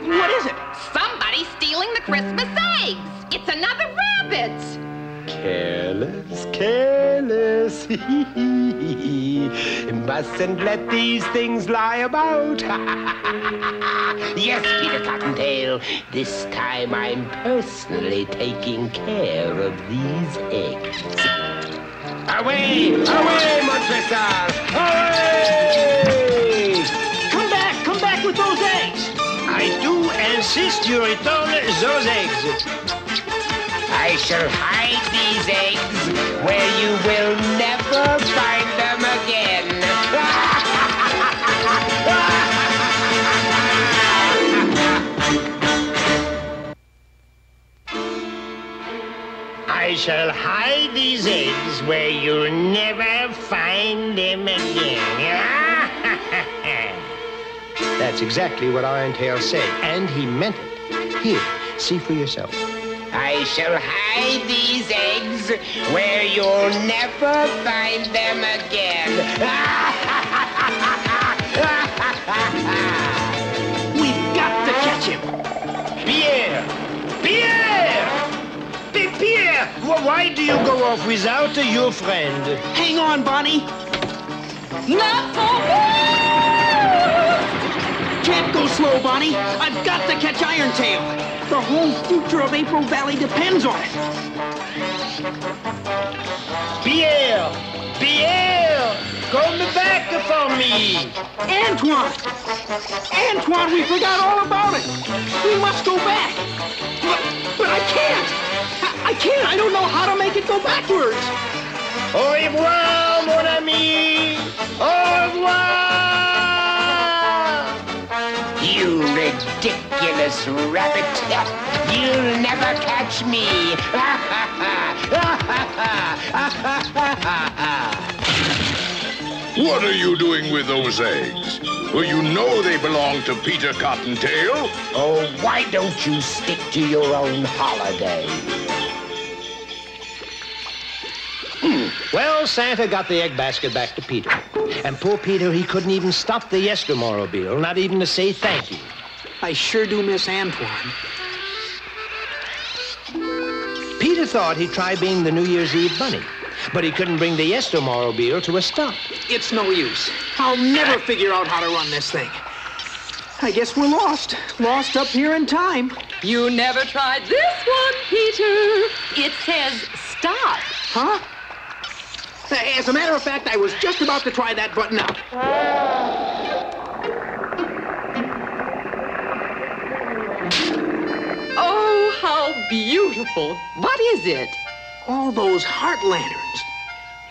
What is it? Somebody's stealing the Christmas eggs. It's another rabbit. Careless, careless. *laughs* Mustn't let these things lie about. *laughs* yes, Peter Cottontail. This time I'm personally taking care of these eggs. Away! Away, Montresor! Away! Come back! Come back with those eggs! I do insist you return those eggs. I shall hide these eggs where you will never find them again. I shall hide these eggs where you'll never find them again. *laughs* That's exactly what Irontail said, and he meant it. Here, see for yourself. I shall hide these eggs where you'll never find them again. *laughs* We've got to catch him. Pierre! Pierre! Pierre! Why do you go off without your friend? Hang on, Bonnie. Not so Can't go slow, Bonnie. I've got to catch Irontail. The whole future of April Valley depends on it. Pierre! Pierre! Come back for me! Antoine! Antoine, we forgot all about it. We must go back. But, but I can't. I, I can't. I don't know how to make it go backwards. Au revoir, mon ami! Au revoir! You ridiculous rabbit. You'll never catch me. *laughs* What are you doing with those eggs? Well, you know they belong to Peter Cottontail. Oh, why don't you stick to your own holiday? Well, Santa got the egg basket back to Peter. And poor Peter, he couldn't even stop the Yestermorrowbile, not even to say thank you. I sure do miss Antoine. Peter thought he'd try being the New Year's Eve bunny. but he couldn't bring the Yestermorrowbile to a stop. It's no use. I'll never figure out how to run this thing. I guess we're lost. Lost up here in time. You never tried this one, Peter. It says stop. Huh? As a matter of fact, I was just about to try that button out. Oh, how beautiful. What is it? All those heart lanterns.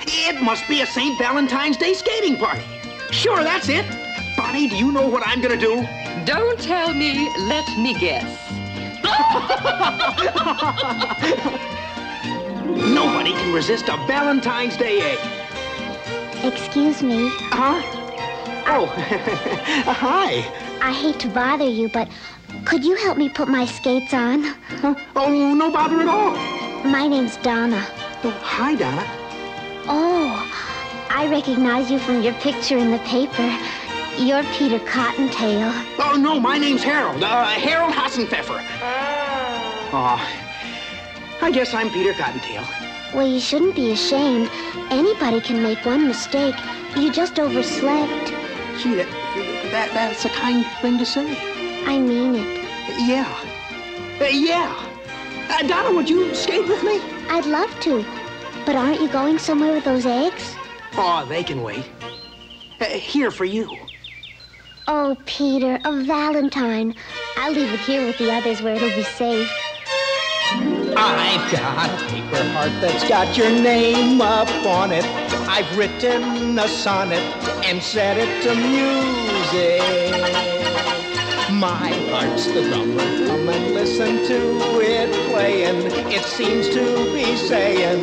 It must be a St. Valentine's Day skating party. Sure, that's it. Bonnie, do you know what I'm gonna do? Don't tell me. Let me guess. *laughs* *laughs* Nobody can resist a Valentine's Day egg. Excuse me. Huh? Oh, *laughs* hi. I hate to bother you, but could you help me put my skates on? *laughs* Oh, no bother at all. My name's Donna. Oh, hi, Donna. Oh, I recognize you from your picture in the paper. You're Peter Cottontail. Oh, no, my name's Harold. Uh, Harold Hassenpfeffer. Oh, I guess I'm Peter Cottontail. Well, you shouldn't be ashamed. Anybody can make one mistake. You just overslept. Gee, that, that, that's a kind thing to say. I mean it. Yeah. Uh, yeah. Uh, Donna, would you skate with me? I'd love to. But aren't you going somewhere with those eggs? Oh, they can wait. Uh, here for you. Oh, Peter, a valentine. I'll leave it here with the others where it'll be safe. I've got a paper heart that's got your name up on it. I've written a sonnet and set it to music. My heart's the drummer, come and listen to it playing. It seems to be saying,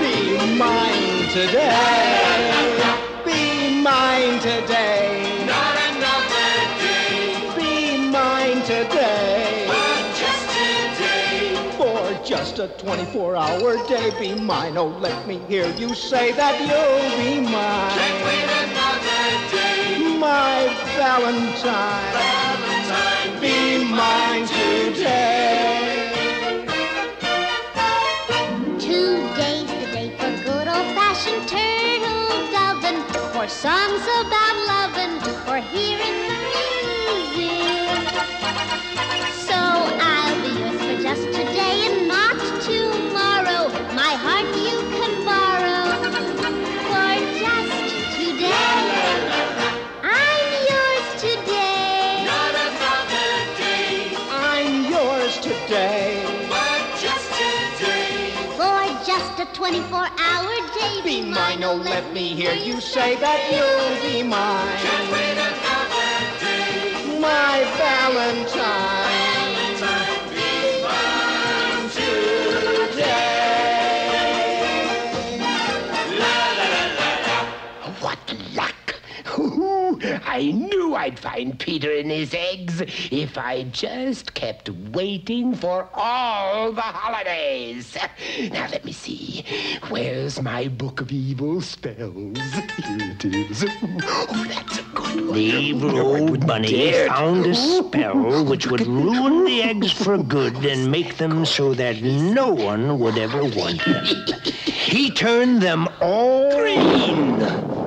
Be mine today. Be mine today. Just a 24 hour day, be mine. Oh, let me hear you say that you'll be mine. Can't wait another day. My Valentine. Valentine. Be mine today. Today's the day for good old-fashioned turtle dovin', for songs about lovin', 24-hour day. Be mine, oh, let me hear you say that you'll be mine. Can't wait another day. My Valentine. I knew I'd find Peter in his eggs if I just kept waiting for all the holidays. Now let me see. Where's my book of evil spells? Here it is. Oh, that's a good one. The evil old bunny found a spell which would ruin the eggs for good and make them so that no one would ever want them. He turned them all green.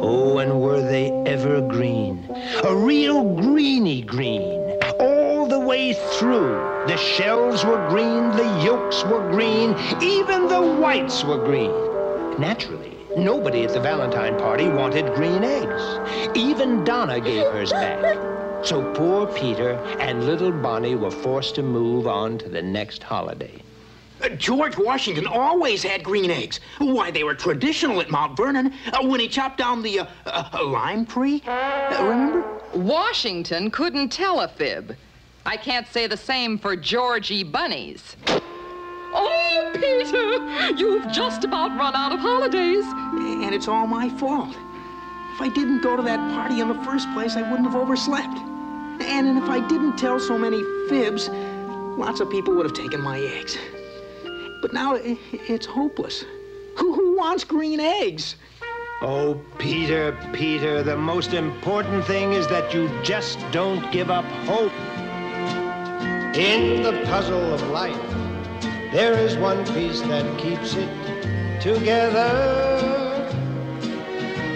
Oh, and were they ever green? A real greeny green. All the way through. The shells were green, the yolks were green, even the whites were green. Naturally, nobody at the Valentine party wanted green eggs. Even Donna gave hers back. So poor Peter and little Bonnie were forced to move on to the next holiday. Uh, George Washington always had green eggs. Why, they were traditional at Mount Vernon uh, when he chopped down the uh, uh, lime tree. Uh, remember? Washington couldn't tell a fib. I can't say the same for Georgie bunnies. Oh, Peter, you've just about run out of holidays. And it's all my fault. If I didn't go to that party in the first place, I wouldn't have overslept. And, and if I didn't tell so many fibs, lots of people would have taken my eggs. But now i it's hopeless. Who, who wants green eggs? Oh, Peter, Peter, the most important thing is that you just don't give up hope. In the puzzle of life, there is one piece that keeps it together.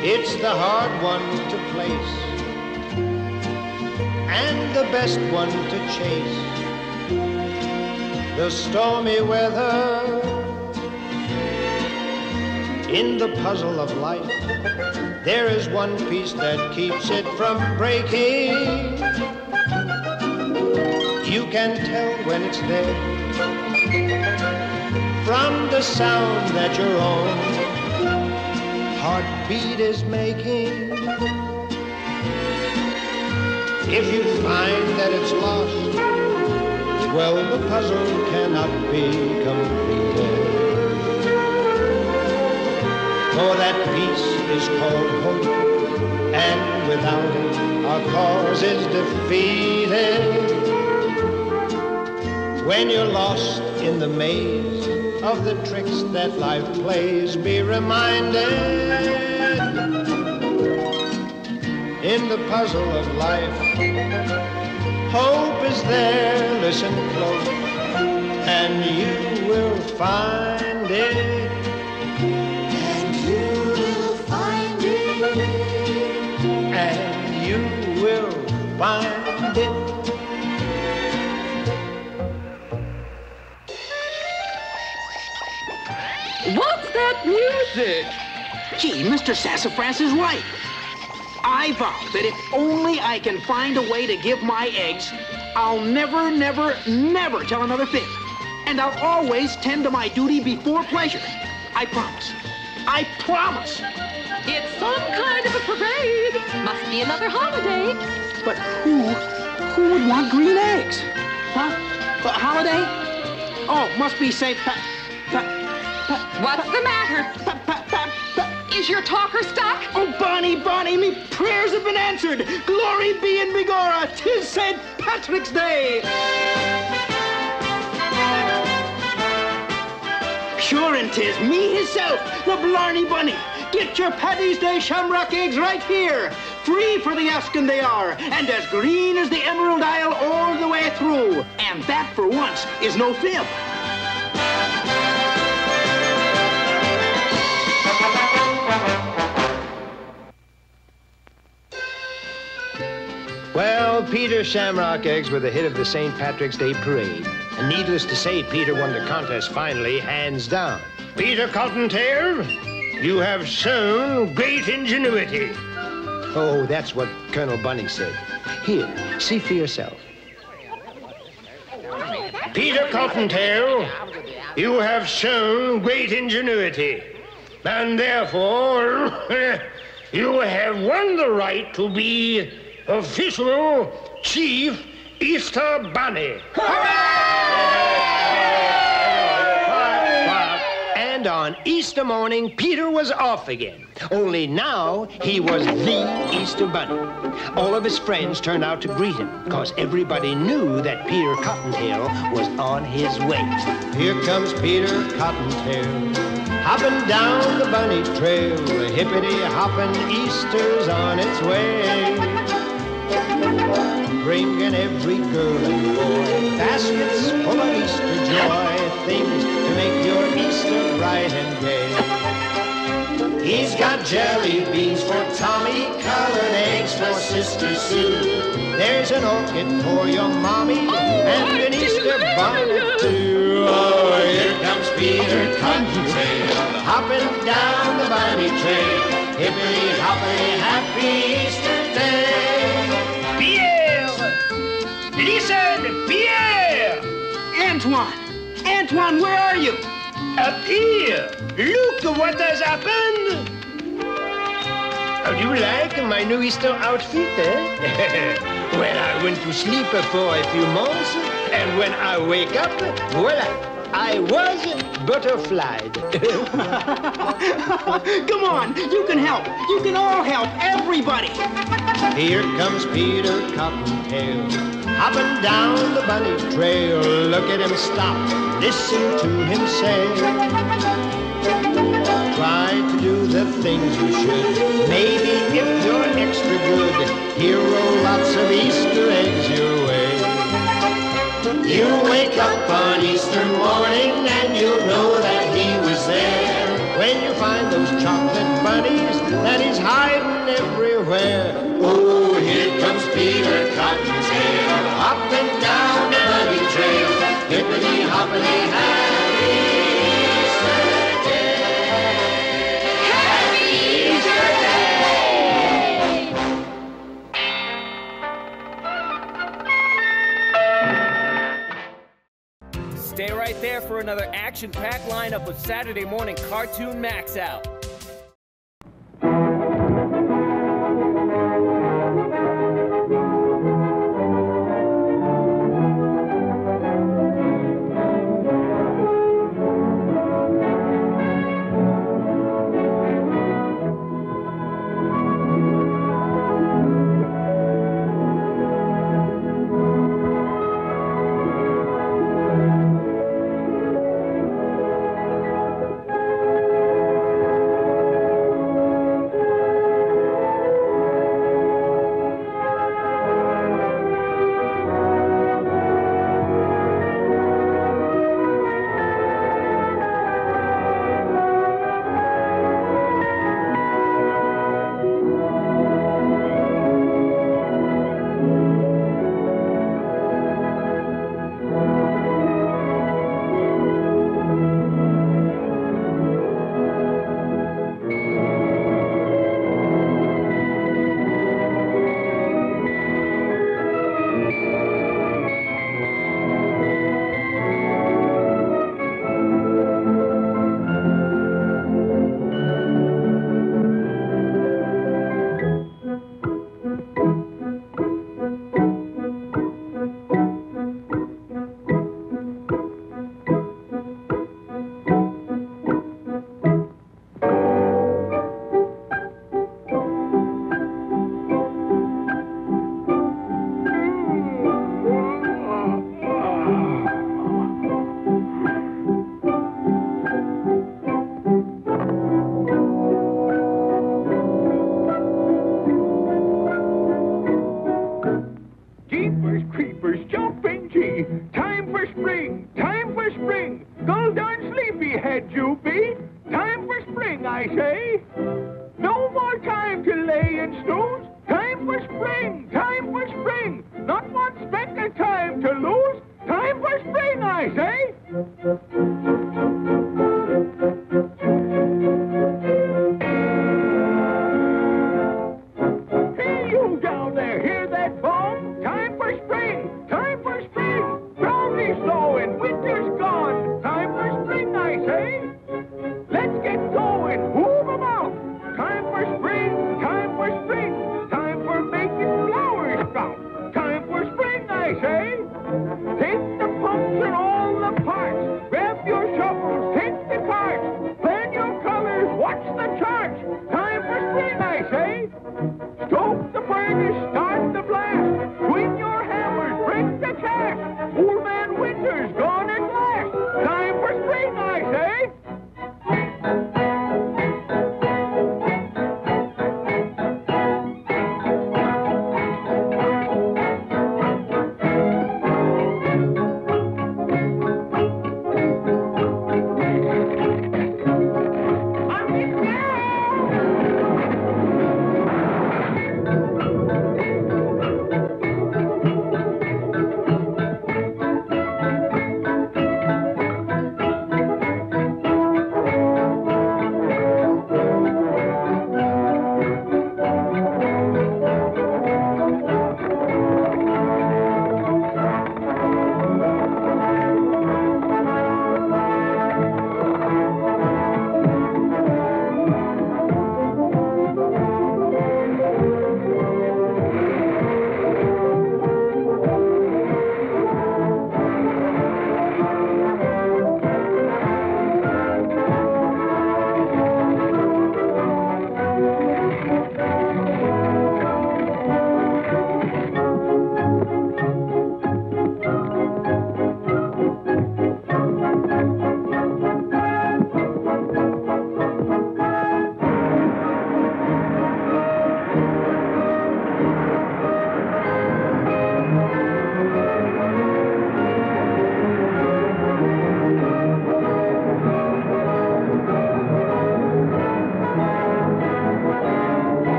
It's the hard one to place and the best one to chase. The stormy weather in the puzzle of life. There is one piece that keeps it from breaking. You can tell when it's there from the sound that your own heartbeat is making. If you find that it's lost, well, the puzzle cannot be completed. For that piece is called hope, and without it, our cause is defeated. When you're lost in the maze of the tricks that life plays, be reminded in the puzzle of life. Hope is there, listen close, and you will find it. And you will find it. And you will find it. What's that music? Gee, Mr. Sassafras is right. I vow that if only I can find a way to give my eggs, I'll never, never, never tell another fib. And I'll always tend to my duty before pleasure. I promise. I promise. It's some kind of a parade. Must be another holiday. But who, who would want green eggs? Huh? A holiday? Oh, must be St. Pa- Pa- What's the matter? Is your talker stuck? Oh, Bonnie, Bonnie, me prayers have been answered. Glory be in Bigorra. Tis St. Patrick's Day. Sure and tis me hisself, the Blarney Bunny. Get your Paddy's Day shamrock eggs right here. Free for the asking they are, and as green as the Emerald Isle all the way through. And that, for once, is no fib. Well, Peter Shamrock eggs were the hit of the St. Patrick's Day parade. And needless to say, Peter won the contest finally, hands down. Peter Cottontail, you have shown great ingenuity. Oh, that's what Colonel Bunny said. Here, see for yourself. Peter Cottontail, you have shown great ingenuity. And therefore, *laughs* you have won the right to be official Chief Easter Bunny. And on Easter morning, Peter was off again. Only now he was the Easter Bunny. All of his friends turned out to greet him, because everybody knew that Peter Cottontail was on his way. Here comes Peter Cottontail, hopping down the bunny trail. The hippity hopping Easter's on its way. Bringing every girl and boy baskets full of Easter joy, things to make your Easter bright and gay. He's got jelly beans for Tommy, colored eggs for Sister Sue. There's an orchid for your mommy and an Easter bonnet too. Oh, here comes Peter Cottontail, hopping down the bunny trail. Hippity hoppity, happy Easter Antoine! Antoine, where are you? Up here. Look what has happened. How do you like my new Easter outfit, eh? *laughs* well, I went to sleep for a few months, and when I wake up, voila, I was butterflied. *laughs* Come on, you can help. You can all help. Everybody. Here comes Peter Cottontail, up and down the bunny trail, look at him stop, listen to him say. Try to do the things you should, maybe if you're extra good, he'll roll lots of Easter eggs your way. You wake up on Easter morning and you'll know that he was there. When you find those chocolate bunnies that he's hiding everywhere. Oh, here comes Peter Cottontail hopping down the trail. Hippity hoppity happy Easter day. Happy Easter day. Stay right there for another action-packed lineup of Saturday morning Cartoon Max Out.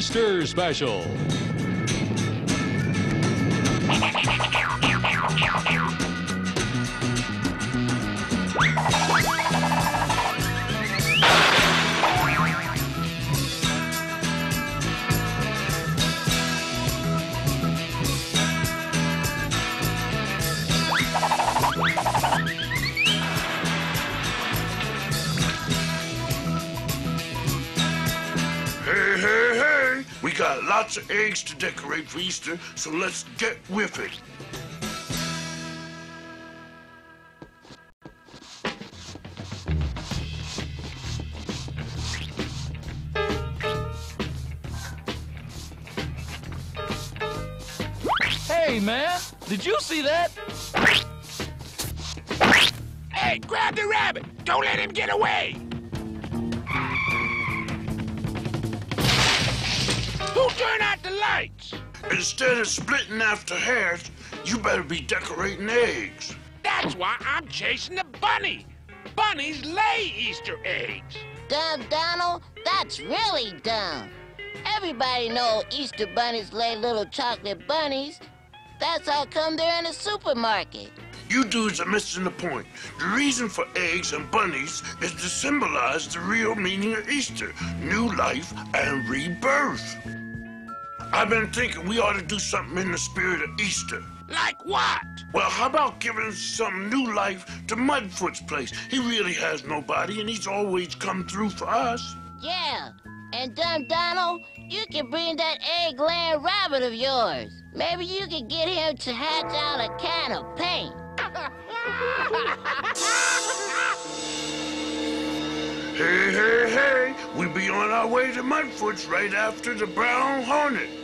Easter special. eggs to decorate for Easter, so let's get with it. After hairs, you better be decorating eggs. That's why I'm chasing the bunny. Bunnies lay Easter eggs. Dumb Donald, that's really dumb. Everybody know Easter bunnies lay little chocolate bunnies. That's how come they're in the supermarket. You dudes are missing the point. The reason for eggs and bunnies is to symbolize the real meaning of Easter new life and rebirth. I've been thinking we ought to do something in the spirit of Easter. Like what? Well, how about giving some new life to Mudfoot's place? He really has nobody, and he's always come through for us. Yeah, and Dumb Donald, you can bring that egg-laying rabbit of yours. Maybe you can get him to hatch out a can of paint. Hey, hey, hey! We be on our way to Mudfoot's right after the Brown Hornet.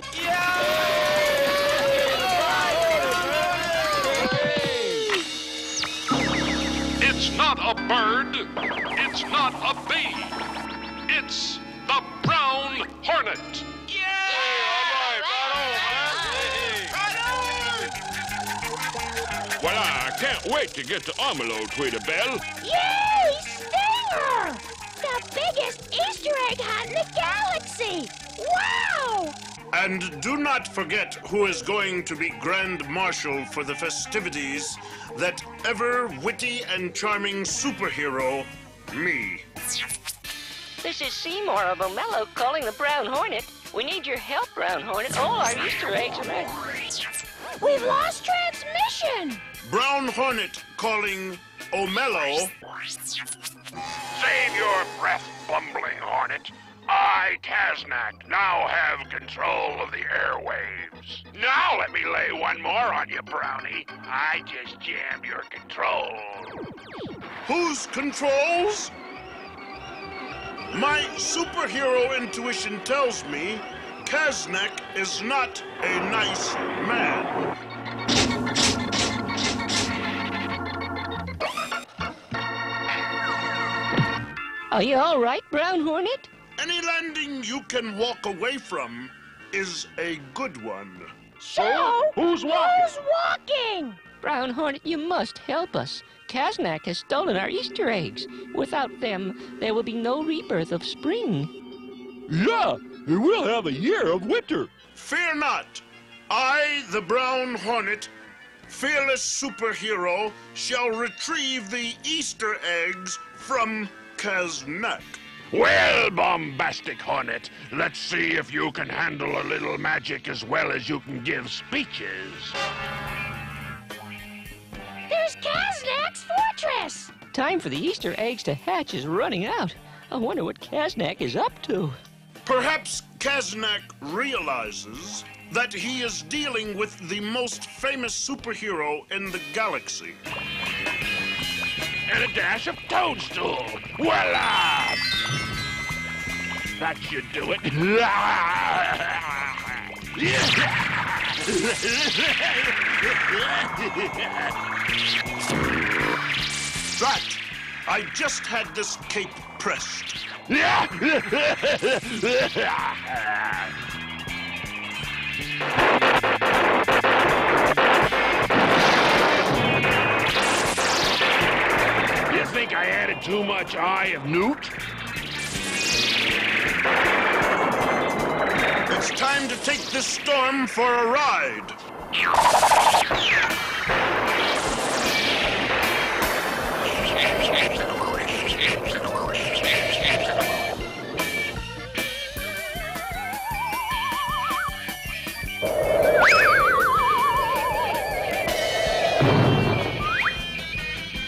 It's not a bird. It's not a bee. It's the brown hornet. Well, I can't wait to get to Armelo, Tweeterbell. Yay, Stinger! The biggest Easter egg hunt in the galaxy! Wow! And do not forget who is going to be Grand Marshal for the festivities that ever witty and charming superhero, me. This is Seymour of O'Mello calling the Brown Hornet. We need your help, Brown Hornet. All our Easter eggs are ready. We've lost transmission! Brown Hornet calling O'Mello. Save your breath, bumbling hornet. I, Kaznak, now have control of the airwaves. Now let me lay one more on you, Brownie. I just jammed your controls. Whose controls? My superhero intuition tells me Kaznak is not a nice man. Are you all right, Brown Hornet? Any landing you can walk away from is a good one. So, who's Who's walking? Brown Hornet, you must help us. Kaznak has stolen our Easter eggs. Without them, there will be no rebirth of spring. Yeah, we'll have a year of winter. Fear not. I, the Brown Hornet, fearless superhero, shall retrieve the Easter eggs from Kaznak. Well, bombastic hornet, let's see if you can handle a little magic as well as you can give speeches. There's Kaznak's fortress! Time for the Easter eggs to hatch is running out. I wonder what Kaznak is up to. Perhaps Kaznak realizes that he is dealing with the most famous superhero in the galaxy. And a dash of toadstool. Voila! That should do it. *laughs* That! I just had this cape pressed. You *laughs* think I added too much Eye of Newt? It's time to take this storm for a ride.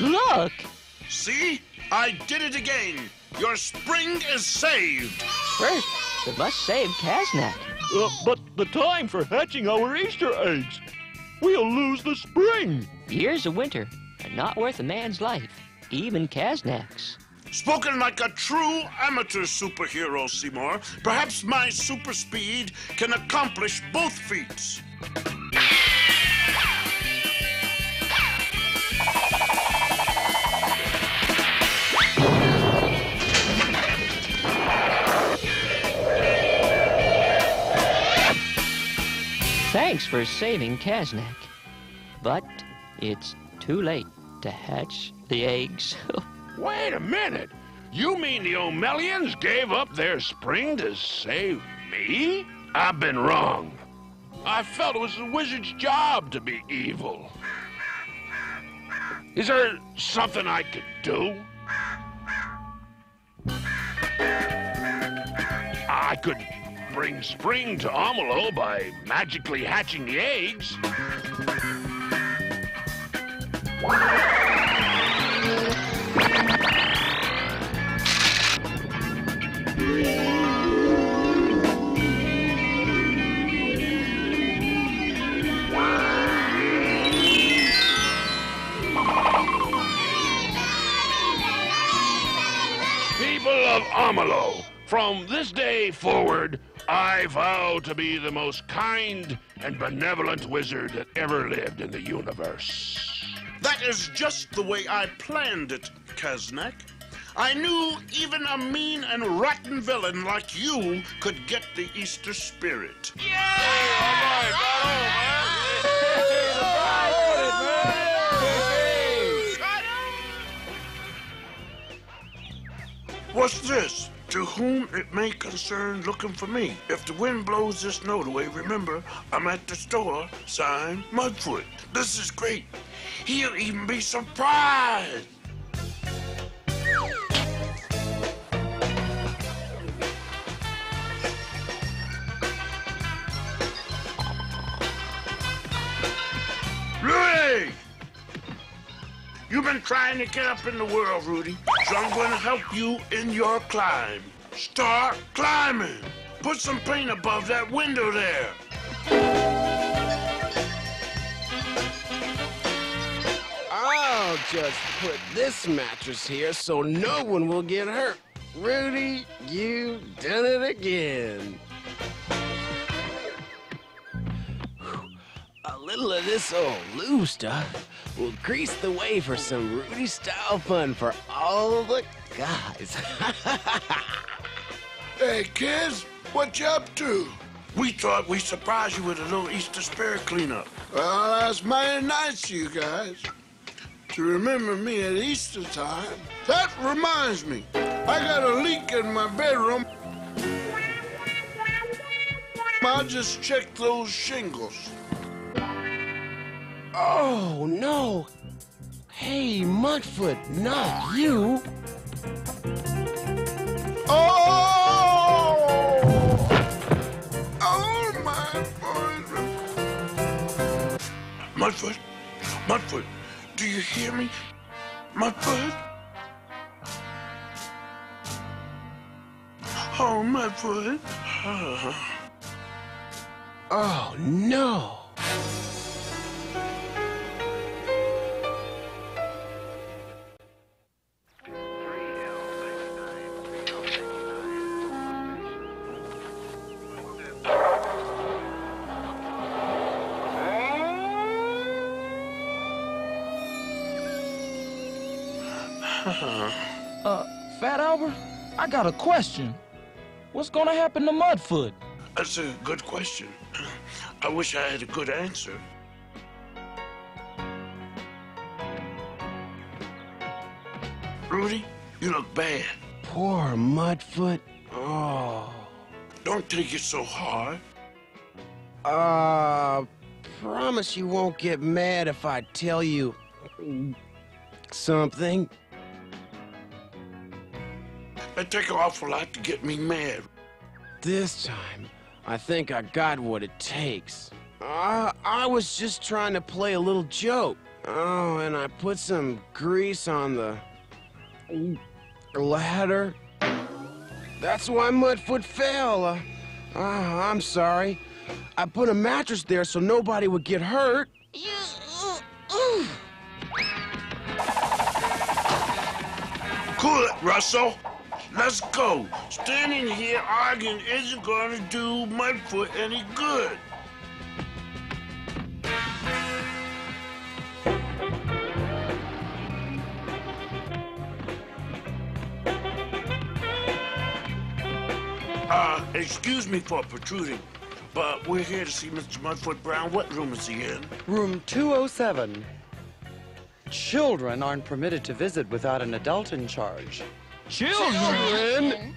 Look! See? I did it again. Your spring is saved. First, we must save Kaznak. Uh, but the time for hatching our Easter eggs. We'll lose the spring. Years of winter are not worth a man's life, even Kaznak's. Spoken like a true amateur superhero, Seymour. Perhaps my super speed can accomplish both feats. Thanks for saving Kaznak. But it's too late to hatch the eggs. *laughs* Wait a minute. You mean the O'Melians gave up their spring to save me? I've been wrong. I felt it was the wizard's job to be evil. Is there something I could do? I could bring spring to Amalo by magically hatching the eggs. People of Amalo, from this day forward, I vow to be the most kind and benevolent wizard that ever lived in the universe. That is just the way I planned it, Kaznak. I knew even a mean and rotten villain like you could get the Easter spirit. What's this? To whom it may concern looking for me. If the wind blows this note away, remember, I'm at the store, signed Mudfoot. This is great. He'll even be surprised. Rudy! You've been trying to get up in the world, Rudy. So I'm going to help you in your climb. Start climbing. Put some paint above that window there. I'll just put this mattress here so no one will get hurt. Rudy, you've done it again. A little of this old Lou stuff will grease the way for some Rudy style fun for all the guys. *laughs* Hey, kids, what you up to? We thought we'd surprise you with a little Easter spirit cleanup. Well, that's mighty nice of you guys to remember me at Easter time. That reminds me, I got a leak in my bedroom. I'll just check those shingles. Oh, no. Hey, Mudfoot, not you. Oh! Oh, my boy. Mudfoot, Mudfoot, do you hear me? Mudfoot? Oh, Mudfoot. *sighs* Oh, no. Got a question. What's gonna happen to Mudfoot? That's a good question. *clears throat* I wish I had a good answer. Rudy, you look bad. Poor Mudfoot. Oh. Don't take it so hard. Uh, promise you won't get mad if I tell you something. It take an awful lot to get me mad. This time, I think I got what it takes. Uh, I was just trying to play a little joke. Oh, and I put some grease on the ladder. That's why Mudfoot fell. Uh, uh, I'm sorry. I put a mattress there so nobody would get hurt. Cool it, Russell. Let's go. Standing here arguing isn't going to do Mudfoot any good. Uh, excuse me for protruding. But we're here to see Mr. Mudfoot Brown. What room is he in? Room 207. Children aren't permitted to visit without an adult in charge. Children?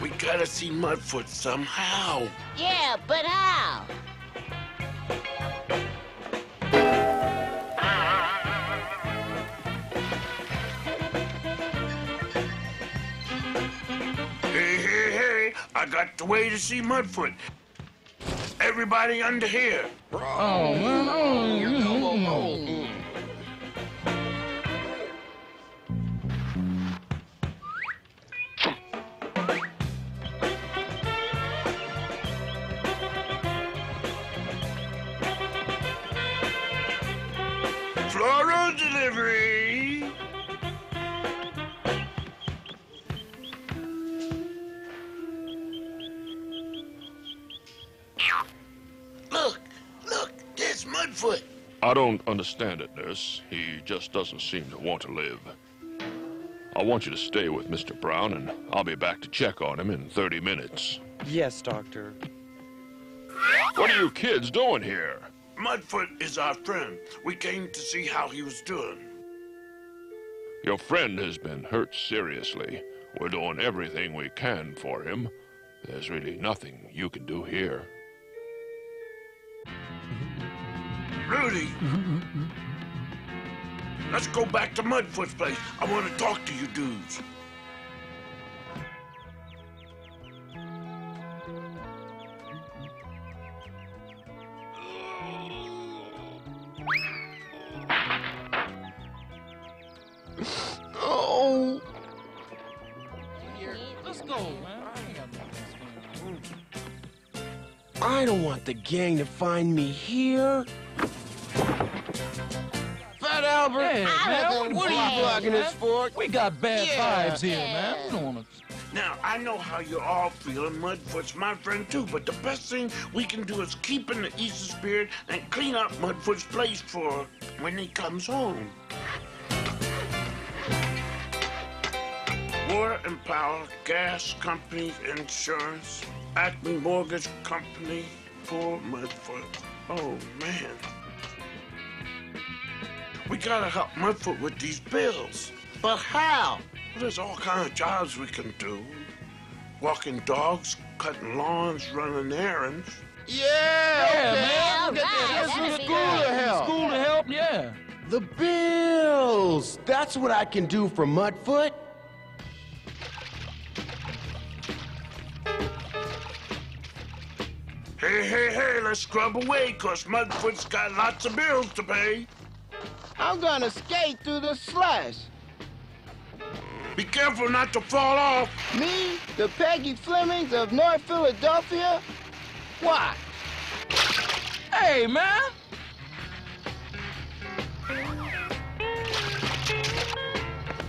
We gotta see Mudfoot somehow. Yeah, but how? Hey, hey, hey, I got the way to see Mudfoot. Everybody under here. Oh, man. Oh, Floral delivery. I don't understand it, nurse. He just doesn't seem to want to live. I want you to stay with Mr. Brown, and I'll be back to check on him in 30 minutes. Yes, Doctor. What are you kids doing here? Mudfoot is our friend. We came to see how he was doing. Your friend has been hurt seriously. We're doing everything we can for him. There's really nothing you can do here. Rudy. Let's go back to Mudfoot's place. I want to talk to you dudes. Let's go, man. I don't want the gang to find me here. Fat Albert, Hey, man, what are you blocking us for? We got bad Yeah. vibes here, man. We don't want to. Now, I know how you're all feeling. Mudfoot's my friend too, but the best thing we can do is keep in the Easter spirit and clean up Mudfoot's place for when he comes home. Water and power, gas company, insurance, Acme Mortgage Company, poor Mudfoot. Oh, man. We gotta help Mudfoot with these bills. But how? Well, there's all kind of jobs we can do. Walking dogs, cutting lawns, running errands. Yeah, Yeah, okay. man. We'll get Right, the that'd school be to help. School to help, yeah. The bills. That's what I can do for Mudfoot. Hey, hey, hey, let's scrub away, cause Mudfoot's got lots of bills to pay. I'm gonna skate through the slush. Be careful not to fall off. Me, the Peggy Flemings of North Philadelphia? Why? Hey, man.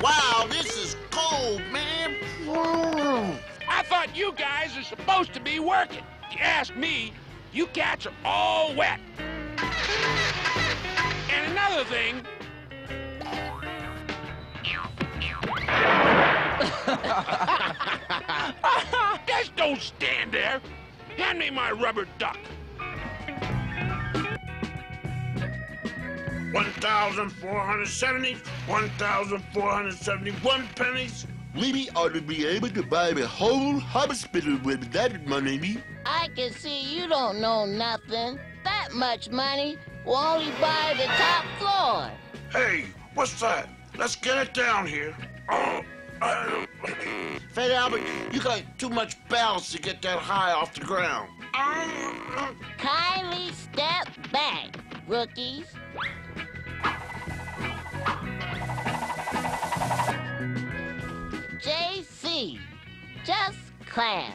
Wow, this is cold, man. I thought you guys are supposed to be working. You ask me, you cats are all wet. And another thing, just don't stand there. Hand me my rubber duck. 1,470, 1,471 pennies. We ought to be able to buy a whole hospital with that money. I can see you don't know nothing. That much money only buy the top floor. Hey, what's that? Let's get it down here. Oh, uh, Fat Albert, you got too much balance to get that high off the ground. Kindly step back, rookies. JC, just class.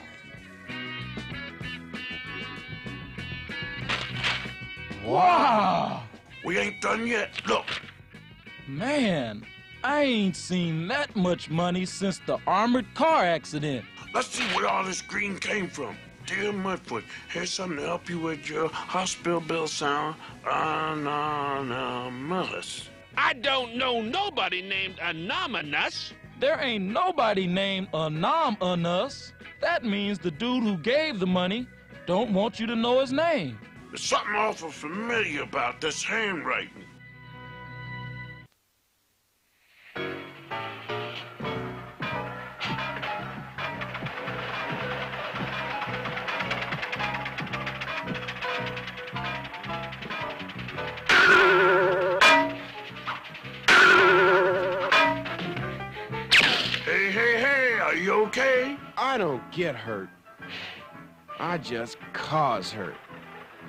Wow. We ain't done yet. Look, Man, I ain't seen that much money since the armored car accident. let's see where all this green came from. Dear Mudfoot, here's something to help you with your hospital bill sound anonymous. I don't know nobody named Anonymous. There ain't nobody named Anam Us. That means the dude who gave the money don't want you to know his name. There's something awful familiar about this handwriting. Hey, hey, hey, are you okay? I don't get hurt. I just cause hurt.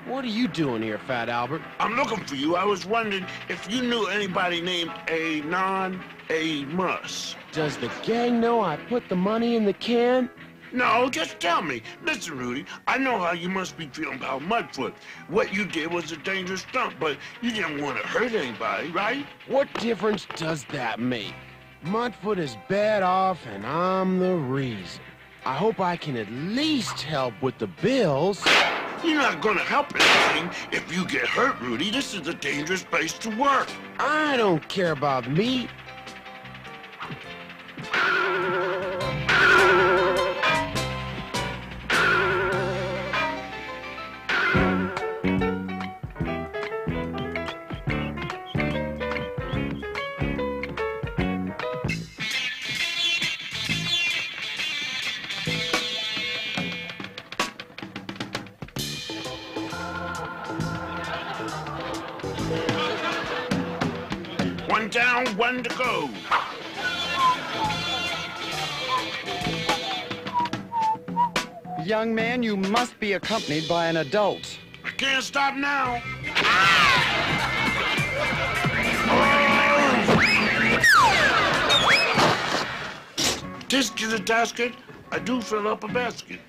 What are you doing here, Fat Albert? I'm looking for you. I was wondering if you knew anybody named A Non A Mus. Does the gang know I put the money in the can? No, just tell me. Listen, Rudy, I know how you must be feeling about Mudfoot. What you did was a dangerous stunt, but you didn't want to hurt anybody, right? What difference does that make? Mudfoot is bad off, and I'm the reason. I hope I can at least help with the bills. You're not gonna help anything if you get hurt, Rudy. This is a dangerous place to work. I don't care about me. One down, one to go. Young man, you must be accompanied by an adult. I can't stop now. This is a tasket. I do fill up a basket.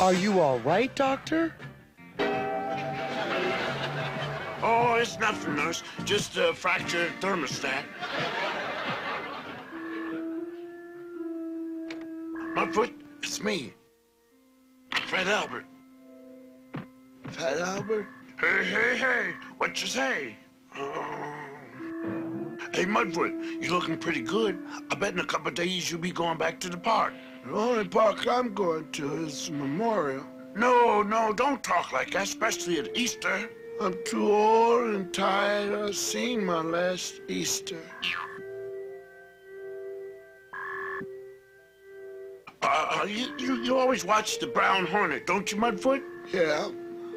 Are you all right, Doctor? Oh, it's nothing, nurse. Just a fractured thermostat. Mudfoot, it's me. Fred Albert. Fred Albert? Hey, hey, hey. What you say? Oh. Hey, Mudfoot, you're looking pretty good. I bet in a couple of days you'll be going back to the park. The only park I'm going to is Memorial. No, no, don't talk like that, especially at Easter. I'm too old and tired. I've seen my last Easter. Uh, you, you, you always watch the Brown Hornet, don't you, Mudfoot? Yeah.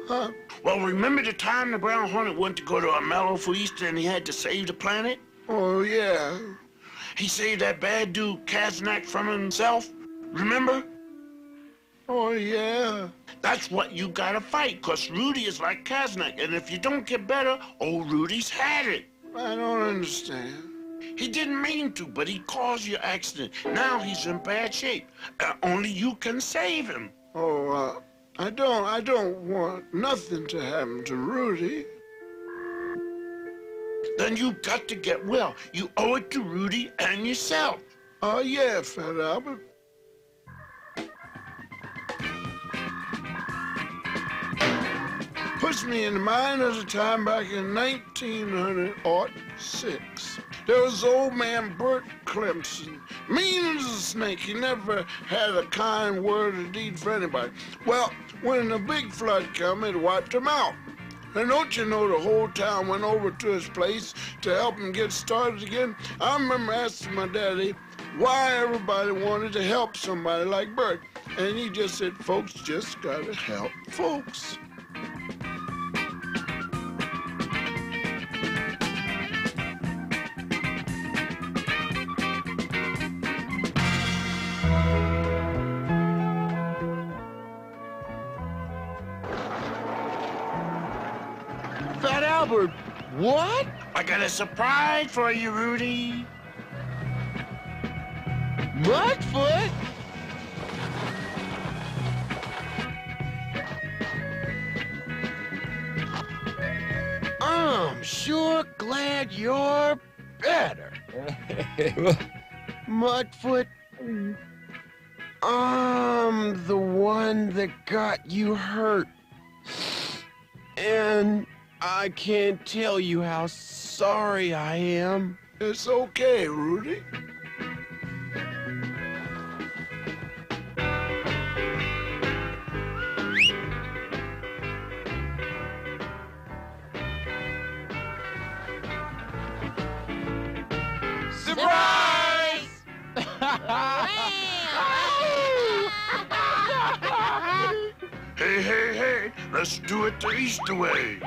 Huh? Well, remember the time the Brown Hornet went to go to Amello for Easter and he had to save the planet? Oh, yeah. He saved that bad dude Kaznak from himself. Remember? Oh, yeah. That's what you gotta fight, because Rudy is like Kaznak, and if you don't get better, old Rudy's had it. I don't understand. He didn't mean to, but he caused your accident. Now he's in bad shape. Uh, only you can save him. Oh, uh, I don't, I don't want nothing to happen to Rudy. Then you've got to get well. You owe it to Rudy and yourself. Ah, oh, yeah, Fat Albert. Puts me in mind of the time back in 1906. There was old man Bert Clemson, mean as a snake. He never had a kind word or deed for anybody. Well, when the big flood come, it wiped him out. And don't you know the whole town went over to his place to help him get started again? I remember asking my daddy why everybody wanted to help somebody like Bert. And he just said, folks just gotta help folks. Fat Albert, what? I got a surprise for you, Rudy. Mudfoot? I'm sure glad you're better. *laughs* Mudfoot, I'm the one that got you hurt. And I can't tell you how sorry I am. It's okay, Rudy. Surprise! Hey, hey, hey, let's do it the Easter way.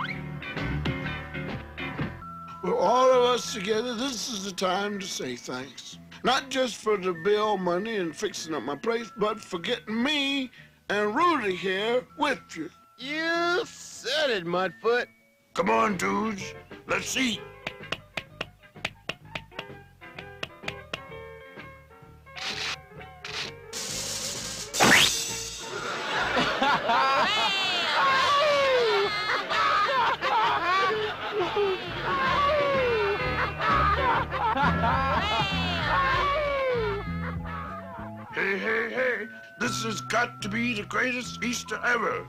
Well, all of us together, this is the time to say thanks. Not just for the bill money and fixing up my place, but for getting me and Rudy here with you. You said it, Mudfoot. Come on, dudes. Let's eat. Hey, hey, hey, this has got to be the greatest Easter ever.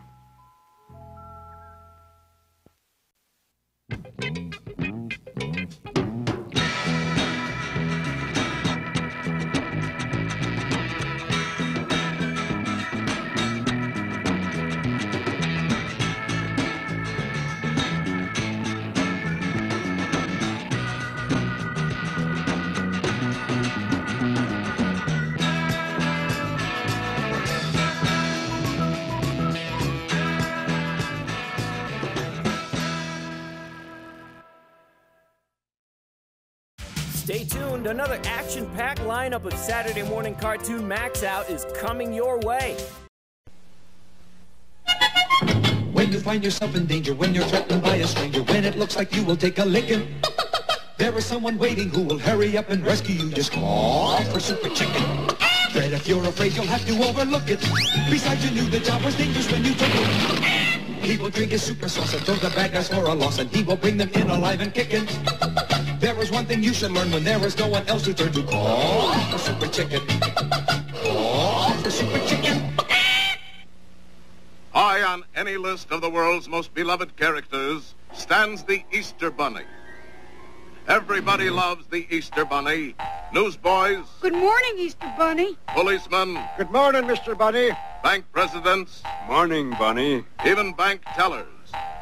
Tuned. Another action packed lineup of Saturday morning cartoon Max Out is coming your way. When you find yourself in danger, when you're threatened by a stranger, when it looks like you will take a licking, there is someone waiting who will hurry up and rescue you. Just call for Super Chicken. Fred, if you're afraid, you'll have to overlook it. Besides, you knew the job was dangerous when you took it. He will drink his super sauce and throw the bad guys for a loss, and he will bring them in alive and kicking. There is one thing you should learn when there is no one else to turn to. Call for Super Chicken. Call for Super Chicken. High on any list of the world's most beloved characters stands the Easter Bunny. Everybody loves the Easter Bunny. Newsboys, Good morning, Easter Bunny. policemen. Good morning, Mr. Bunny. Bank presidents. Morning, Bunny. Even bank tellers.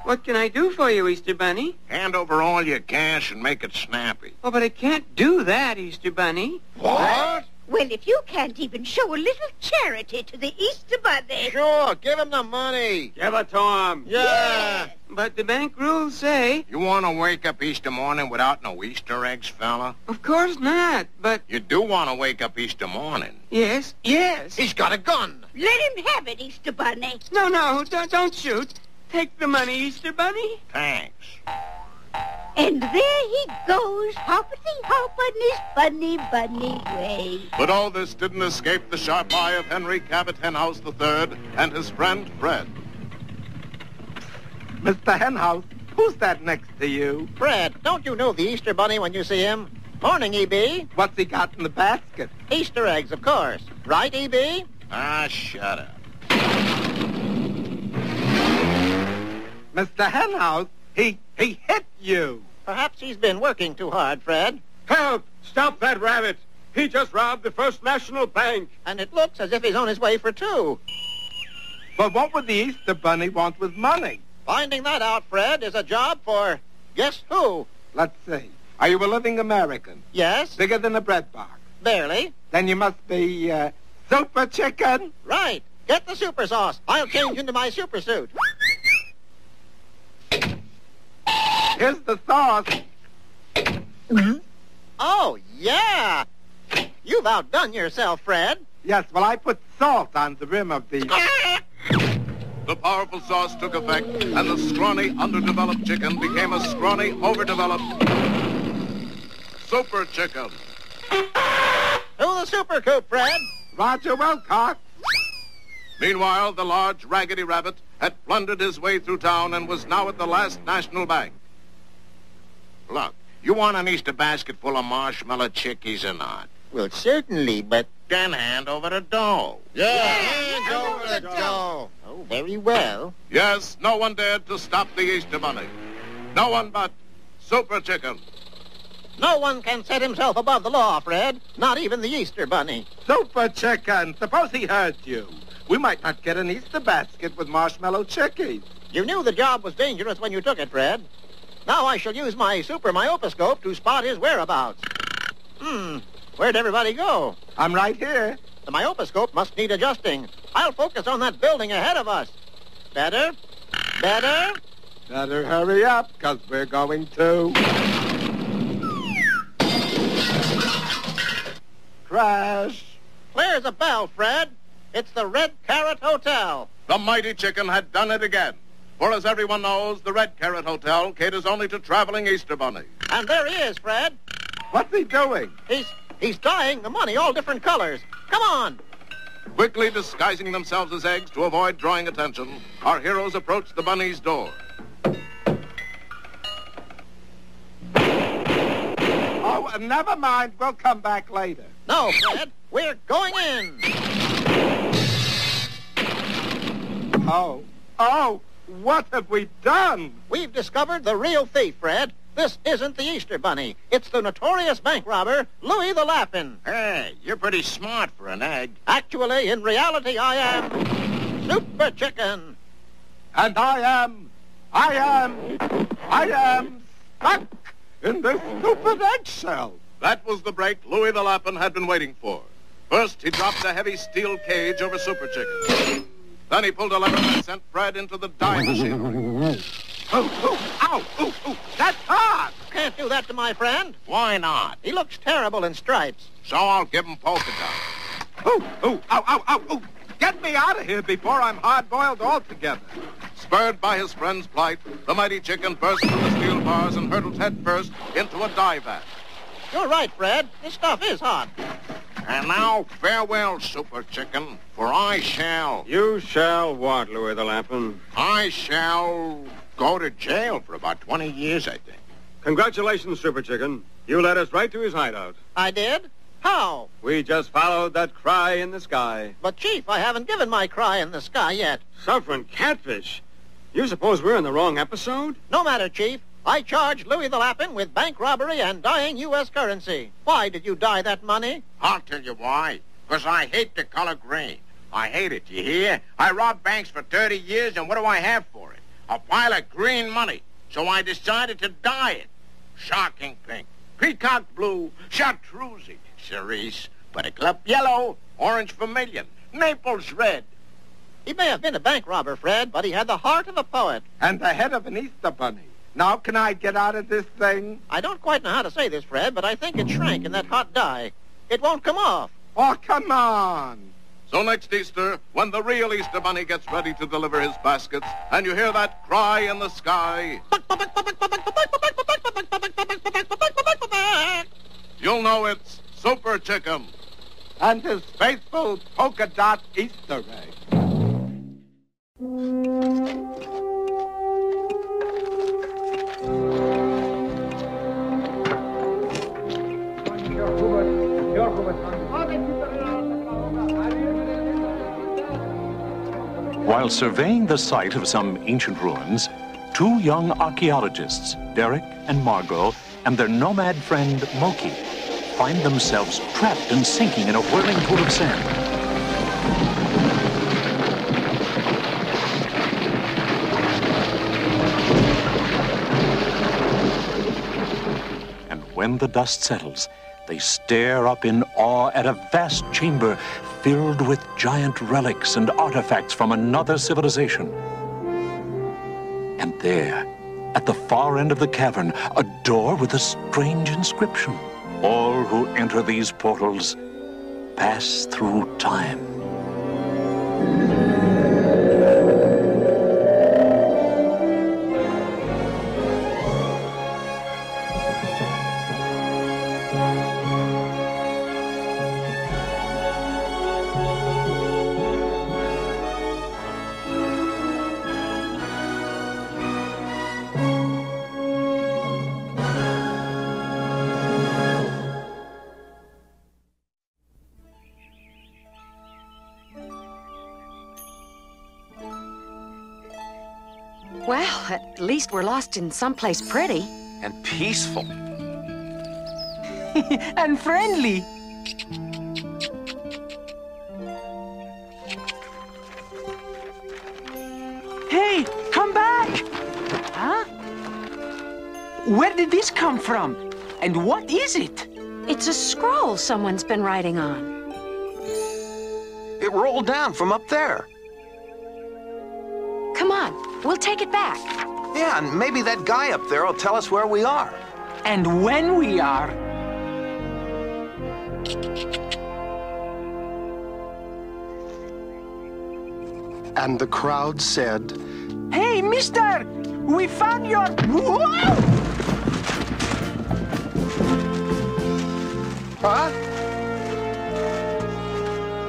What can I do for you, Easter Bunny? Hand over all your cash and make it snappy. Oh, but I can't do that, Easter Bunny. What? Well, if you can't even show a little charity to the Easter Bunny. Sure, give him the money. Give it to him. Yeah. But the bank rules say... You want to wake up Easter morning without no Easter eggs, fella? Of course not, but... You do want to wake up Easter morning. Yes, yes. He's got a gun. Let him have it, Easter Bunny. No, no, don't, don't shoot. Take the money, Easter Bunny. Thanks. And there he goes, hoppity hop on his bunny bunny way. But all this didn't escape the sharp eye of Henry Cabot Henhouse III and his friend Fred. Mr. Henhouse, who's that next to you? Fred, don't you know the Easter Bunny when you see him? Morning, E.B. What's he got in the basket? Easter eggs, of course. Right, E.B.? Ah, shut up. Mr. Henhouse, he, he hit you. Perhaps he's been working too hard, Fred. Help! Stop that rabbit! He just robbed the First National Bank. And it looks as if he's on his way for two. But what would the Easter Bunny want with money? Finding that out, Fred, is a job for guess who? Let's see. Are you a living American? Yes. Bigger than a bread box? Barely. Then you must be, uh, Super Chicken? Right. Get the super sauce. I'll change into my super suit. Here's the sauce. Oh, yeah. You've outdone yourself, Fred. Yes, well, I put salt on the rim of the... The powerful sauce took effect, and the scrawny, underdeveloped chicken became a scrawny, overdeveloped super chicken. To the super coop, Fred. Roger Wilcox. Meanwhile, the large, raggedy rabbit had plundered his way through town and was now at the last National Bank. Look, You want an Easter basket full of marshmallow chickies or not? Well, certainly, but... Then hand over the dough. hand over the dough. Oh, very well. Yes, no one dared to stop the Easter Bunny. No one but Super Chicken. No one can set himself above the law, Fred. Not even the Easter Bunny. Super Chicken, suppose he hurt you. We might not get an Easter basket with marshmallow chickies. You knew the job was dangerous when you took it, Fred. Now I shall use my super myoposcope to spot his whereabouts. Hmm, where'd everybody go? I'm right here. The myoposcope must need adjusting. I'll focus on that building ahead of us. Better? Better? Better hurry up, because we're going to... Crash. Clear as a bell, Fred. It's the Red Carrot Hotel. The mighty chicken had done it again. For as everyone knows, the Red Carrot Hotel caters only to traveling Easter bunnies. And there he is, Fred. What's he doing? He's he's dyeing the money all different colors. Come on. Quickly disguising themselves as eggs to avoid drawing attention, our heroes approach the bunny's door. Oh, never mind. We'll come back later. No, Fred. We're going in. Oh. Oh, what have we done? We've discovered the real thief, Fred. This isn't the Easter Bunny. It's the notorious bank robber, Louis the Lappin. Hey, you're pretty smart for an egg. Actually, in reality, I am Super Chicken. And I am, I am, I am stuck in this stupid eggshell. That was the break Louis the Lappin had been waiting for. First, he dropped a heavy steel cage over Super Chicken. Then he pulled a lever that sent Fred into the dye machine. Oh, oh, ow, oh, oh, that's hard. Can't do that to my friend. Why not? He looks terrible in stripes. So I'll give him polka dots. Oh, oh, ow, ow, ow, oh. Get me out of here before I'm hard-boiled altogether. Spurred by his friend's plight, the mighty chicken burst from the steel bars and hurtled headfirst into a dye vat. You're right, Fred. This stuff is hot. And now, farewell, Super Chicken, for I shall... You shall what, Louis the Lappin? I shall go to jail for about 20 years, I think. Congratulations, Super Chicken. You led us right to his hideout. I did? How? We just followed that cry in the sky. But, Chief, I haven't given my cry in the sky yet. Suffering catfish. You suppose we're in the wrong episode? No matter, Chief. I charged Louis the Lappin with bank robbery and dyeing U.S. currency. Why did you dye that money? I'll tell you why. Because I hate the color green. I hate it, you hear? I robbed banks for 30 years, and what do I have for it? A pile of green money. So I decided to dye it. Shocking pink, peacock blue, chartreuse, cerise, buttercup yellow, orange vermilion, Naples red. He may have been a bank robber, Fred, but he had the heart of a poet. And the head of an Easter bunny. Now can I get out of this thing? I don't quite know how to say this, Fred, but I think it shrank in that hot dye. It won't come off. Oh, come on. So next Easter, when the real Easter Bunny gets ready to deliver his baskets, and you hear that cry in the sky, you'll know it's Super Chicken. And his faithful polka dot Easter egg. While surveying the site of some ancient ruins, two young archaeologists, Derek and Margot, and their nomad friend Moki, find themselves trapped and sinking in a whirling pool of sand. When the dust settles, they stare up in awe at a vast chamber filled with giant relics and artifacts from another civilization. And there, at the far end of the cavern, a door with a strange inscription. All who enter these portals pass through time. Least we're lost in someplace pretty. And peaceful. *laughs* and friendly. Hey, come back! Huh? Where did this come from? And what is it? It's a scroll someone's been writing on. It rolled down from up there. Come on, we'll take it back. Yeah, and maybe that guy up there will tell us where we are. And when we are. And the crowd said, Hey, mister! We found your... Whoa! Huh?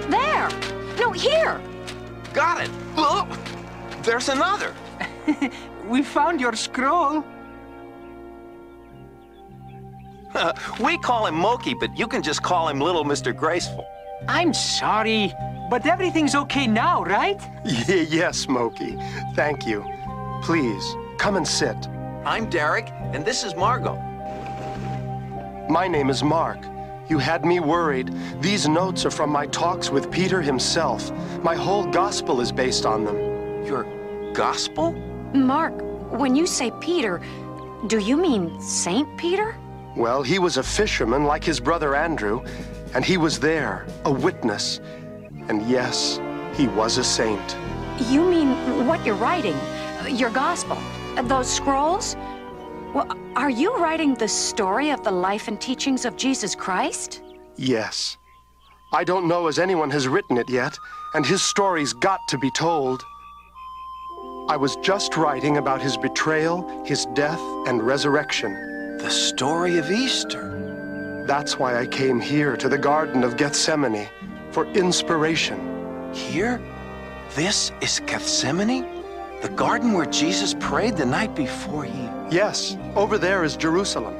There! No, here! Got it. Look! There's another. *laughs* we found your scroll. we call him Moki, but you can just call him Little Mr. Graceful. I'm sorry, but everything's okay now, right? *laughs* yes, Moki. Thank you. Please, come and sit. I'm Derek, and this is Margot. My name is Mark. You had me worried. These notes are from my talks with Peter himself. My whole gospel is based on them. Your gospel? Mark, when you say Peter, do you mean Saint Peter? Well, he was a fisherman like his brother Andrew, and he was there, a witness. And yes, he was a saint. You mean what you're writing? Your gospel? Those scrolls? Well, are you writing the story of the life and teachings of Jesus Christ? Yes. I don't know as anyone has written it yet, and his story's got to be told. I was just writing about his betrayal, his death, and resurrection. The story of Easter. That's why I came here to the Garden of Gethsemane, for inspiration. Here? This is Gethsemane? The garden where Jesus prayed the night before he... Yes, over there is Jerusalem.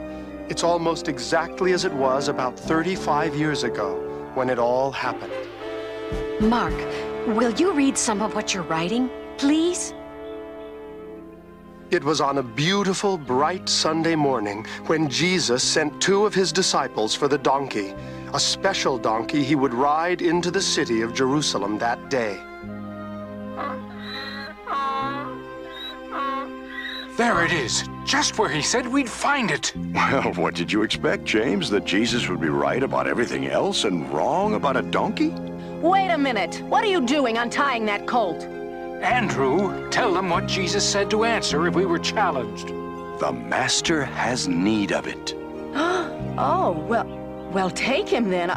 It's almost exactly as it was about 35 years ago, when it all happened. Mark, will you read some of what you're writing, please? It was on a beautiful, bright Sunday morning when Jesus sent two of his disciples for the donkey, a special donkey he would ride into the city of Jerusalem that day. There it is, just where he said we'd find it. Well, what did you expect, James? That Jesus would be right about everything else and wrong about a donkey? Wait a minute. What are you doing untying that colt? Andrew, tell them what Jesus said to answer if we were challenged. The Master has need of it. *gasps* oh, well, well, take him then.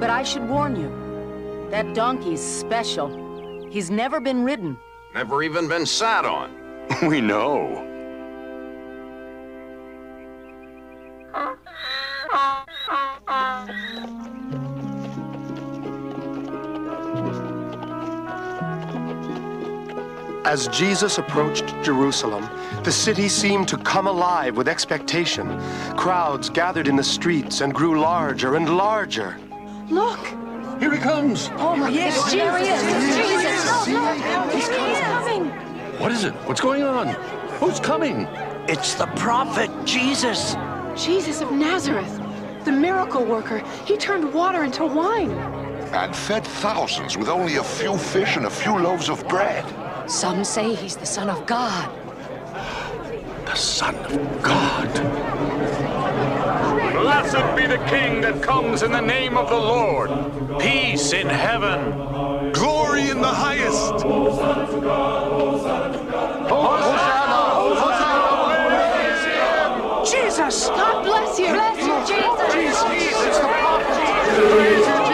But I should warn you, that donkey's special. He's never been ridden. Never even been sat on. *laughs* We know. *laughs* As Jesus approached Jerusalem, the city seemed to come alive with expectation. Crowds gathered in the streets and grew larger and larger. Look! Here he comes! Oh my yes, Jesus! Jesus! Look, look! He's coming! What is it? What's going on? Who's coming? It's the prophet, Jesus. Jesus of Nazareth, the miracle worker. He turned water into wine. And fed thousands with only a few fish and a few loaves of bread. Some say he's the Son of God. The Son of God. Blessed be the King that comes in the name of the Lord. Peace in heaven. Glory in the highest. Jesus! God bless you! Bless you, Jesus! Jesus! It's the prophet! Praise you, Jesus!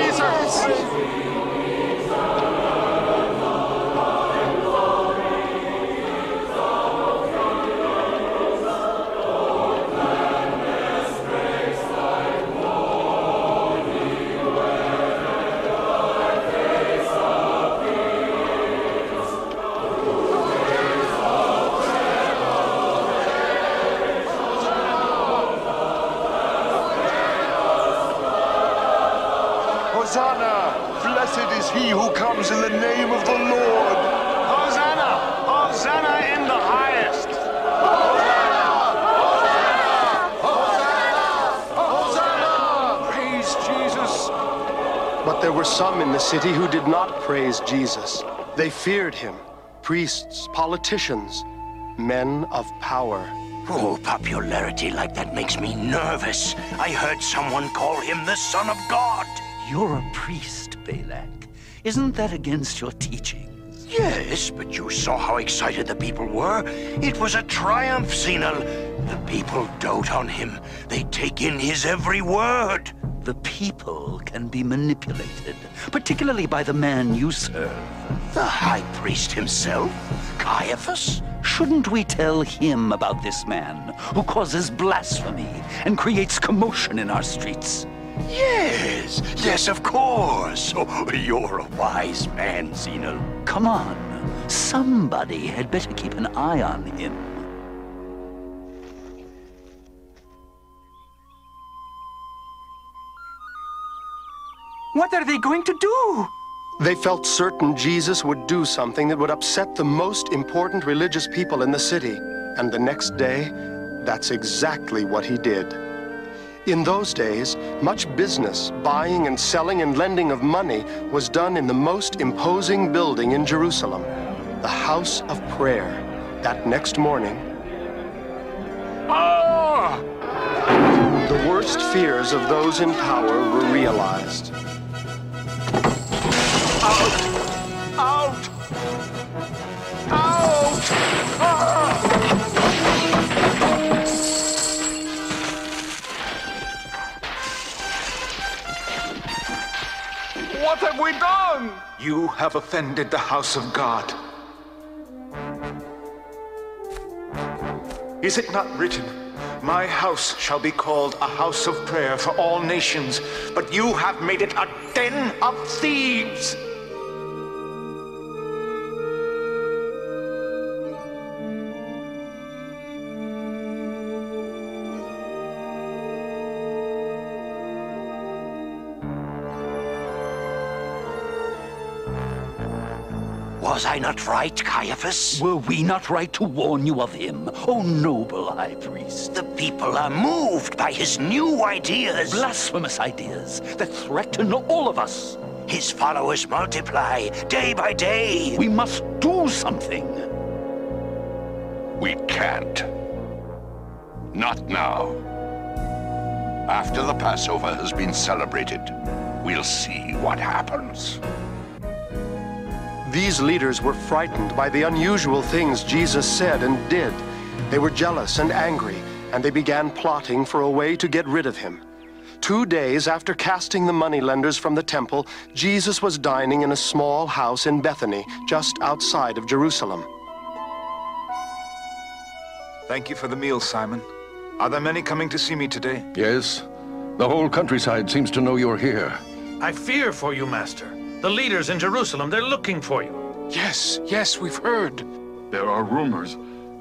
City who did not praise Jesus. They feared him. Priests, politicians, men of power. Oh, popularity like that makes me nervous. I heard someone call him the Son of God. You're a priest, Balak. Isn't that against your teaching? Yes, but you saw how excited the people were. It was a triumph, Zenal. The people dote on him. They take in his every word. The people can be manipulated, particularly by the man you serve. The high priest himself? Caiaphas? Shouldn't we tell him about this man who causes blasphemy and creates commotion in our streets? Yes, yes, of course. Oh, you're a wise man, Zeno. Come on. Somebody had better keep an eye on him. What are they going to do? They felt certain Jesus would do something that would upset the most important religious people in the city. And the next day, that's exactly what he did. In those days, much business, buying and selling and lending of money was done in the most imposing building in Jerusalem, the House of Prayer. That next morning, Ah! the worst fears of those in power were realized. Out! Out! Ah! What have we done? You have offended the house of God. Is it not written, My house shall be called a house of prayer for all nations, but you have made it a den of thieves? Was I not right, Caiaphas? Were we not right to warn you of him, O noble high priest? The people are moved by his new ideas. Blasphemous ideas that threaten all of us. His followers multiply day by day. We must do something. We can't. Not now. After the Passover has been celebrated, we'll see what happens. These leaders were frightened by the unusual things Jesus said and did. They were jealous and angry, and they began plotting for a way to get rid of him. Two days after casting the moneylenders from the temple, Jesus was dining in a small house in Bethany, just outside of Jerusalem. Thank you for the meal, Simon. Are there many coming to see me today? Yes. The whole countryside seems to know you're here. I fear for you, Master. The leaders in Jerusalem, they're looking for you. Yes, yes, we've heard. There are rumors.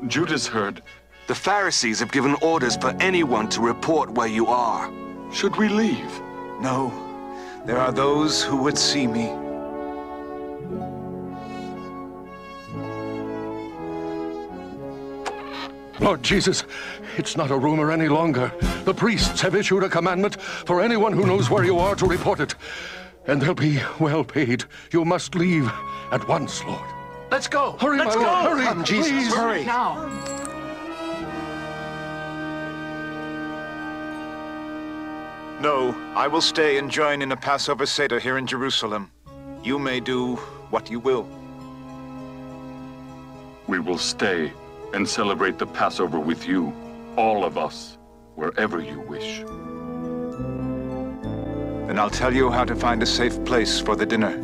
Judas heard. The Pharisees have given orders for anyone to report where you are. Should we leave? No. There are those who would see me. Lord Jesus, it's not a rumor any longer. The priests have issued a commandment for anyone who knows where you are to report it. And they'll be well paid. You must leave at once, Lord. Let's go. Hurry, Let's my go. Lord, hurry. Come, Jesus, please. hurry. Now. No, I will stay and join in a Passover Seder here in Jerusalem. You may do what you will. We will stay and celebrate the Passover with you, all of us, wherever you wish. Then I'll tell you how to find a safe place for the dinner.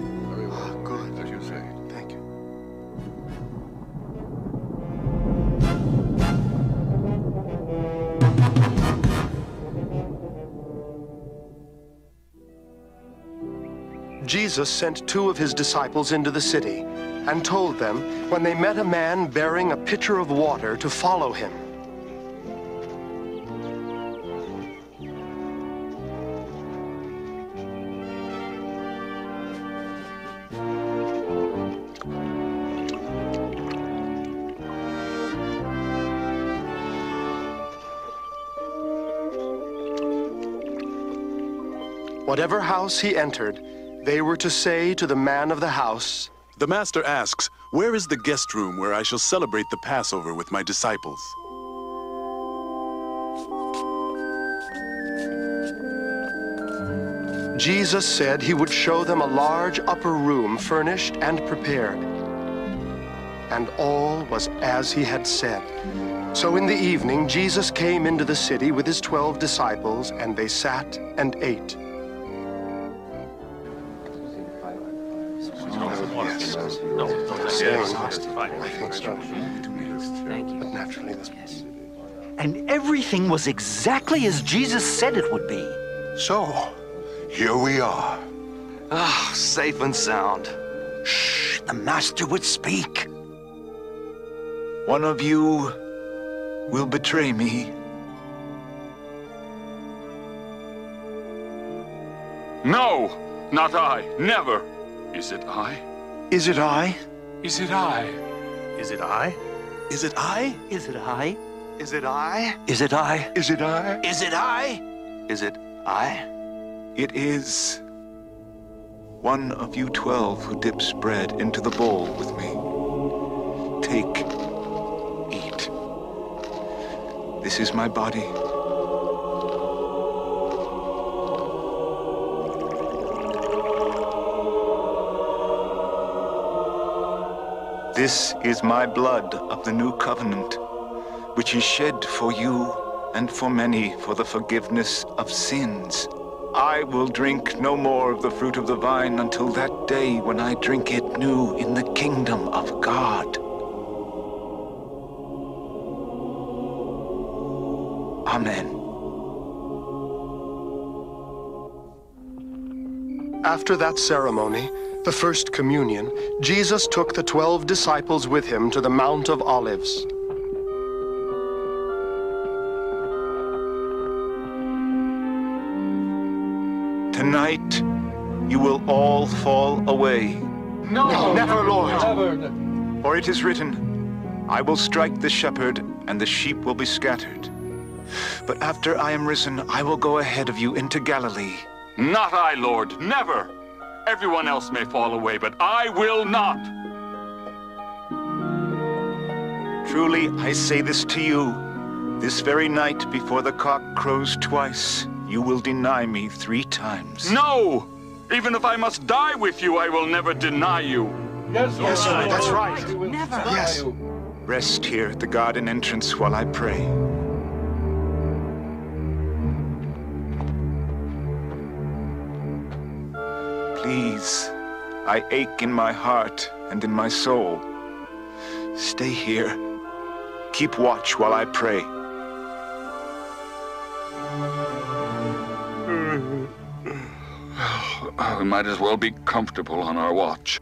Good, as you say. Thank you. Jesus sent two of his disciples into the city and told them when they met a man bearing a pitcher of water to follow him. Whatever house he entered, They were to say to the man of the house, The master asks, Where is the guest room where I shall celebrate the Passover with my disciples? Jesus said he would show them a large upper room furnished and prepared. And all was as he had said. So in the evening, Jesus came into the city with his twelve disciples, and they sat and ate. But naturally, this And everything was exactly as Jesus said it would be. So, here we are. Ah, safe and sound. Shh, the master would speak. One of you will betray me. No, not I. Never. Is it I? Is it I? Is it I? Is it I? Is it I? Is it I? Is it I? Is it I? Is it I? Is it I? Is it I? It is one of you twelve who dips bread into the bowl with me. Take, eat. This is my body. This is my blood of the new covenant, which is shed for you and for many for the forgiveness of sins. I will drink no more of the fruit of the vine until that day when I drink it new in the kingdom of God. Amen. After that ceremony, the first communion, Jesus took the twelve disciples with him to the Mount of Olives. Tonight, you will all fall away. No, never, Lord. Never. For it is written, I will strike the shepherd, and the sheep will be scattered. But after I am risen, I will go ahead of you into Galilee. Not I, Lord. Never. Everyone else may fall away, but I will not. Truly, I say this to you. This very night, before the cock crows twice, you will deny me three times. No! Even if I must die with you, I will never deny you. Yes, yes, Lord, that's right. Never. Yes. Rest here at the garden entrance while I pray. Please, I ache in my heart and in my soul. Stay here. Keep watch while I pray. We might as well be comfortable on our watch.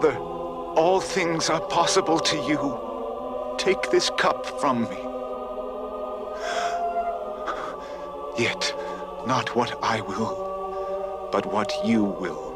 Father, all things are possible to you. Take this cup from me. Yet, not what I will, but what you will.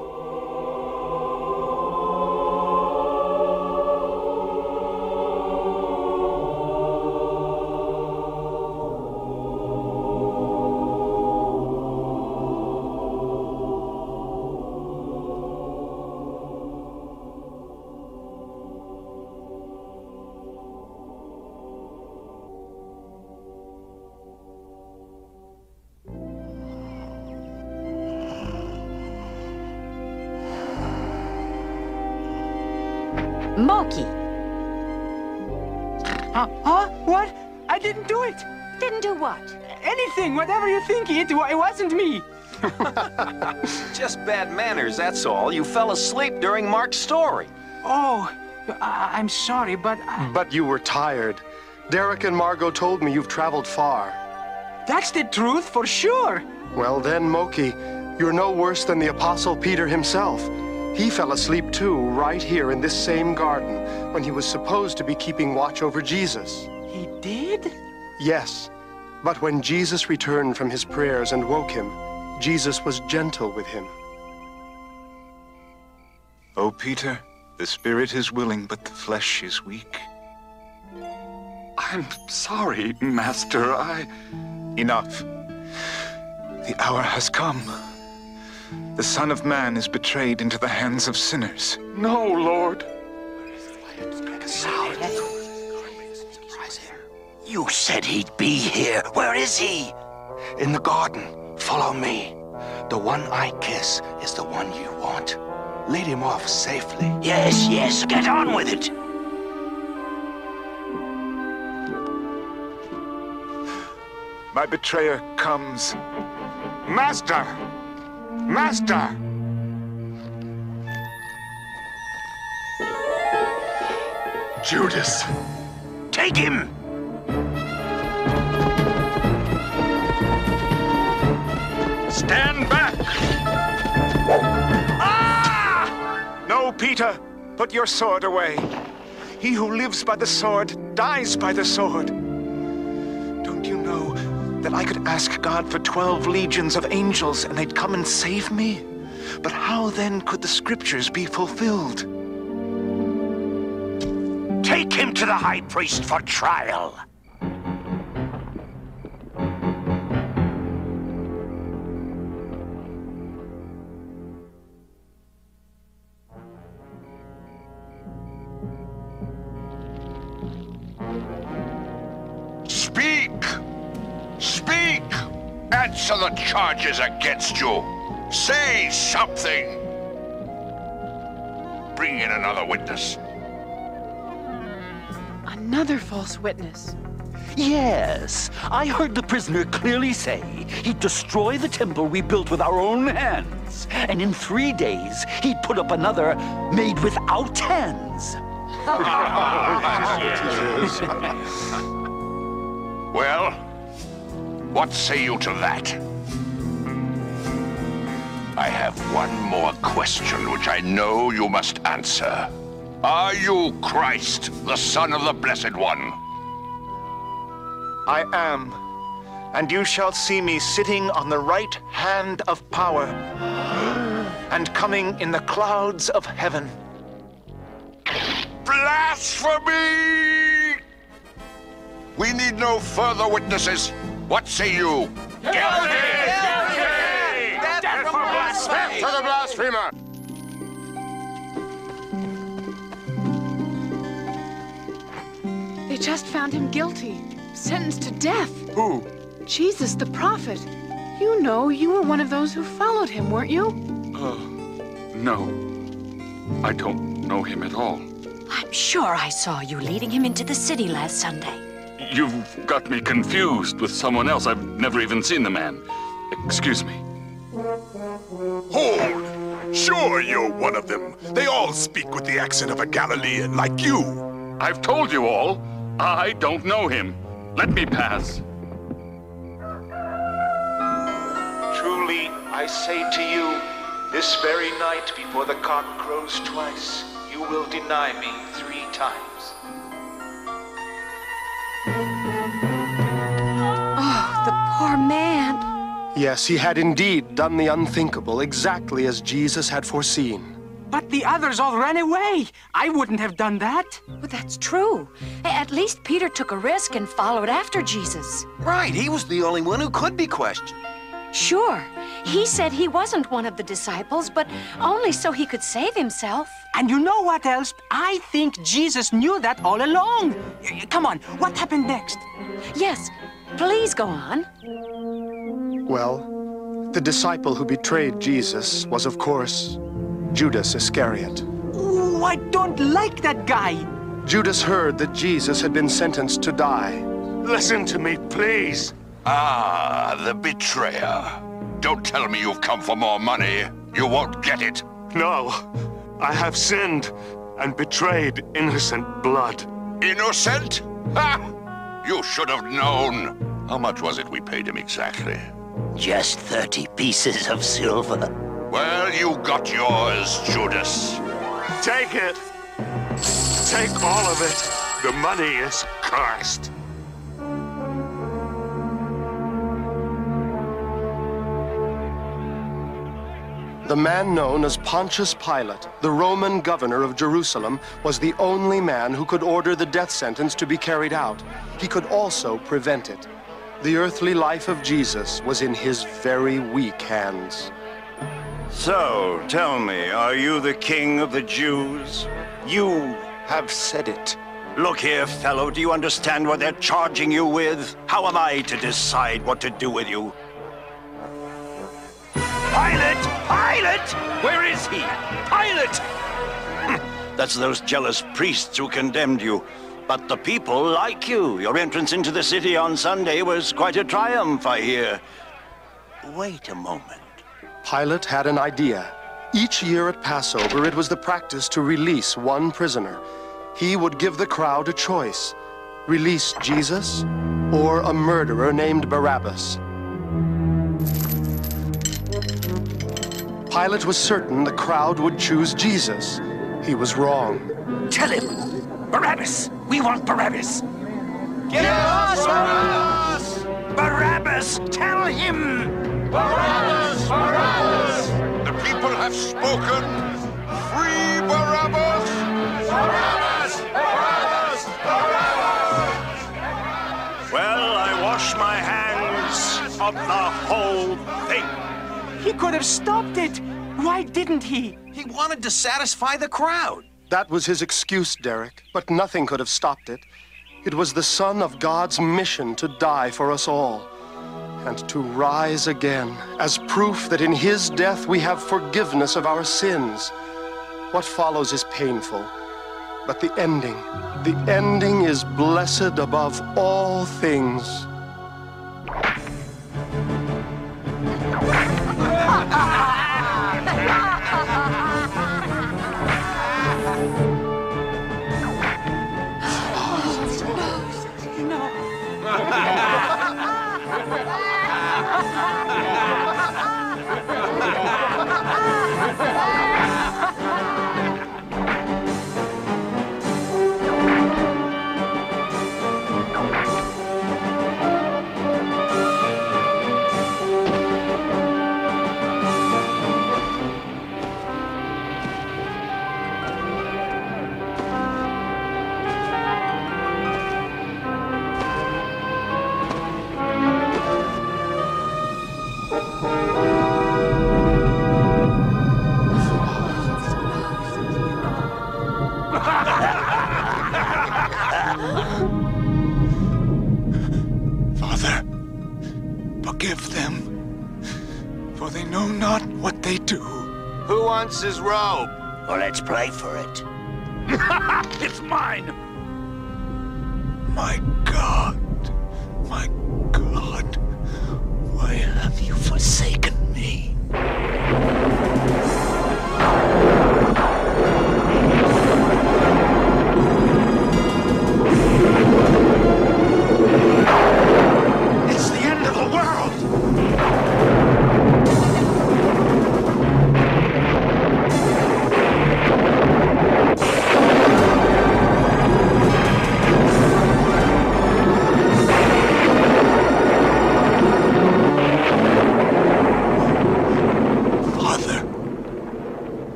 Think, it, it wasn't me. *laughs* Just bad manners, that's all. You fell asleep during Mark's story. Oh, I- I'm sorry, but I- But you were tired. Derek and Margot told me you've traveled far. that's the truth for sure. Well then, Moki, you're no worse than the Apostle Peter himself. He fell asleep too, right here in this same garden, when he was supposed to be keeping watch over Jesus. He did? Yes, but when Jesus returned from his prayers and woke him, Jesus was gentle with him. Oh, Peter, the spirit is willing, but the flesh is weak. I'm sorry, Master. I. Enough. The hour has come. The Son of Man is betrayed into the hands of sinners. No, Lord. You said he'd be here. Where is he? In the garden. Follow me. The one I kiss is the one you want. Lead him off safely. Yes, yes, get on with it. My betrayer comes. Master! Master! Judas! Take him! Stand back! Ah! No, Peter! Put your sword away. He who lives by the sword dies by the sword. Don't you know that I could ask God for 12 legions of angels and they'd come and save me? But how then could the scriptures be fulfilled? Take him to the high priest for trial. Answer the charges against you! Say something! Bring in another witness. Another false witness. Yes, I heard the prisoner clearly say he'd destroy the temple we built with our own hands, and in three days he'd put up another made without hands. *laughs* *laughs* Well, what say you to that? I have one more question which I know you must answer. Are you Christ, the Son of the Blessed One? I am. And you shall see me sitting on the right hand of power *gasps* and coming in the clouds of heaven. Blasphemy! We need no further witnesses. What say you? Guilty! Guilty! Death for blasphemy! Death to the blasphemer! They just found him guilty, sentenced to death. Who? Jesus, the prophet. You know, you were one of those who followed him, weren't you? Uh, no. I don't know him at all. I'm sure I saw you leading him into the city last Sunday. You've got me confused with someone else. I've never even seen the man. Excuse me. Hold! Sure, you're one of them. They all speak with the accent of a Galilean like you. I've told you all. I don't know him. Let me pass. Truly, I say to you, this very night before the cock crows twice, you will deny me three times. Man. Yes, he had indeed done the unthinkable, exactly as Jesus had foreseen. But the others all ran away. I wouldn't have done that. Well, that's true. At least Peter took a risk and followed after Jesus. Right, he was the only one who could be questioned. Sure. He said he wasn't one of the disciples, but only so he could save himself. And you know what else? I think Jesus knew that all along. Come on, what happened next? Yes, please go on. Well, the disciple who betrayed Jesus was, of course, Judas Iscariot. Ooh, I don't like that guy. Judas heard that Jesus had been sentenced to die. Listen to me, please. Ah, the betrayer. Don't tell me you've come for more money. You won't get it. No, I have sinned and betrayed innocent blood. Innocent? Ha! You should have known. How much was it we paid him exactly? Just 30 pieces of silver. Well, you got yours, Judas. Take it. Take all of it. The money is cursed. The man known as Pontius Pilate, the Roman governor of Jerusalem, was the only man who could order the death sentence to be carried out. He could also prevent it. The earthly life of Jesus was in his very weak hands. So, tell me, are you the king of the Jews? You have said it. Look here, fellow, do you understand what they're charging you with? How am I to decide what to do with you? Pilate! Pilate! Where is he? Pilate! *laughs* That's those jealous priests who condemned you. But the people like you. Your entrance into the city on Sunday was quite a triumph, I hear. Wait a moment. Pilate had an idea. Each year at Passover, it was the practice to release one prisoner. He would give the crowd a choice release Jesus or a murderer named Barabbas. Pilate was certain the crowd would choose Jesus. He was wrong. Tell him! Barabbas! We want Barabbas! Give us Barabbas! Barabbas! Tell him! Barabbas! Barabbas! The people have spoken! Free Barabbas! Barabbas! Barabbas! Barabbas! Well, I wash my hands of the whole thing. He could have stopped it. Why didn't he? He wanted to satisfy the crowd. That was his excuse, Derek, but nothing could have stopped it. It was the Son of God's mission to die for us all and to rise again as proof that in his death we have forgiveness of our sins. What follows is painful, but the ending, the ending is blessed above all things. Father, know not what they do. Who wants his robe? Well, let's pray for it. *laughs* it's mine! My God, my God, why have you forsaken me?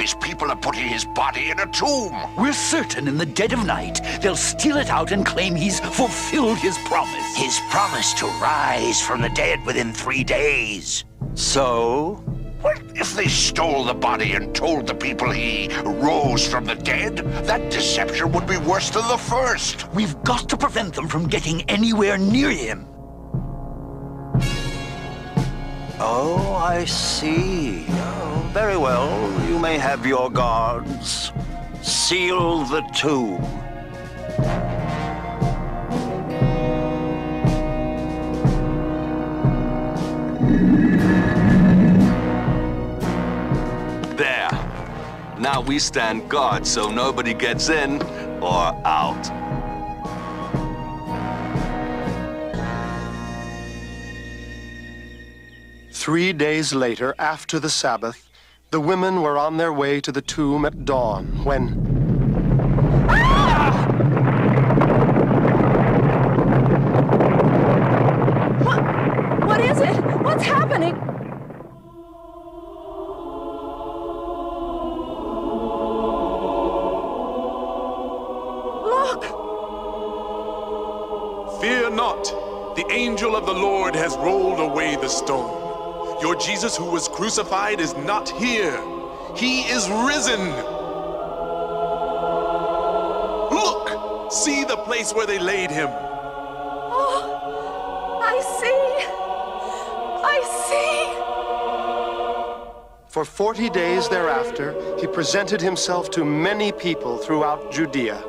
His people are putting his body in a tomb. We're certain in the dead of night they'll steal it out and claim he's fulfilled his promise. His promise to rise from the dead within three days. So? What if they stole the body and told the people he rose from the dead? That deception would be worse than the first. We've got to prevent them from getting anywhere near him. Oh, I see. Very well. You may have your guards. Seal the tomb. There. Now we stand guard so nobody gets in or out. Three days later, after the Sabbath, the women were on their way to the tomb at dawn when. Jesus who was crucified is not here. He is risen. Look! See the place where they laid him. Oh, I see! I see! For forty days thereafter, he presented himself to many people throughout Judea.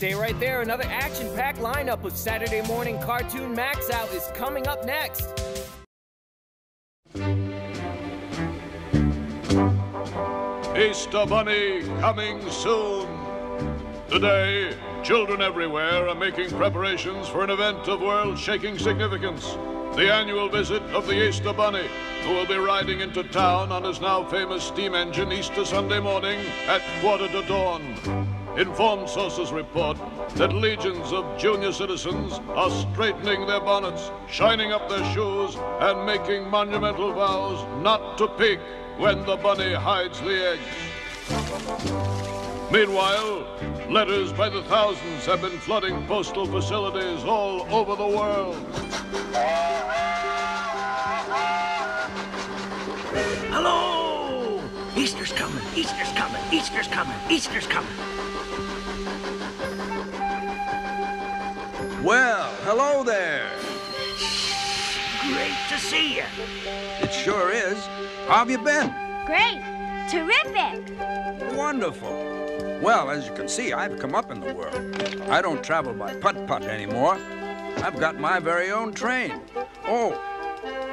Stay right there. Another action packed lineup of Saturday morning Cartoon Max Out is coming up next. Easter Bunny coming soon. Today, children everywhere are making preparations for an event of world shaking significance the annual visit of the Easter Bunny, who will be riding into town on his now famous steam engine Easter Sunday morning at quarter to dawn. Informed sources report that legions of junior citizens are straightening their bonnets, shining up their shoes, and making monumental vows not to peek when the bunny hides the eggs. Meanwhile, letters by the thousands have been flooding postal facilities all over the world. Hello! Easter's coming, Easter's coming, Easter's coming, Easter's coming. Well, hello there. Great to see you. It sure is. How have you been? Great. Terrific. Wonderful. Well, as you can see, I've come up in the world. I don't travel by putt-putt anymore. I've got my very own train. Oh,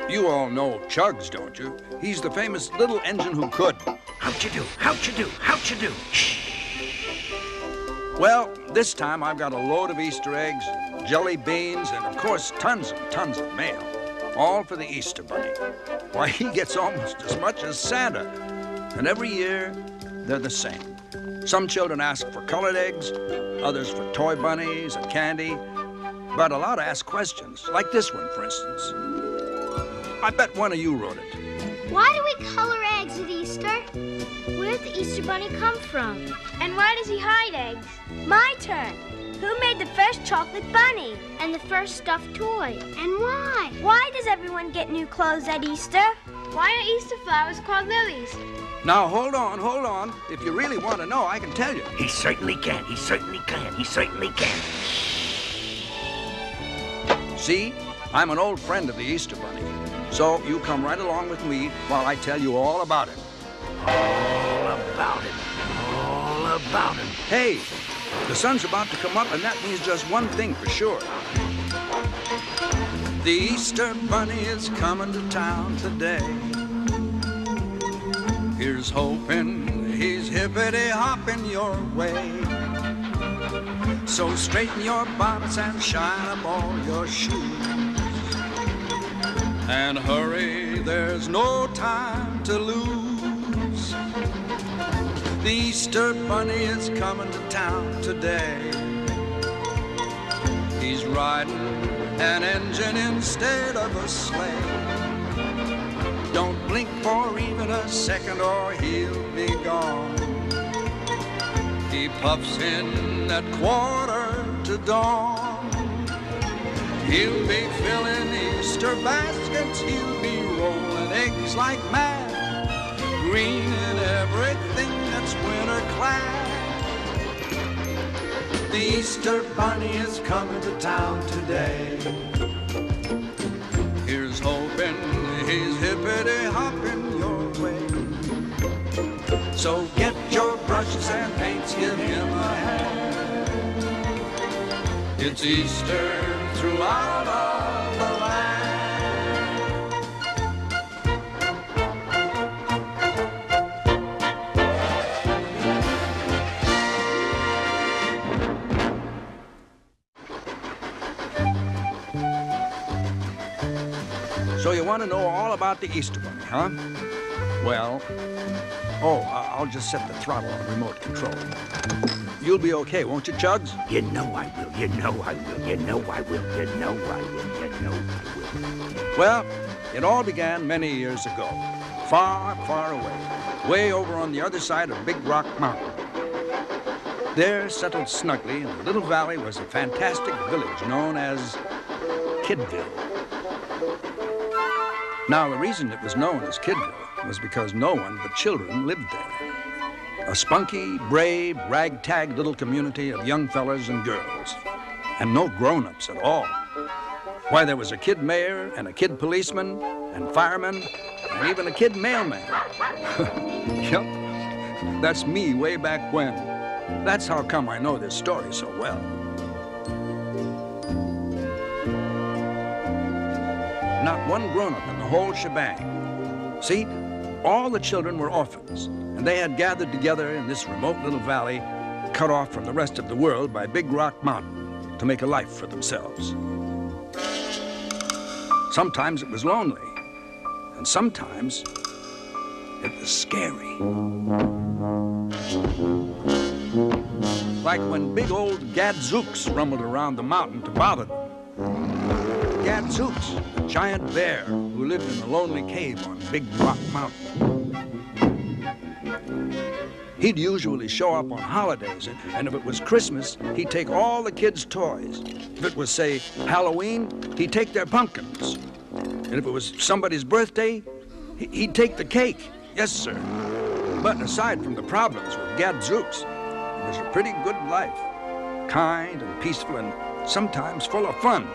you all know Chugs, don't you? He's the famous little engine who could. How'd you do? How'd you do? How'd you do? Well, this time I've got a load of Easter eggs, jelly beans, and of course tons and tons of mail. All for the Easter Bunny. Why, he gets almost as much as Santa. And every year, they're the same. Some children ask for colored eggs, others for toy bunnies and candy. but a lot ask questions, like this one, for instance. I bet one of you wrote it. Why do we color eggs at Easter? Where did the Easter Bunny come from? And why does he hide eggs? My turn. Who made the first chocolate bunny? And the first stuffed toy? And why? Why does everyone get new clothes at Easter? Why are Easter flowers called lilies? Now, hold on, hold on. If you really want to know, I can tell you. He certainly can. He certainly can. He certainly can. See? I'm an old friend of the Easter Bunny. So you come right along with me while I tell you all about it. All about it. All about it. Hey, the sun's about to come up, and that means just one thing for sure. The Easter Bunny is coming to town today. Here's hoping he's hippity hopping your way. So straighten your bonnets and shine up all your shoes. And hurry, there's no time to lose. The Easter Bunny is coming to town today. He's riding an engine instead of a sleigh. Don't blink for even a second or he'll be gone. He puffs in at quarter to dawn. He'll be filling Easter baskets, he'll be rolling eggs like mad. Green in everything that's winter clad. The Easter Bunny is coming to town today. Here's hoping he's hippity hopping your way. So get your brushes and paints, give him a hand. It's Easter the land. So you want to know all about the Easter Bunny, huh? Well, oh, I'll just set the throttle on remote control. You'll be okay, won't you, Chugs? You know I will. You know I will. You know I will. You know I will. You know I will. Well, it all began many years ago, far, far away, way over on the other side of Big Rock Mountain. There, settled snugly in a little valley, was a fantastic village known as Kidville. Now, the reason it was known as Kidville was because no one but children lived there. A spunky, brave, ragtag little community of young fellas and girls, and no grown-ups at all. Why, there was a kid mayor and a kid policeman and fireman and even a kid mailman. *laughs* yep, that's me way back when. That's how come I know this story so well. Not one grown-up in the whole shebang. See, all the children were orphans, and they had gathered together in this remote little valley, cut off from the rest of the world by Big Rock Mountain, to make a life for themselves. Sometimes it was lonely, and sometimes it was scary. Like when big old Gadzooks rumbled around the mountain to bother them. Gadzooks, a giant bear who lived in a lonely cave on Big Rock Mountain. He'd usually show up on holidays, and, and if it was Christmas, he'd take all the kids' toys. If it was, say, Halloween, he'd take their pumpkins. And if it was somebody's birthday, he- he'd take the cake. Yes, sir. But aside from the problems with Gadzooks, it was a pretty good life. Kind and peaceful and sometimes full of fun.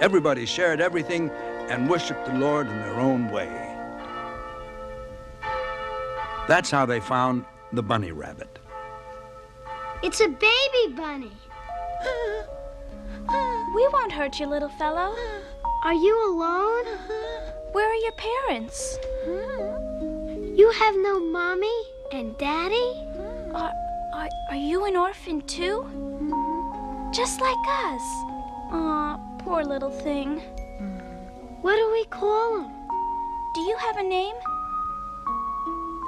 Everybody shared everything and worshiped the Lord in their own way. That's how they found the bunny rabbit. It's a baby bunny. *laughs* We won't hurt you, little fellow. Are you alone? Where are your parents? You have no mommy and daddy? Are, are, are you an orphan too? Mm-hmm. Just like us. Aw, poor little thing. Mm. What do we call him? Do you have a name?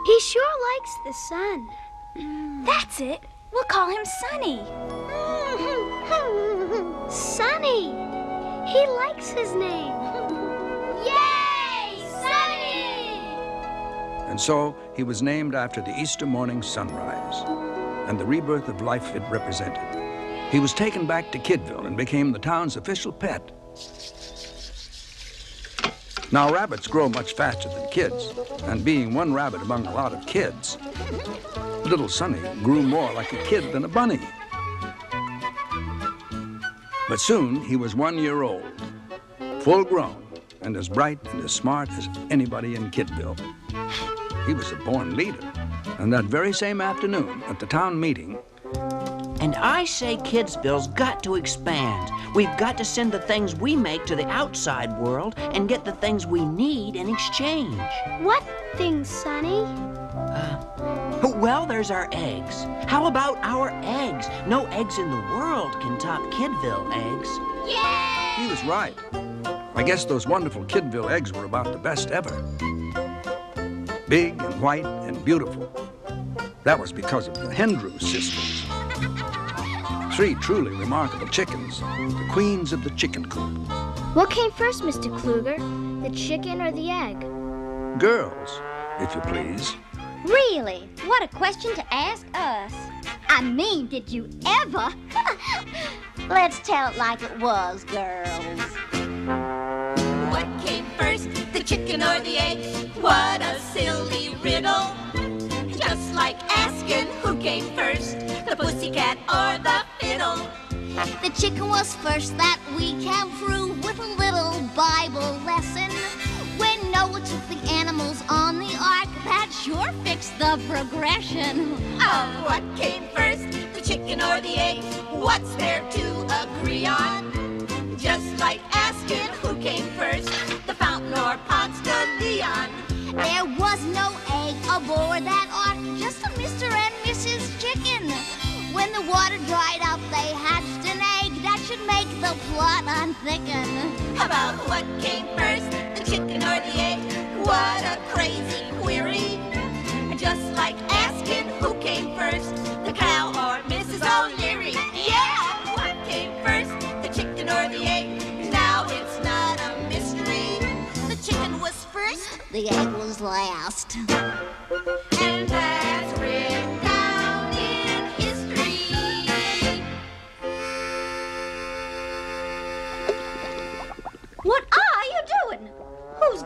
He sure likes the sun. Mm. That's it. We'll call him Sunny. *laughs* Sunny! He likes his name. *laughs* Yay! Sunny! And so he was named after the Easter morning sunrise and the rebirth of life it represented. He was taken back to Kidville and became the town's official pet. Now, rabbits grow much faster than kids, and being one rabbit among a lot of kids, little Sunny grew more like a kid than a bunny. But soon he was one year old, full grown, and as bright and as smart as anybody in Kidville. He was a born leader, and that very same afternoon at the town meeting, And I say Kidsville's got to expand. We've got to send the things we make to the outside world and get the things we need in exchange. What things, Sunny? Uh, well, there's our eggs. How about our eggs? No eggs in the world can top Kidville eggs. he was right. I guess those wonderful Kidville eggs were about the best ever. Big and white and beautiful. That was because of the Hendrew sisters. Three truly remarkable chickens, the queens of the chicken coop. What came first, Mr. Kluger? The chicken or the egg? Girls, if you please. Really? What a question to ask us. I mean, did you ever? *laughs* Let's tell it like it was, girls. What came first, the chicken or the egg? What a silly riddle. Just like asking who came first, the pussycat or the fiddle. The chicken was first that we can prove with a little Bible lesson. When Noah took the animals on the ark, that sure fixed the progression. Of what came first, the chicken or the egg? What's there to agree on? Just like asking who came first, the fountain or Ponce de Leon. There was no egg aboard that ark, just a Mr. water dried up, they hatched an egg that should make the plot unthicken. About what came first, the chicken or the egg? What a crazy query. Just like asking who came first, the cow or Mrs. O'Leary. Yeah, what came first, the chicken or the egg? Now it's not a mystery. The chicken was first, the egg was last. And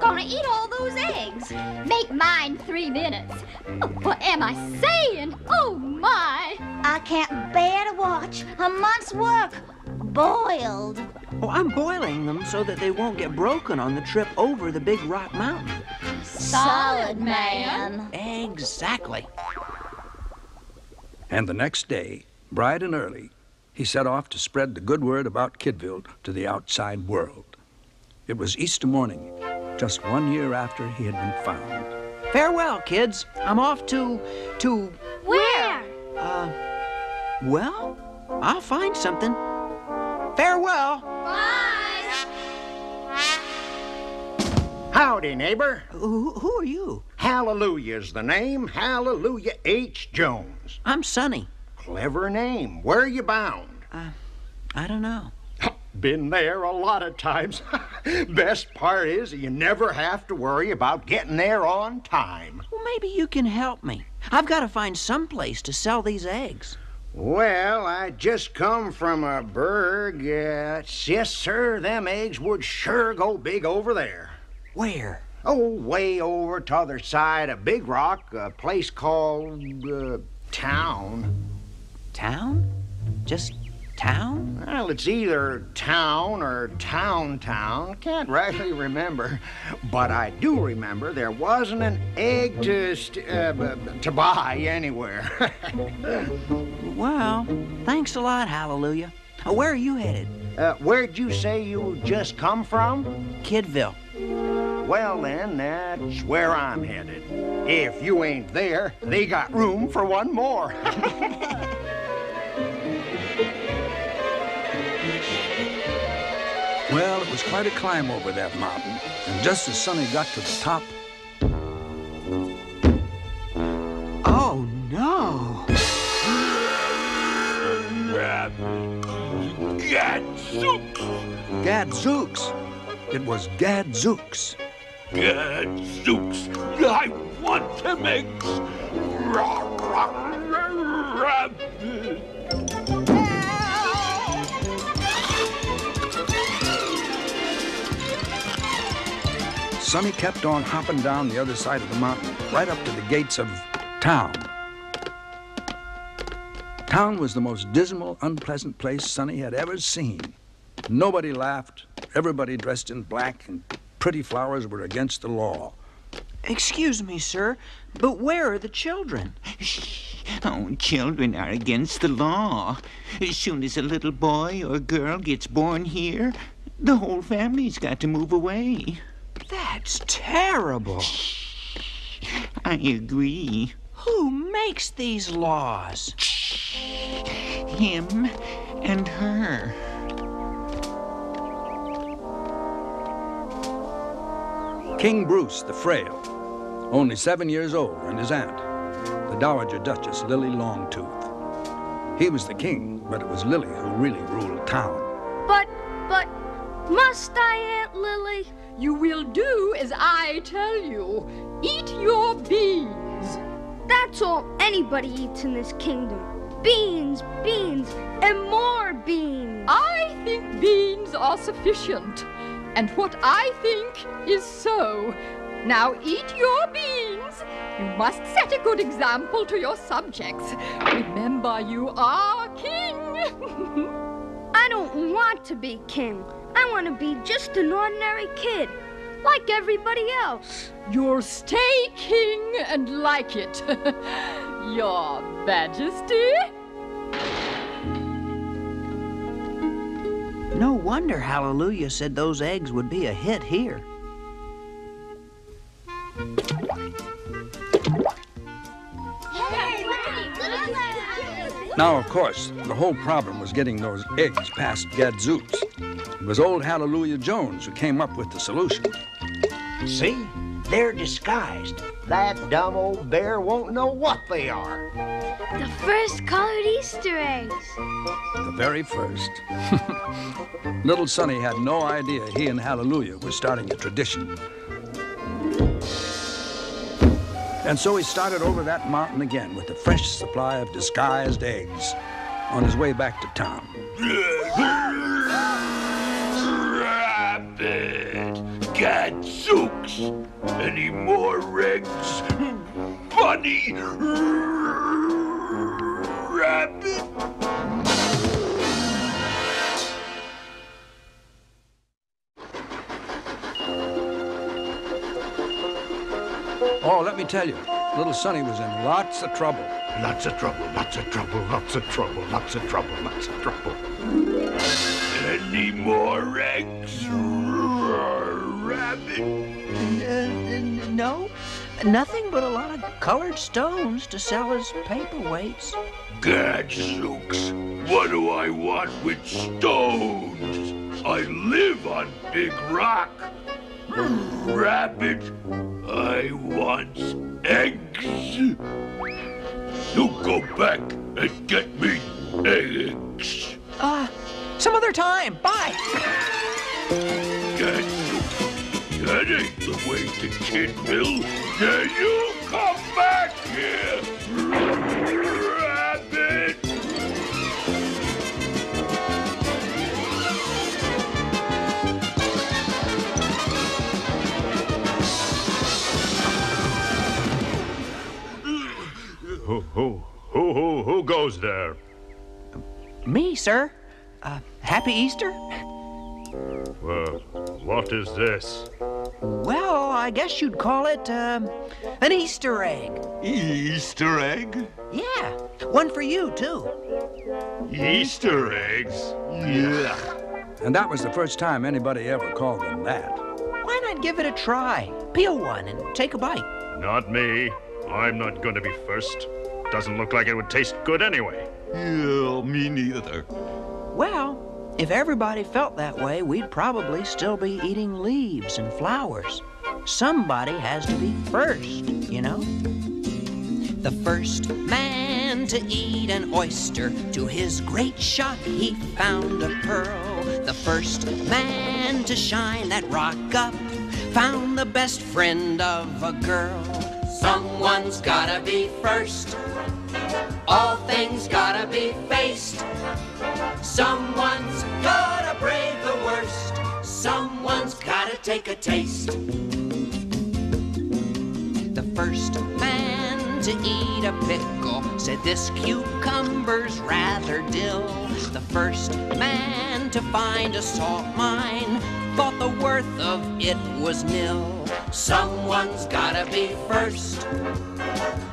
gonna eat all those eggs? Make mine three minutes. What am I saying? Oh my! I can't bear to watch a month's work boiled. Oh, I'm boiling them so that they won't get broken on the trip over the big rock mountain. Solid man. Exactly. And the next day, bright and early, he set off to spread the good word about Kidville to the outside world. It was Easter morning, just one year after he had been found. Farewell, kids. I'm off to. to. Where? Uh. Well, I'll find something. Farewell. Bye. Howdy, neighbor. Who, who are you? Hallelujah's the name. Hallelujah H. Jones. I'm Sunny. Clever name. Where are you bound? Uh, I don't know. Been there a lot of times. *laughs* Best part is you never have to worry about getting there on time. Well, maybe you can help me. I've got to find some place to sell these eggs. Well, I just come from a burg. Uh, yes, sir, them eggs would sure go big over there. Where? Oh, way over t'other side of Big Rock, a place called uh, Town. Town? Just town? Well, it's either town or town town. Can't rightly remember. But I do remember there wasn't an egg to, uh, to buy anywhere. *laughs* Well, thanks a lot, Hallelujah. Uh, where are you headed? uh, where'd you say you just come from? Kidville. Well, then, that's where I'm headed. If you ain't there, they got room for one more. *laughs* Well, it was quite a climb over that mountain, and just as Sunny got to the top, Oh, no. Get Gadzooks! Gadzooks. It was Gadzooks. Gadzooks! I want them eggs! Sunny kept on hopping down the other side of the mountain, right up to the gates of town. Town was the most dismal, unpleasant place Sunny had ever seen. Nobody laughed, everybody dressed in black, and pretty flowers were against the law. Excuse me, sir, but where are the children? Shh. Oh, children are against the law. As soon as a little boy or girl gets born here, the whole family's got to move away. That's terrible. I agree. Who makes these laws? Him and her. King Bruce the Frail, only seven years old, and his aunt, the Dowager Duchess Lily Longtooth. He was the king, but it was Lily who really ruled town. But, but, must I, Aunt Lily? You will do as I tell you. Eat your beans. That's all anybody eats in this kingdom. Beans, beans, and more beans. I think beans are sufficient. And what I think is so. Now eat your beans. You must set a good example to your subjects. Remember, you are king. *laughs* I don't want to be king. I want to be just an ordinary kid, like everybody else. You're stay king and like it. *laughs* your Majesty. No wonder Hallelujah said those eggs would be a hit here. Now, of course, the whole problem was getting those eggs past Gadzooks. It was old Hallelujah Jones who came up with the solution. See? They're disguised. That dumb old bear won't know what they are. The first colored Easter eggs. The very first. *laughs* Little Sunny had no idea he and Hallelujah were starting a tradition. And so he started over that mountain again with a fresh supply of disguised eggs on his way back to town. Rabbit! Gadzooks! Any more eggs? Bunny! Rabbit! Oh, let me tell you, little Sunny was in lots of trouble. Lots of trouble, lots of trouble, lots of trouble, lots of trouble, lots of trouble. Any more eggs? Rabbit? Uh, no, nothing but a lot of colored stones to sell as paperweights. Gadzooks! What do I want with stones? I live on Big Rock. Rabbit, I want eggs. You go back and get me eggs. Uh, some other time. Bye. Gadzooks, that ain't the way to Kidville. Now you come back here, Who, who, who, who, who goes there? Me, sir. Uh, happy Easter? Well, what is this? Well, I guess you'd call it um, an Easter egg. Easter egg? Yeah, one for you, too. Easter eggs? Yeah. And that was the first time anybody ever called them that. Why not give it a try? Peel one and take a bite. Not me. I'm not going to be first. Doesn't look like it would taste good anyway. Yeah, me neither. Well, if everybody felt that way, we'd probably still be eating leaves and flowers. Somebody has to be first, you know? The first man to eat an oyster, to his great shock, he found a pearl. The first man to shine that rock up found the best friend of a girl. Someone's gotta be first. All things gotta be faced. Someone's gotta brave the worst. Someone's gotta take a taste. The first man to eat a pickle said this cucumber's rather dill. The first man to find a salt mine thought the worth of it was nil. Someone's gotta be first.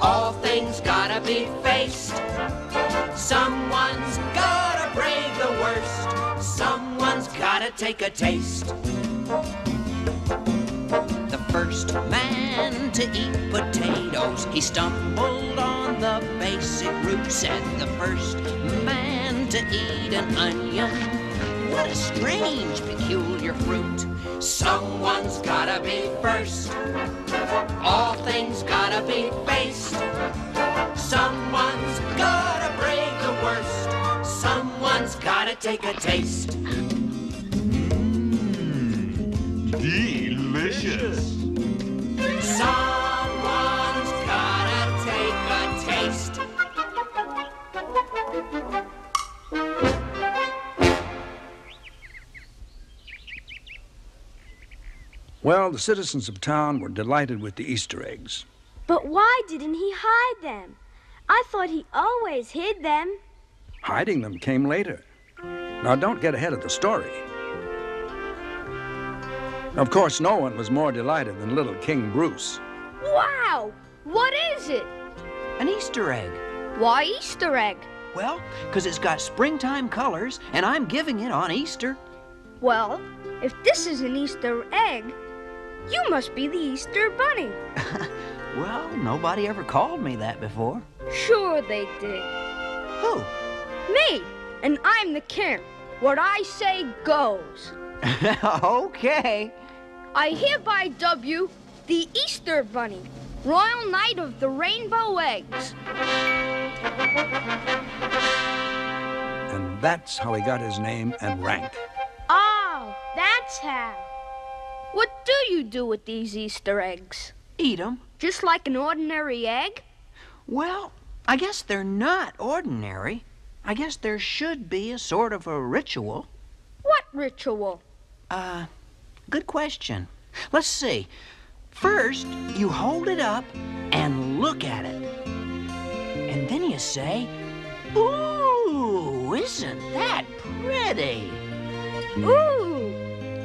All things gotta be faced. Someone's gotta brave the worst. Someone's gotta take a taste. The first man to eat potatoes, he stumbled on the basic root. Said the first man to eat an onion. What a strange, peculiar fruit. Someone's gotta be first. All things gotta be faced. Someone's gotta brave the worst. Someone's gotta take a taste. Mmm, delicious. Someone's gotta take a taste. Well, the citizens of town were delighted with the Easter eggs. But why didn't he hide them? I thought he always hid them. Hiding them came later. Now, don't get ahead of the story. Of course, no one was more delighted than little King Bruce. Wow! What is it? An Easter egg. Why Easter egg? Well, 'cause it's got springtime colors, and I'm giving it on Easter. Well, if this is an Easter egg, you must be the Easter bunny. *laughs* Well, nobody ever called me that before. Sure they did. Who? Me! And I'm the king. What I say goes. *laughs* okay. I hereby dub you the Easter Bunny, Royal Knight of the Rainbow Eggs. And that's how he got his name and rank. Oh, that's how. What do you do with these Easter eggs? Eat 'em. Just like an ordinary egg? Well, I guess they're not ordinary. I guess there should be a sort of a ritual. What ritual? Uh, good question. Let's see. First, you hold it up and look at it. And then you say, Ooh, isn't that pretty? Ooh,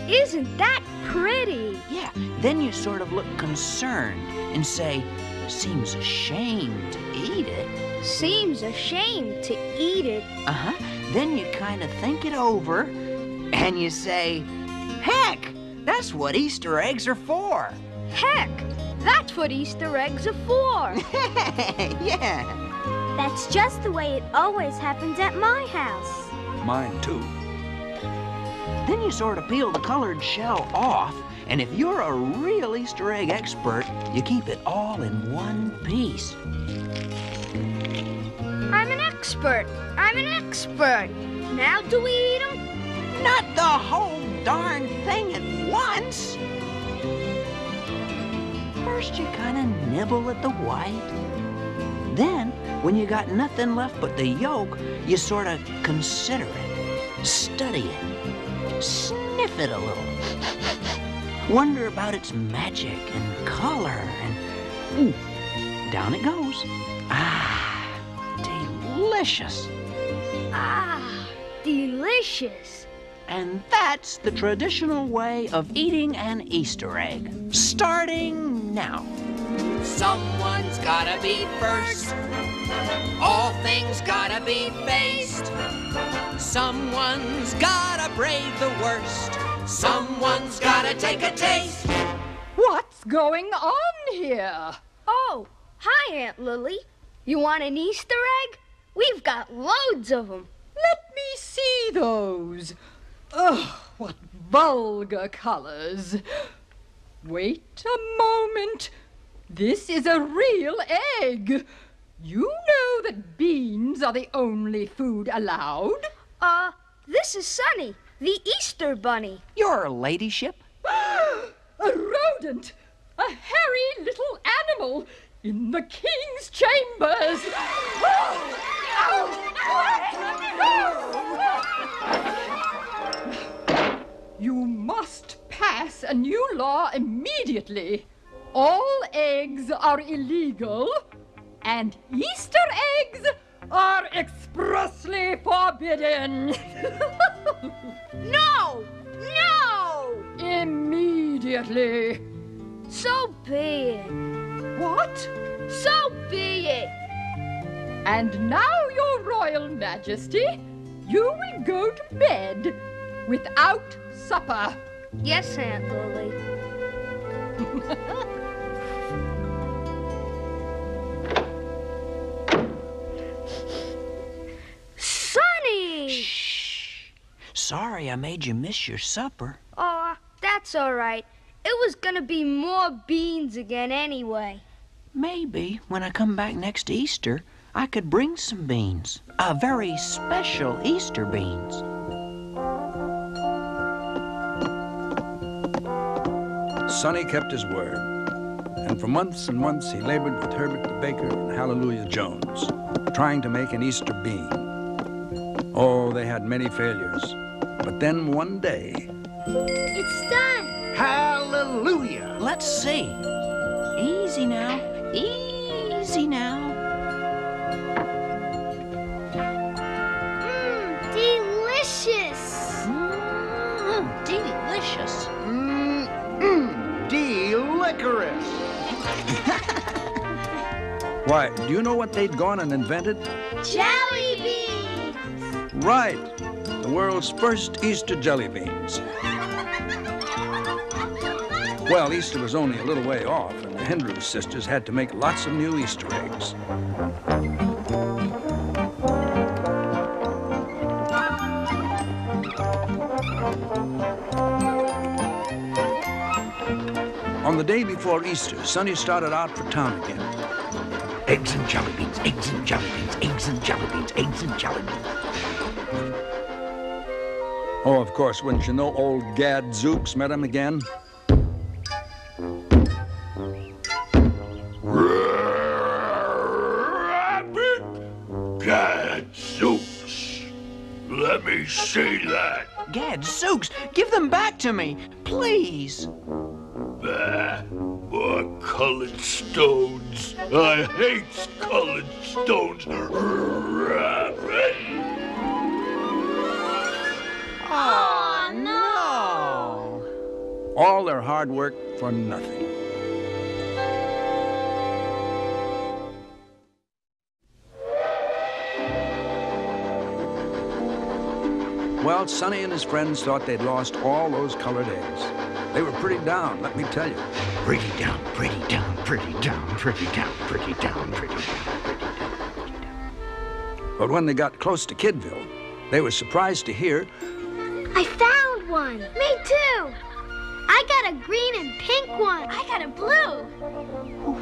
isn't that pretty? Yeah, then you sort of look concerned and say, Seems a shame to eat it. Seems a shame to eat it. Uh huh. Then you kind of think it over and you say, Heck, that's what Easter eggs are for. Heck, that's what Easter eggs are for. *laughs* yeah. That's just the way it always happens at my house. Mine, too. Then you sort of peel the colored shell off, and if you're a real Easter egg expert, you keep it all in one piece. I'm an expert. I'm an expert. Now do we eat them? Not the whole darn thing at once. First, you kind of nibble at the white. Then, when you got nothing left but the yolk, you sort of consider it, study it, sniff it a little, wonder about its magic and color, and ooh, down it goes. Ah, delicious. Ah, delicious. And that's the traditional way of eating an Easter egg, starting now. Someone's gotta be first. All things gotta be faced. Someone's gotta brave the worst. Someone's gotta take a taste. What's going on here? Oh, hi, Aunt Lily. You want an Easter egg? We've got loads of them. Let me see those. Ugh, what vulgar colors. Wait a moment. This is a real egg. You know that beans are the only food allowed? Uh, this is Sunny. The Easter Bunny. Your ladyship? *gasps* a rodent! A hairy little animal in the king's chambers! *gasps* You must pass a new law immediately. All eggs are illegal, and Easter eggs are expressly forbidden. *laughs* no! No! Immediately. So be it. What? So be it. And now, Your Royal Majesty, you will go to bed without supper. Yes, Aunt Lily. Sunny! Shh. Sorry I made you miss your supper. Aw, that's all right. It was gonna be more beans again anyway. Maybe when I come back next Easter, I could bring some beans. A very special Easter beans. Sunny kept his word. And for months and months he labored with Herbert the baker and Hallelujah Jones, trying to make an Easter bean. Oh, they had many failures. But then one day, It's done. Hallelujah. Let's see. Easy now. Easy now. Delicorous. *laughs* why, do you know what they'd gone and invented? Jelly beans. Right, the world's first Easter jelly beans. Well, Easter was only a little way off, and the Hendrew sisters had to make lots of new Easter eggs. The day before Easter, Sunny started out for town again. Eggs and jelly beans, eggs and jelly beans, eggs and jelly beans, eggs and jelly beans. Oh, of course, wouldn't you know old Gad Zooks met him again? Gadzooks. Let me see that. Gad Gadzooks, give them back to me, please. Bah, more colored stones. I hate colored stones. Rabbit. Oh, no. All their hard work for nothing. Well, Sunny and his friends thought they'd lost all those colored eggs. They were pretty down, let me tell you. Pretty down, pretty down, pretty down, pretty down, pretty down, pretty down. But when they got close to Kidville, they were surprised to hear I found one. Me too. I got a green and pink one. I got a blue.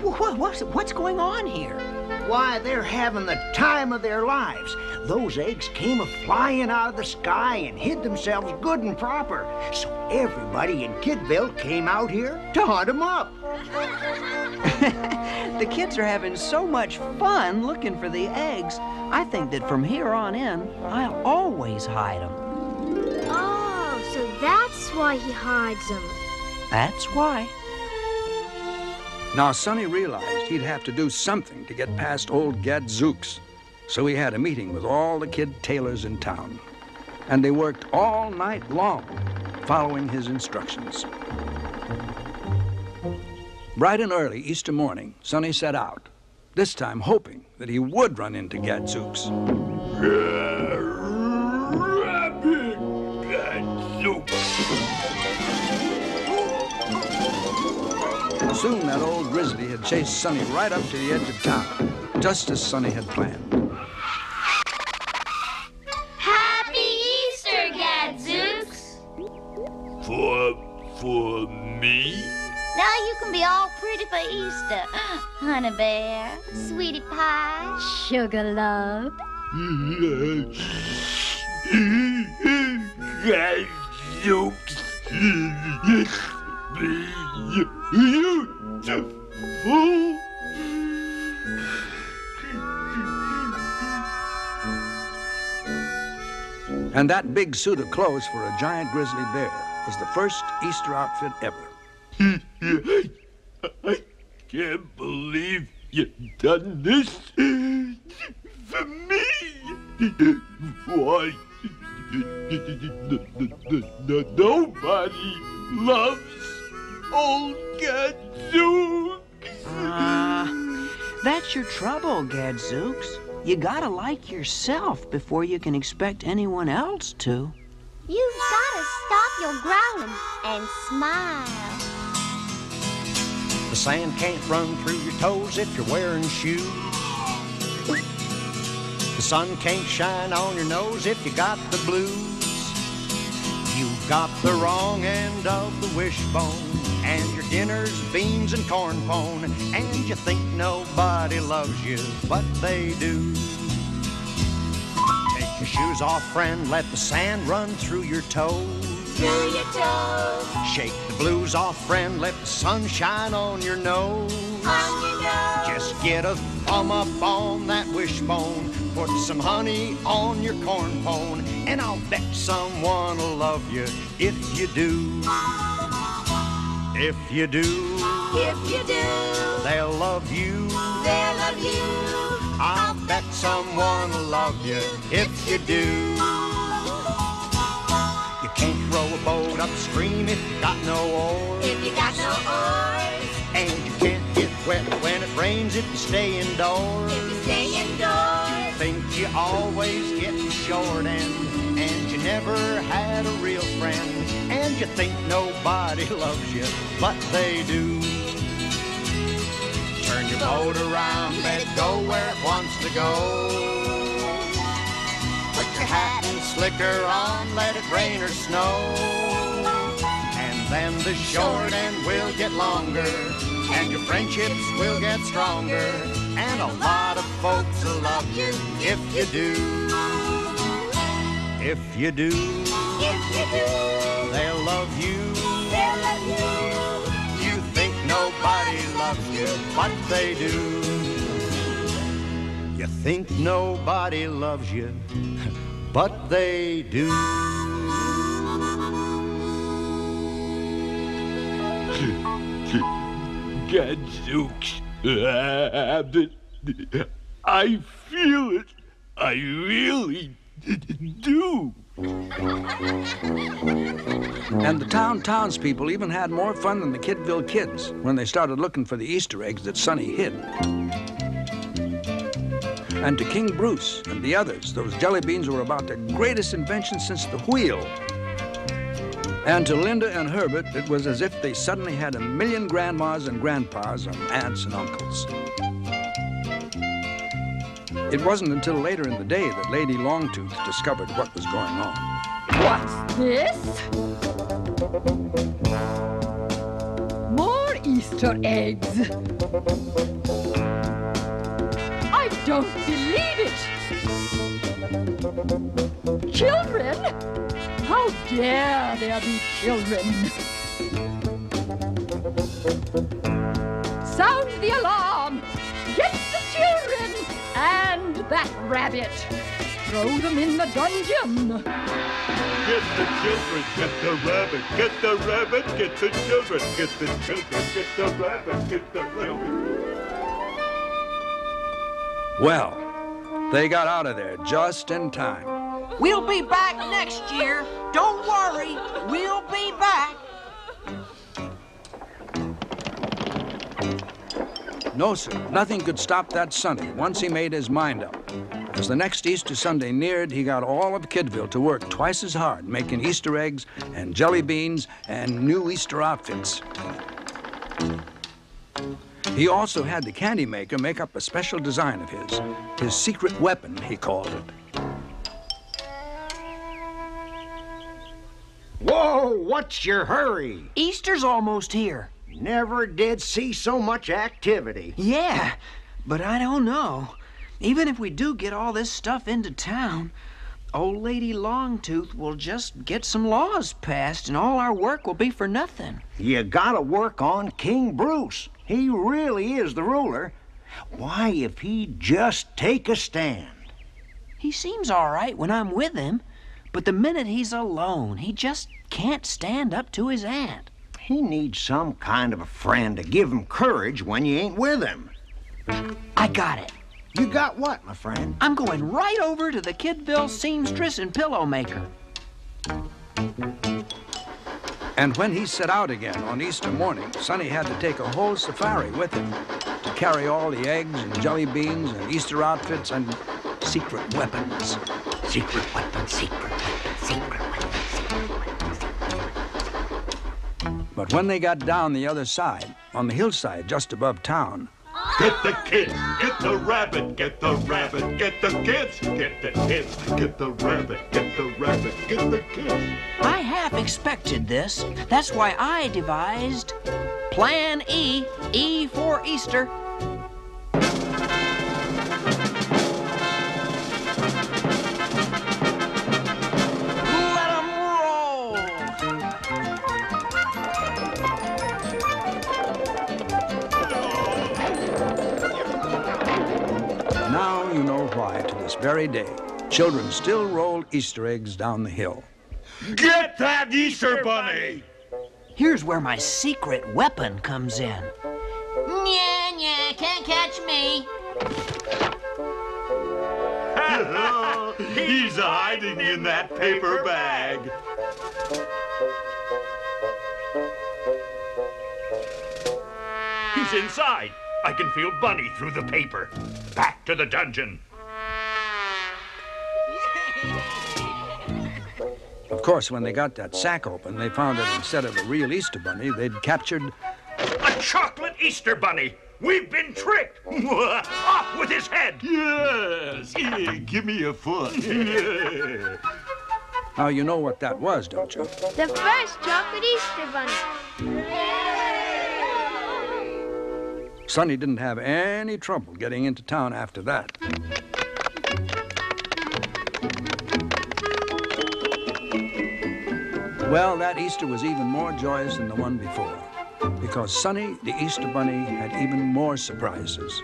What, what's, what's going on here? Why, they're having the time of their lives. Those eggs came a flying out of the sky and hid themselves good and proper. So everybody in Kidville came out here to hunt 'em up. *laughs* the kids are having so much fun looking for the eggs. I think that from here on in, I'll always hide them. Oh, so that's why he hides them. That's why. Now, Sunny realized he'd have to do something to get past old Gadzooks. So he had a meeting with all the kid tailors in town. And they worked all night long, following his instructions. Bright and early Easter morning, Sunny set out, this time hoping that he would run into Gadzooks. Soon that old grizzly had chased Sunny right up to the edge of town, just as Sunny had planned. Happy Easter, Gadzooks. For, for me? Now you can be all pretty for Easter. *gasps* Honey Bear, Sweetie Pie, Sugar Love. *laughs* Gadzooks. Beautiful. And that big suit of clothes for a giant grizzly bear was the first Easter outfit ever. *laughs* I can't believe you done this for me. Why? Nobody loves old Gadzooks. Ah, that's your trouble, Gadzooks. You gotta like yourself before you can expect anyone else to. You've gotta stop your growling and smile. The sand can't run through your toes if you're wearing shoes. The sun can't shine on your nose if you got the blues. You've got the wrong end of the wishbone, and your dinner's beans and corn pone, and you think nobody loves you, but they do. Take your shoes off, friend, let the sand run through your toes. Through your toes, Shake the blues off, friend, let the sun shine on your nose. on your nose. Just get a thumb up on that wishbone, put some honey on your corn pone, and I'll bet someone will love you if you do. If you do, If you do, they'll love you. they'll love you. I'll bet someone will love you if you do. You can't row a boat upstream if you got no oars. If you got no oars, And you can't get wet when it rains if you stay indoors. if you stay indoors. Think you always get short end, and you never had a real friend, and you think nobody *laughs* loves you, but they do. Turn your boat around, let it go where it wants to go. Put your hat and slicker on, let it rain or snow. And then the short end will get longer, and your friendships will get stronger, and a lot of folks will love you if you do. If you do, If you do, they'll love you. they'll love you. You think nobody loves you, but they do. You think nobody loves you, *laughs* but they do. *laughs* Gadzooks. *laughs* I feel it. I really do. And the town townspeople even had more fun than the Kidville kids when they started looking for the Easter eggs that Sunny hid. And to King Bruce and the others, those jelly beans were about the greatest invention since the wheel. And to Linda and Herbert, it was as if they suddenly had a million grandmas and grandpas and aunts and uncles. It wasn't until later in the day that Lady Longtooth discovered what was going on. What's this? More Easter eggs. I don't believe it. Children? How dare there be children? Sound the alarm! Get the children and that rabbit. Throw them in the dungeon. Get the children, get the rabbit, get the rabbit, get the children, get the children, get the rabbit, get the rabbit. Well, they got out of there just in time. We'll be back next year. Don't worry, we'll be back. No, sir, nothing could stop that Sunny once he made his mind up. As the next Easter Sunday neared, he got all of Kidville to work twice as hard, making Easter eggs and jelly beans and new Easter outfits. He also had the candy maker make up a special design of his, his secret weapon, he called it. Whoa, what's your hurry? Easter's almost here. Never did see so much activity. Yeah, but I don't know. Even if we do get all this stuff into town, old lady Longtooth will just get some laws passed and all our work will be for nothing. You gotta work on King Bruce. He really is the ruler. Why, if he'd just take a stand. He seems all right when I'm with him, but the minute he's alone, he just can't stand up to his aunt. He needs some kind of a friend to give him courage when you ain't with him. I got it. You got what, my friend? I'm going right over to the Kidville seamstress and pillow maker. And when he set out again on Easter morning, Sunny had to take a whole safari with him to carry all the eggs and jelly beans and Easter outfits and secret weapons. Secret weapons, secret weapons, secret weapons, But when they got down the other side, on the hillside just above town, Get the kids, get the rabbit, get the rabbit, get the kids, get the kids, get the rabbit, get the rabbit, get the kids. I half expected this. That's why I devised Plan E, E for Easter. Now you know why to this very day, children still roll Easter eggs down the hill. Get that Easter bunny! Here's where my secret weapon comes in. Nya, nya, can't catch me. *laughs* He's hiding in that paper bag. He's inside. I can feel Bunny through the paper. Back to the dungeon. Of course, when they got that sack open, they found that instead of a real Easter bunny, they'd captured A chocolate Easter bunny. We've been tricked. *laughs* Off with his head. Yes. Here, give me a foot. Now you know what that was, don't you? The first chocolate Easter bunny. Sunny didn't have any trouble getting into town after that. Well, that Easter was even more joyous than the one before, because Sunny, the Easter Bunny, had even more surprises.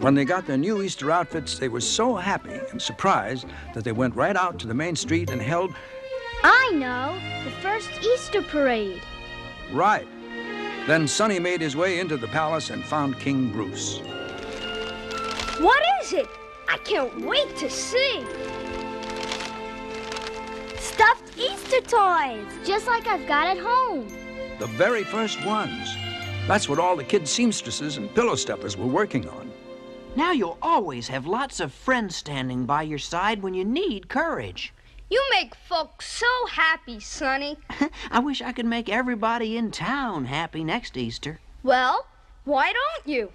When they got their new Easter outfits, they were so happy and surprised that they went right out to the main street and held I know. The first Easter parade. right. Then Sunny made his way into the palace and found King Bruce. What is it? I can't wait to see. Stuffed Easter toys, just like I've got at home. The very first ones. That's what all the kid seamstresses and pillow stuffers were working on. Now you'll always have lots of friends standing by your side when you need courage. You make folks so happy, Sunny. *laughs* I wish I could make everybody in town happy next Easter. Well, why don't you?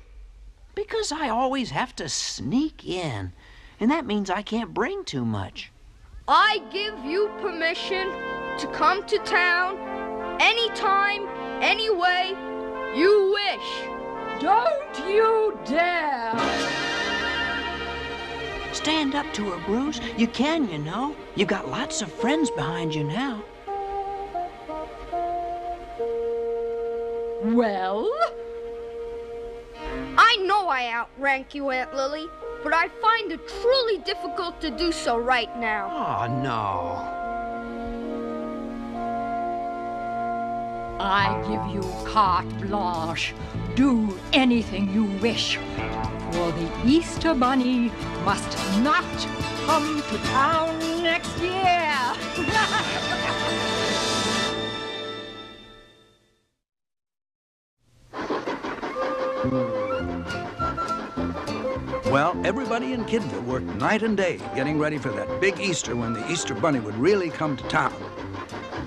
Because I always have to sneak in, and that means I can't bring too much. I give you permission to come to town anytime, any way you wish. Don't you dare! Stand up to her, Bruce. You can, you know. You got lots of friends behind you now. Well? I know I outrank you, Aunt Lily, but I find it truly difficult to do so right now. Oh, no. I give you carte blanche. Do anything you wish. For the Easter Bunny must not come to town next year. *laughs* Well, everybody in Kidville worked night and day getting ready for that big Easter when the Easter Bunny would really come to town.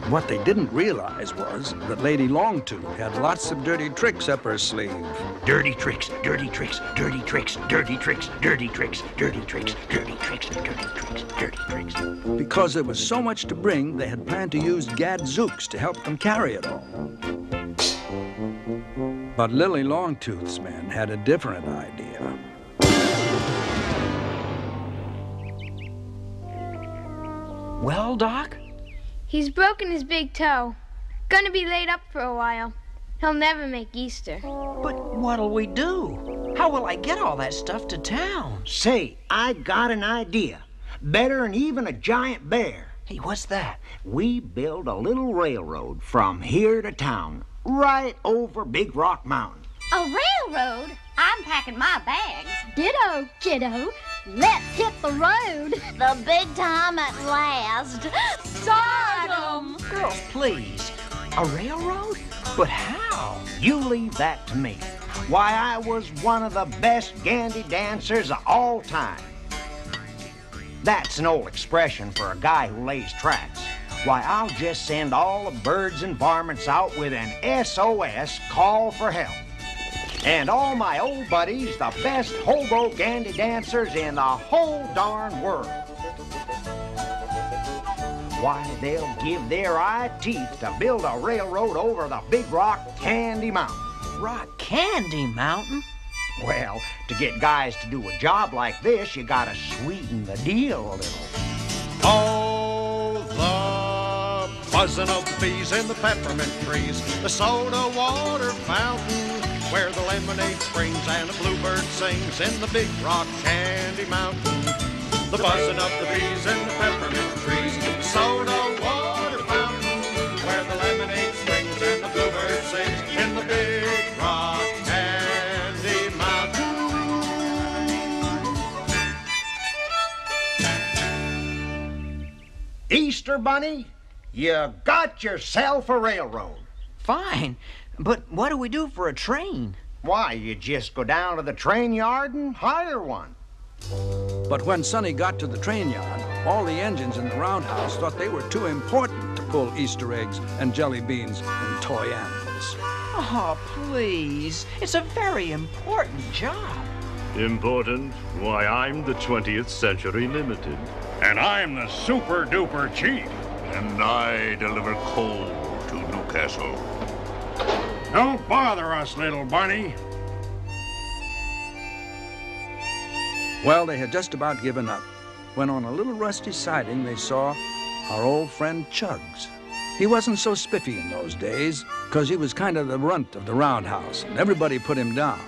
What they didn't realize was that Lady Longtooth had lots of dirty tricks up her sleeve. Dirty tricks, dirty tricks, dirty tricks, dirty tricks, dirty tricks, dirty tricks, dirty tricks, dirty tricks, dirty tricks. Because there was so much to bring, they had planned to use Gadzooks to help them carry it all. But Lily Longtooth's men had a different idea. Well, Doc? He's broken his big toe. Gonna be laid up for a while. He'll never make Easter. But what'll we do? How will I get all that stuff to town? Say, I got an idea. Better than even a giant bear. Hey, what's that? We build a little railroad from here to town, right over Big Rock Mountain. A railroad? I'm packing my bags. Ditto, kiddo. Let's hit the road. The big time at last. Sodom! Girls, please. A railroad? But how? You leave that to me. Why, I was one of the best gandy dancers of all time. That's an old expression for a guy who lays tracks. Why, I'll just send all the birds and varmints out with an SOS call for help. And all my old buddies, the best hobo gandy dancers in the whole darn world. Why, they'll give their eye teeth to build a railroad over the Big Rock Candy Mountain. Rock Candy Mountain? Well, to get guys to do a job like this, you gotta sweeten the deal a little. Oh, the buzzing of the bees in the peppermint trees, the soda water fountain, where the lemonade springs and a bluebird sings in the Big Rock Candy Mountain. The buzzing of the bees in the peppermint trees, the soda water fountain, where the lemonade springs and the bluebird sings in the Big Rock Candy Mountain. Easter Bunny, you got yourself a railroad. Fine, but what do we do for a train? Why, you just go down to the train yard and hire one. But when Sunny got to the train yard, all the engines in the roundhouse thought they were too important to pull Easter eggs and jelly beans and toy animals. Oh, please. It's a very important job. Important? Why, I'm the 20th Century Limited. And I'm the super duper chief. And I deliver coal to Newcastle. Don't bother us, little bunny. Well, they had just about given up when on a little rusty siding they saw our old friend Chugs. He wasn't so spiffy in those days, because he was kind of the runt of the roundhouse, and everybody put him down.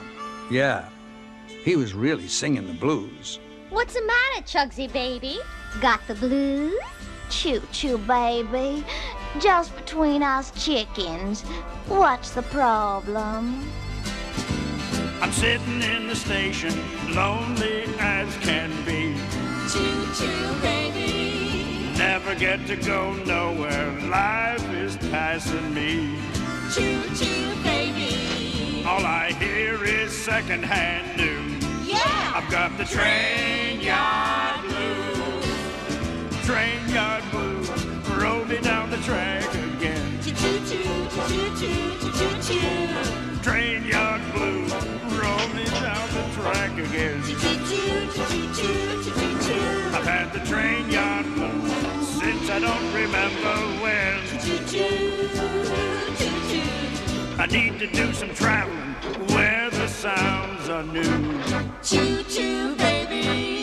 Yeah, he was really singing the blues. What's the matter, Chugsy baby? Got the blues? Choo choo, baby. Just between us chickens. What's the problem? I'm sitting in the station, lonely as can be. Choo choo, baby. Never get to go nowhere, life is passing me. Choo choo, baby. All I hear is secondhand news. Yeah! I've got the train yard blues. Train yard blues. Roll me down the track again. Choo choo choo choo choo choo. Train yard blues. Roll me down the track again. Choo choo choo choo choo choo choo. I've had the train yard blues since I don't remember when. Choo choo choo. I need to do some traveling where the sounds are new. Choo choo, baby.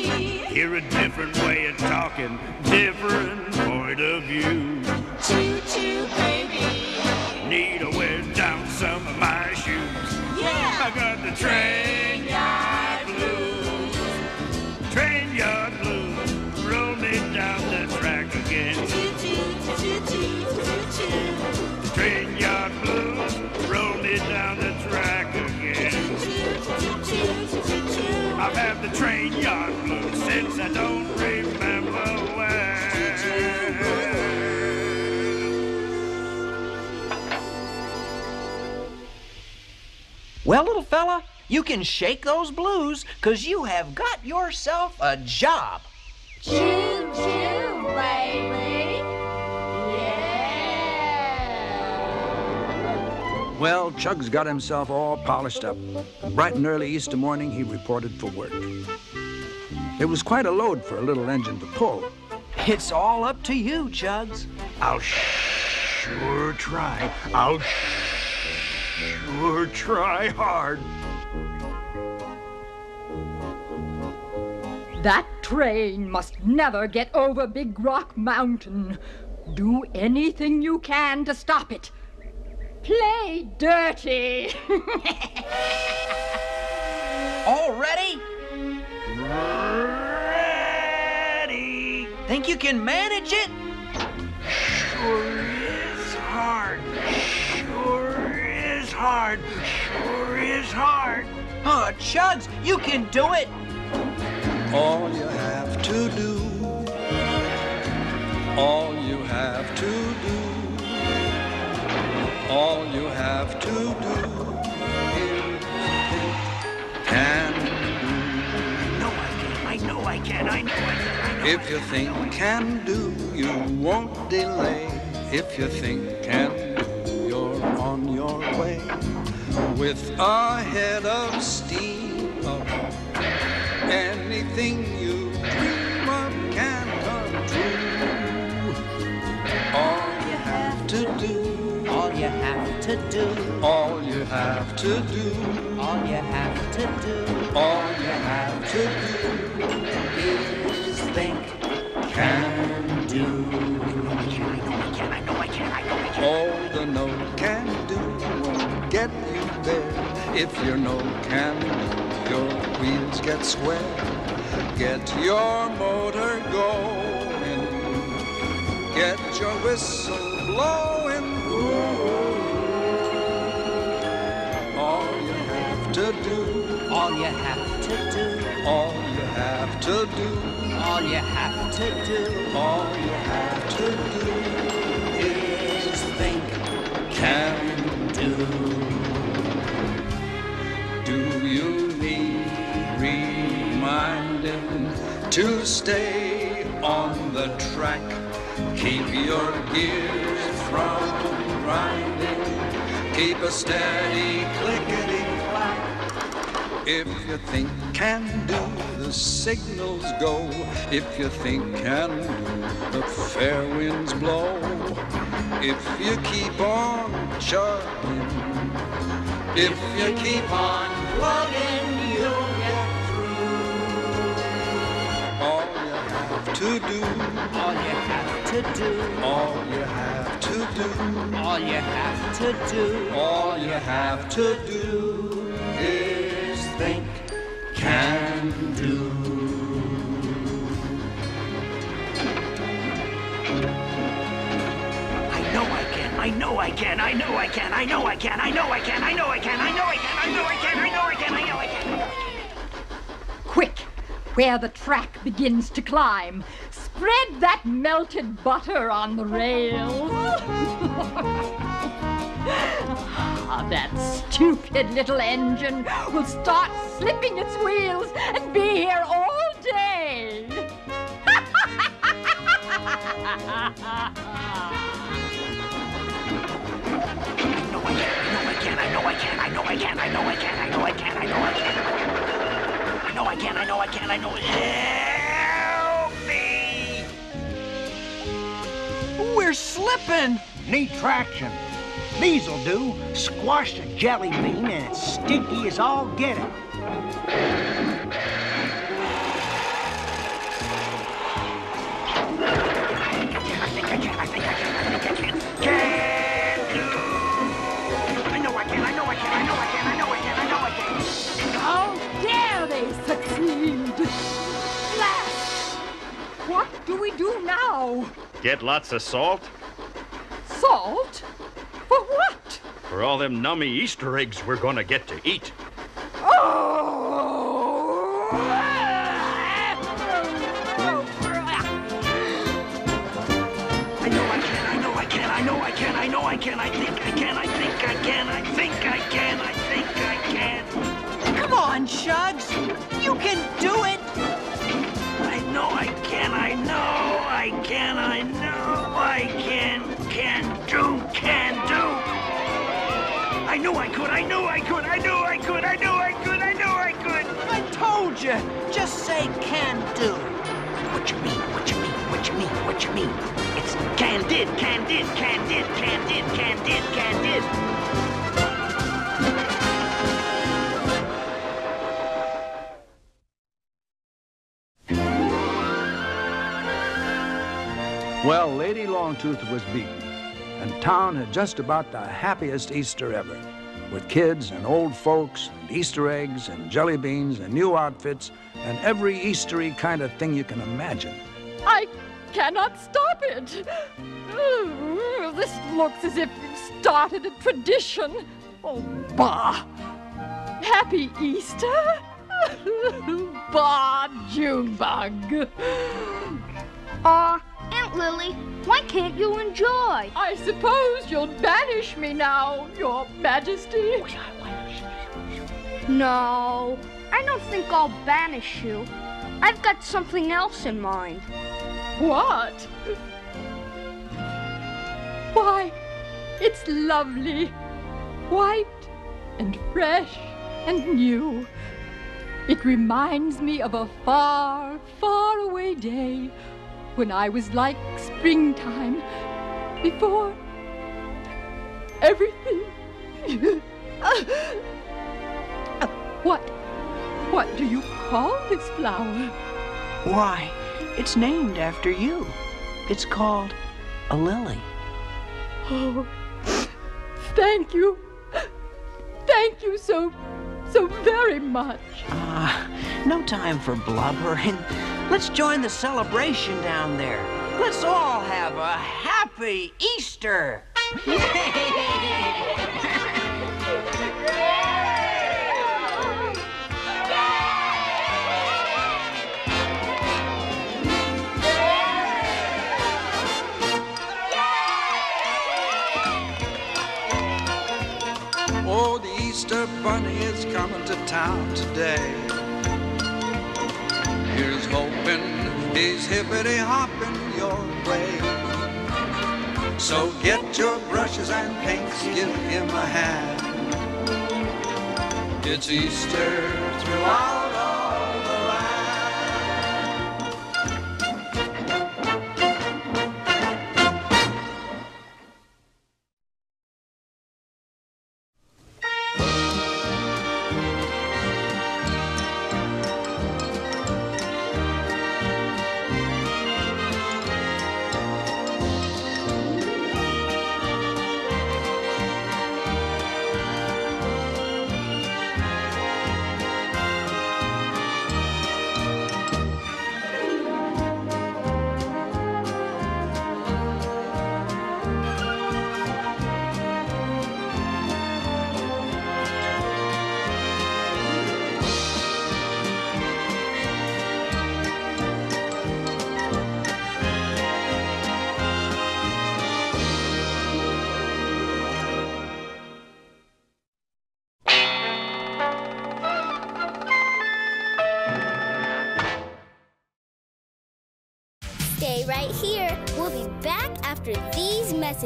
Hear a different way of talking, different point of view. Choo choo, baby. Need to wear down some of my shoes. Yeah! I got the train yard blues. Train yard blues. Roll me down the track again. Choo choo choo choo choo choo. Train yard blues. Roll me down the track again. Choo choo, choo choo, choo choo. I've had the train yard blues since I don't remember when. Well, little fella, you can shake those blues, because you have got yourself a job. Choo choo, baby. Well, Chugs got himself all polished up. Bright and early Easter morning, he reported for work. It was quite a load for a little engine to pull. It's all up to you, Chugs. I'll sure try. I'll sure try hard. That train must never get over Big Rock Mountain. Do anything you can to stop it. Play dirty. *laughs* All ready? Think you can manage it? Sure is hard. Sure is hard. Sure is hard. Oh, Chugs, you can do it. All you have to do, all you have to do, all you have to do is think can I can. I know I can. If you think can do, you won't delay. If you think can do, you're on your way. With a head of steam, anything you dream of can come true. All you have to do, all you have to do, all you have to do, all you have to do, all you have to do think, can do. All the no can do won't get you there. If your no can do, your wheels get square. Get your motor going. Get your whistle blowing. All you have to do, all you have to do, all you have to do, all you have to do, all you have to do is think, can do. Do you need reminding to stay on the track? Keep your gears from grinding. Keep a steady clickety clack. If you think can do, the signals go. If you think can do, the fair winds blow. If you keep on chugging, if you keep on plugging, you'll get through. All you have to do, all you have to do, all you have to do, all you have to do, all you have to do is think, can do. I know I can. I know I can. I know I can. I know I can. I know I can. I know I can. I know I can. I know I can. I know I can. I know I can. Quick, where the track begins to climb, spread that melted butter on the rails. Ah, that stupid little engine will start slipping its wheels and be here all day. no, I can. I know I can. I know I can. I know I can. I know I can. I know I can. I know I can. I know I can. I know. Help me! We're slipping. Need traction. These'll do. Squash a jelly bean and it's sticky as all get out. I think I can. I think I can. I think I can. Can do. I know I can. I know I can. I know I can. I know I can. I know I can. How dare they succeed! Blast! What do we do now? Get lots of salt Salt? For what? For all them nummy Easter eggs we're gonna get to eat. they can do. What you mean, what you mean, what you mean, what you mean? It's candid, candid, candid, candid, candid, candid. Well, Lady Longtooth was beaten, and town had just about the happiest Easter ever with kids and old folks and Easter eggs and jelly beans and new outfits and every Eastery kind of thing you can imagine. I cannot stop it. Ugh, This looks as if you've started a tradition. Oh, bah. Happy Easter. *laughs* bah, Junebug. Aw, Aunt Lily, why can't you enjoy? I suppose you'll banish me now, Your Majesty. No, I don't think I'll banish you. I've got something else in mind. What? Why, it's lovely. White and fresh and new. It reminds me of a far, far away day when I was like springtime before everything. *laughs* what? What do you call this flower? Why, it's named after you. It's called a lily. Oh, thank you. Thank you so, so very much. Ah, no time for blubbering. Let's join the celebration down there. Let's all have a happy Easter. *laughs* Easter Bunny is coming to town today. Here's hoping he's hippity hopping your way. So get your brushes and paints, give him a hand. It's Easter throughout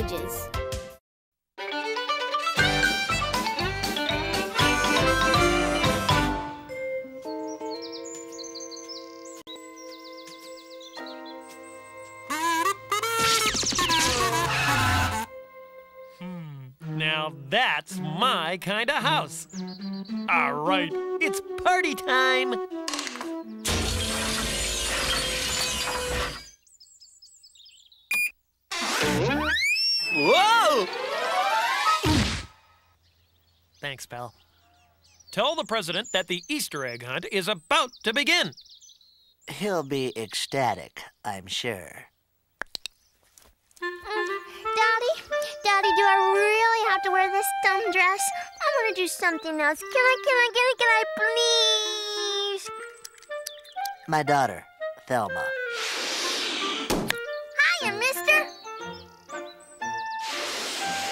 messages. Hmm, now that's my kind of house. All right, it's party time. Thanks, pal. Tell the president that the Easter egg hunt is about to begin. He'll be ecstatic, I'm sure. Daddy, Daddy, do I really have to wear this dumb dress? I want to do something else. Can I, can I, can I, can I, please? My daughter, Thelma.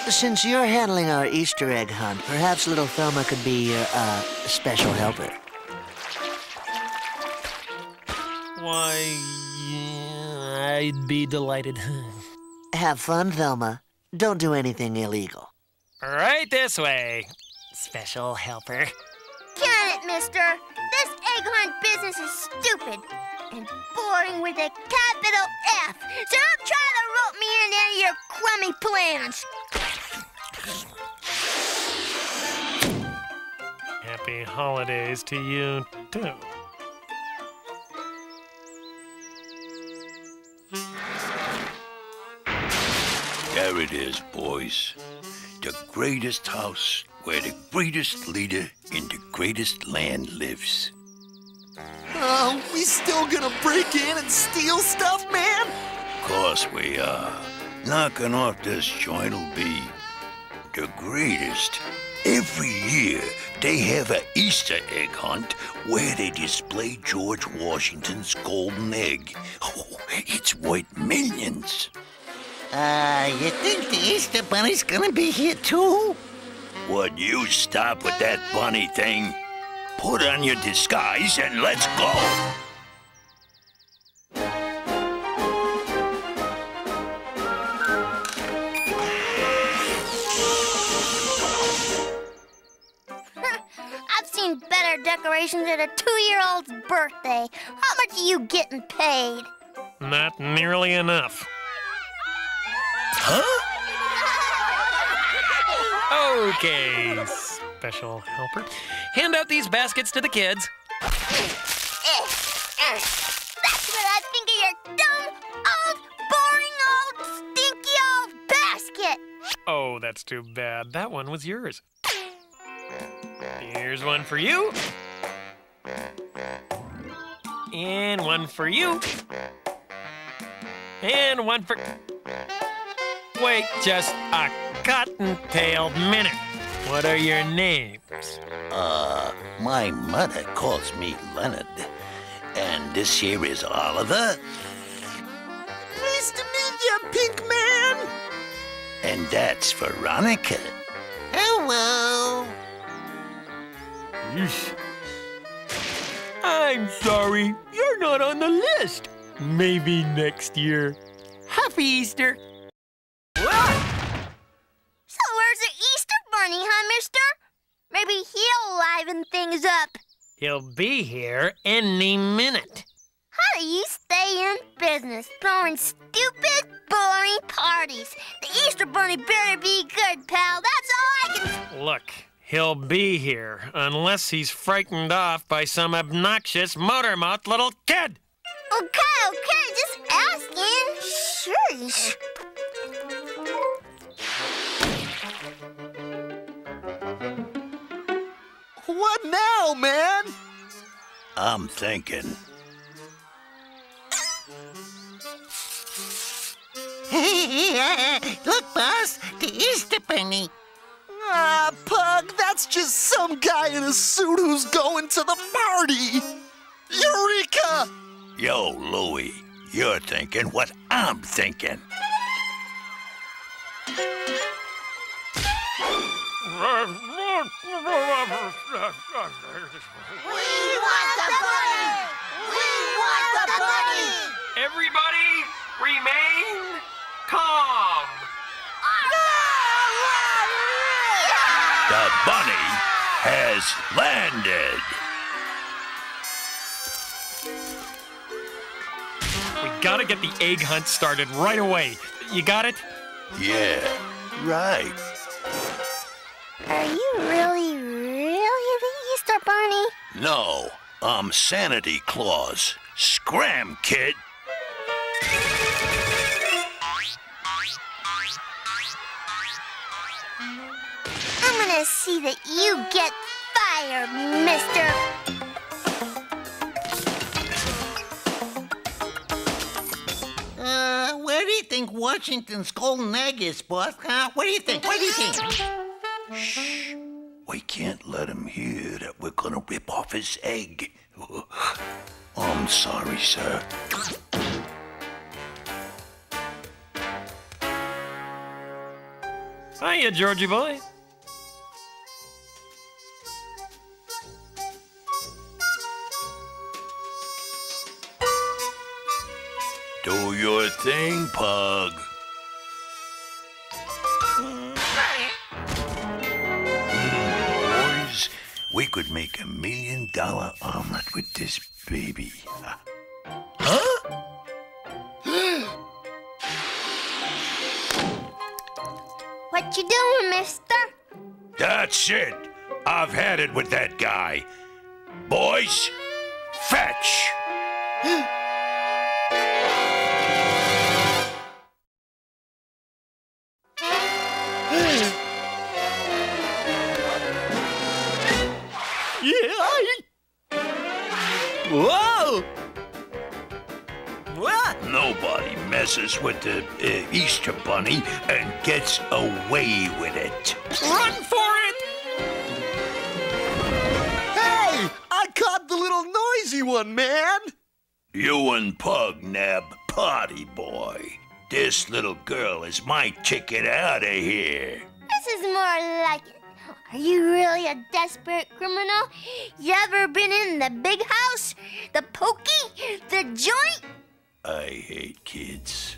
Since you're handling our Easter egg hunt, perhaps little Thelma could be your, uh, special helper. Why, yeah, I'd be delighted. *laughs* Have fun, Thelma. Don't do anything illegal. right this way, special helper. Get it, mister. This egg hunt business is stupid and boring with a capital F. So don't try to rope me into any of your crummy plans. Happy holidays to you, too. There it is, boys. The greatest house where the greatest leader in the greatest land lives. Oh, we still gonna break in and steal stuff, man? Of course we are. Knocking off this joint'll be the greatest. Every year, they have a Easter egg hunt where they display George Washington's golden egg. Oh, it's worth millions. Uh, you think the Easter Bunny's gonna be here too? Would you stop with that bunny thing? Put on your disguise and let's go. Seen better decorations at a two-year-old's birthday. How much are you getting paid? Not nearly enough. Huh? Okay, special helper. Hand out these baskets to the kids. Eh, eh. That's what I think of your dumb, old, boring, old, stinky old basket. Oh, that's too bad. That one was yours. Here's one for you. And one for you. And one for. Wait just a cotton-tailed minute. What are your names? Uh, my mother calls me Leonard. And this here is Oliver. Nice to meet you, Pink Man. And that's Veronica. Hello. Yeesh. I'm sorry, you're not on the list. Maybe next year. Happy Easter. Ah! So where's the Easter Bunny, huh, mister? Maybe he'll liven things up. He'll be here any minute. How do you stay in business throwing stupid, boring parties? The Easter Bunny better be good, pal. That's all I can... Look, he'll be here unless he's frightened off by some obnoxious motormouth little kid. Oh, okay, okay, just asking. Sheesh. What now, man? I'm thinking. Hey, *laughs* look, boss, the Easter Bunny. Ah, Pug, that's just some guy in a suit who's going to the party. Eureka! Yo, Louie, you're thinking what I'm thinking. We want the bunny! We want the bunny! Everybody, remain calm. The bunny has landed. We gotta get the egg hunt started right away. You got it? Yeah, right. Are you really, really the Easter Bunny? No, I'm Sanity Claus. Scram, kid. I'm gonna see that you get fired, mister. Uh, where do you think Washington's golden egg is, boss? Huh? What do you think? What do you think? Shh. We can't let him hear that we're gonna rip off his egg. *sighs* I'm sorry, sir. Hiya, Georgie boy. Your thing, Pug. Boys, we could make a million dollar omelet with this baby. Huh? What you doing, mister? That's it. I've had it with that guy. Boys, fetch. Messes with the uh, Easter Bunny and gets away with it. Run for it! Hey! I caught the little noisy one, man! You and Pug Nab, party boy. This little girl is my ticket out of here. This is more like it. Are you really a desperate criminal? You ever been in the big house? The pokey? The joint? I hate kids.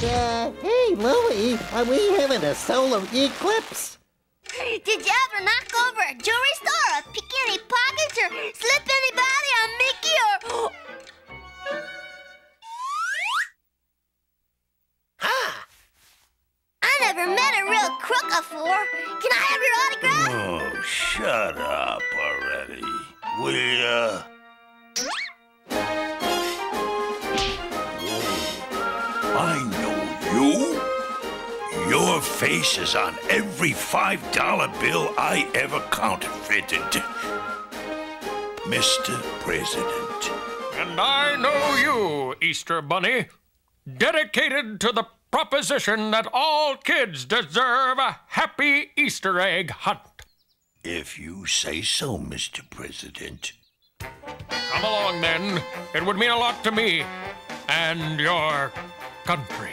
Uh, hey, Louie, are we having a solar eclipse? Did you ever knock over a jewelry store or pick any pockets or slip anybody on Mickey or. Ha! I never met a real crook before. Can I have your autograph? Oh, shut up already. We, uh. Whoa. I know you. Your face is on every $5 bill I ever counterfeited. Mr. President. And I know you, Easter Bunny. Dedicated to the proposition that all kids deserve a happy Easter egg hunt. If you say so, Mr. President. Come along, then. It would mean a lot to me and your country.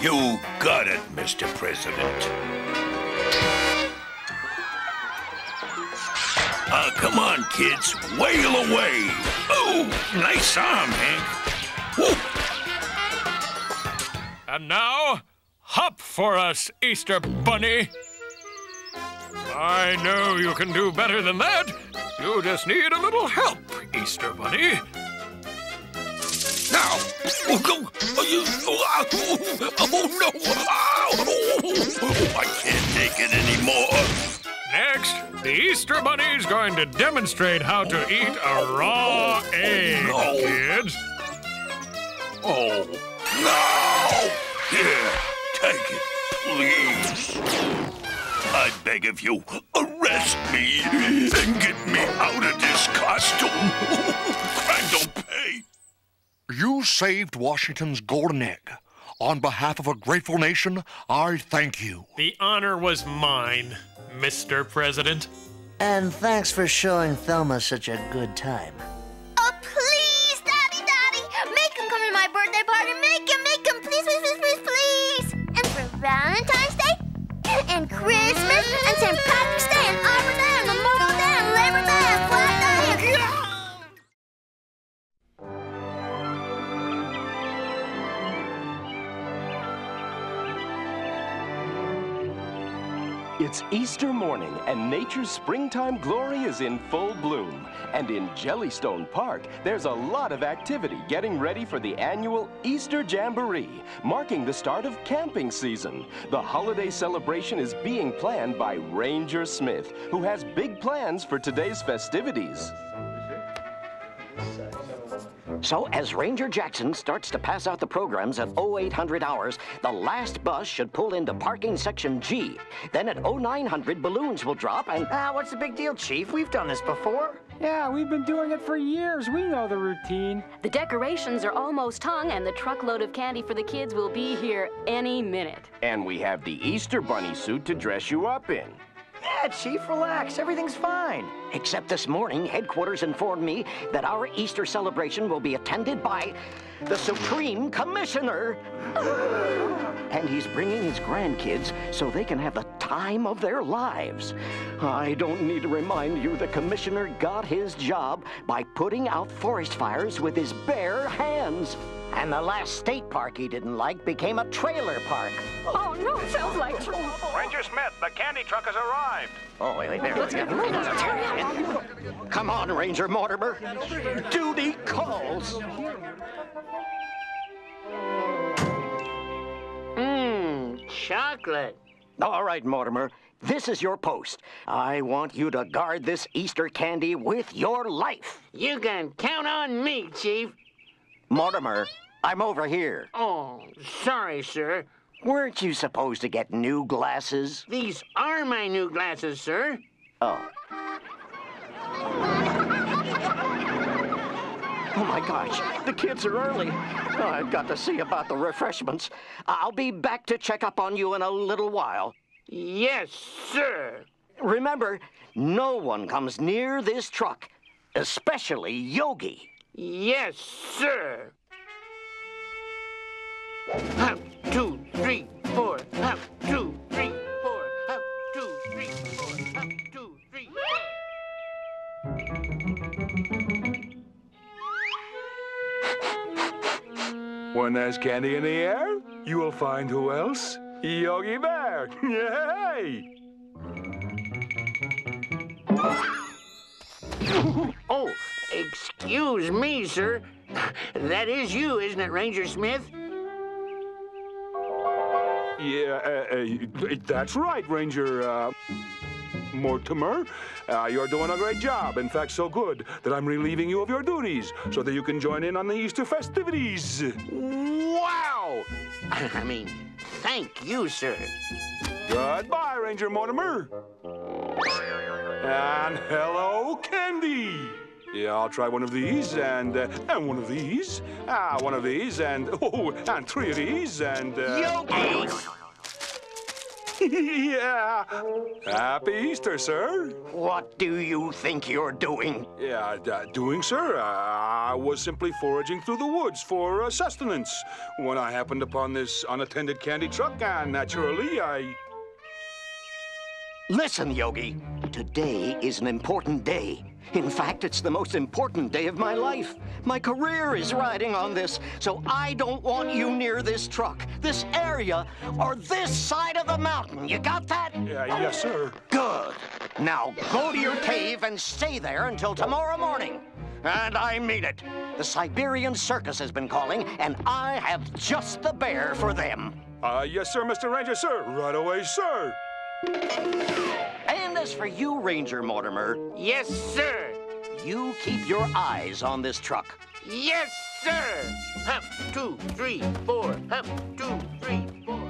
You got it, Mr. President. Uh, come on, kids. Wail away. Oh, nice arm, Hank. Woo. And now, hop for us, Easter Bunny. I know you can do better than that. You just need a little help, Easter Bunny. Now, oh, go. Oh, you, oh, ah, oh, oh, no. Ow. Oh, I can't take it anymore. Next, the Easter Bunny's going to demonstrate how to eat a raw egg, No. kids. Oh, no. Here, take it, please. I beg of you, arrest me and get me out of this costume. *laughs* Crime don't pay. You saved Washington's golden egg. On behalf of a grateful nation, I thank you. The honor was mine, Mr. President. And thanks for showing Thelma such a good time. My birthday party! Make him, make him! Please, please, please, please, please! And for Valentine's Day, *clears throat* and Christmas, and St. Patrick's Day, It's Easter morning, and nature's springtime glory is in full bloom. And in Jellystone Park, there's a lot of activity getting ready for the annual Easter Jamboree, marking the start of camping season. The holiday celebration is being planned by Ranger Smith, who has big plans for today's festivities. So, as Ranger Jackson starts to pass out the programs at 0800 hours, the last bus should pull into parking section G. Then at 0900, balloons will drop and. Ah, what's the big deal, Chief? We've done this before. Yeah, we've been doing it for years. We know the routine. The decorations are almost hung, and the truckload of candy for the kids will be here any minute. And we have the Easter Bunny suit to dress you up in. Yeah, Chief, relax. Everything's fine. Except this morning, headquarters informed me that our Easter celebration will be attended by the Supreme Commissioner. *gasps* and he's bringing his grandkids so they can have the time of their lives. I don't need to remind you the Commissioner got his job by putting out forest fires with his bare hands. And the last state park he didn't like became a trailer park. Oh, no, it sounds like *laughs* trouble. Ranger Smith, the candy truck has arrived. Oh, wait, wait, there. Let's get moving. Let's hurry up. Come on, Ranger Mortimer. Duty calls. Mmm, chocolate. All right, Mortimer. this is your post. I want you to guard this Easter candy with your life. You can count on me, Chief. Mortimer, I'm over here. Oh, sorry, sir. Weren't you supposed to get new glasses? These are my new glasses, sir. Oh. Oh my gosh, the kids are early. Oh, I've got to see about the refreshments. I'll be back to check up on you in a little while. Yes, sir. Remember, no one comes near this truck, especially Yogi. Yes, sir. Hop, two, three, four. Hop, two, three, four. Hop, two, three, four. Hop, two, three, four. When there's candy in the air, you will find who else? Yogi Bear. *laughs* Yay! Oh, excuse me, sir. That is you, isn't it, Ranger Smith? Yeah, uh, uh, that's right, Ranger uh, Mortimer. Uh, you're doing a great job. In fact, so good that I'm relieving you of your duties so that you can join in on the Easter festivities. Wow! *laughs* I mean, thank you, sir. Goodbye, Ranger Mortimer. And hello, Candy. Yeah, I'll try one of these and uh, and one of these. Ah, one of these and *laughs* oh, and three of these and. Uh, Yogi! *laughs* yeah. Happy Easter, sir. What do you think you're doing? Yeah, uh, doing, sir? Uh, I was simply foraging through the woods for uh, sustenance when I happened upon this unattended candy truck, and naturally, I. Listen, Yogi. Today is an important day. In fact, it's the most important day of my life. My career is riding on this, so I don't want you near this truck, this area, or this side of the mountain. You got that? Yeah, yes, sir. Good. Now go to your cave and stay there until tomorrow morning. And I mean it. The Siberian Circus has been calling, and I have just the bear for them. Uh, yes, sir, Mr. Ranger, sir. Right away, sir. And as for you, Ranger Mortimer, Yes, sir. you keep your eyes on this truck. Yes, sir. Hop, two, three, four. Hop, two, three, four.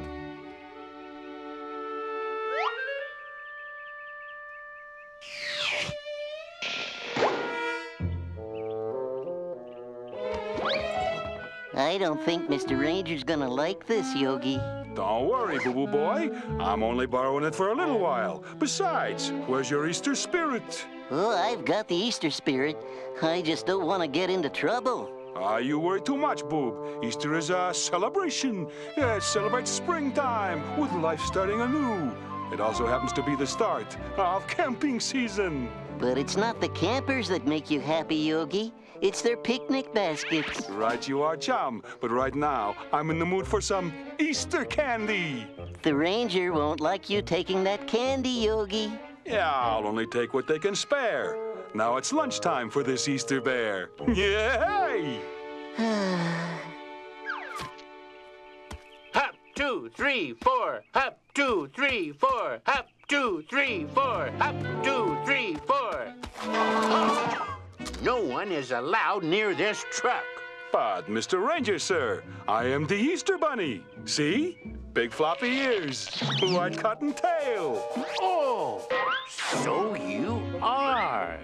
I don't think Mr. Ranger's gonna like this, Yogi. Don't worry, Boo Boo Boy. I'm only borrowing it for a little while. Besides, where's your Easter spirit? Oh, I've got the Easter spirit. I just don't want to get into trouble. Ah, you worry too much, Boob. Easter is a celebration. Yeah, it celebrates springtime with life starting anew. It also happens to be the start of camping season. But it's not the campers that make you happy, Yogi. It's their picnic baskets. Right you are, chum. But right now, I'm in the mood for some Easter candy. The ranger won't like you taking that candy, Yogi. Yeah, I'll only take what they can spare. Now it's lunchtime for this Easter bear. *laughs* Yay! *sighs* Hop, two, three, four. Hop, two, three, four. Hop, two, three, four. Hop, two, three, four. No one is allowed near this truck. But, Mr. Ranger, sir, I am the Easter Bunny. See? Big floppy ears, white cotton tail. Oh, so you are.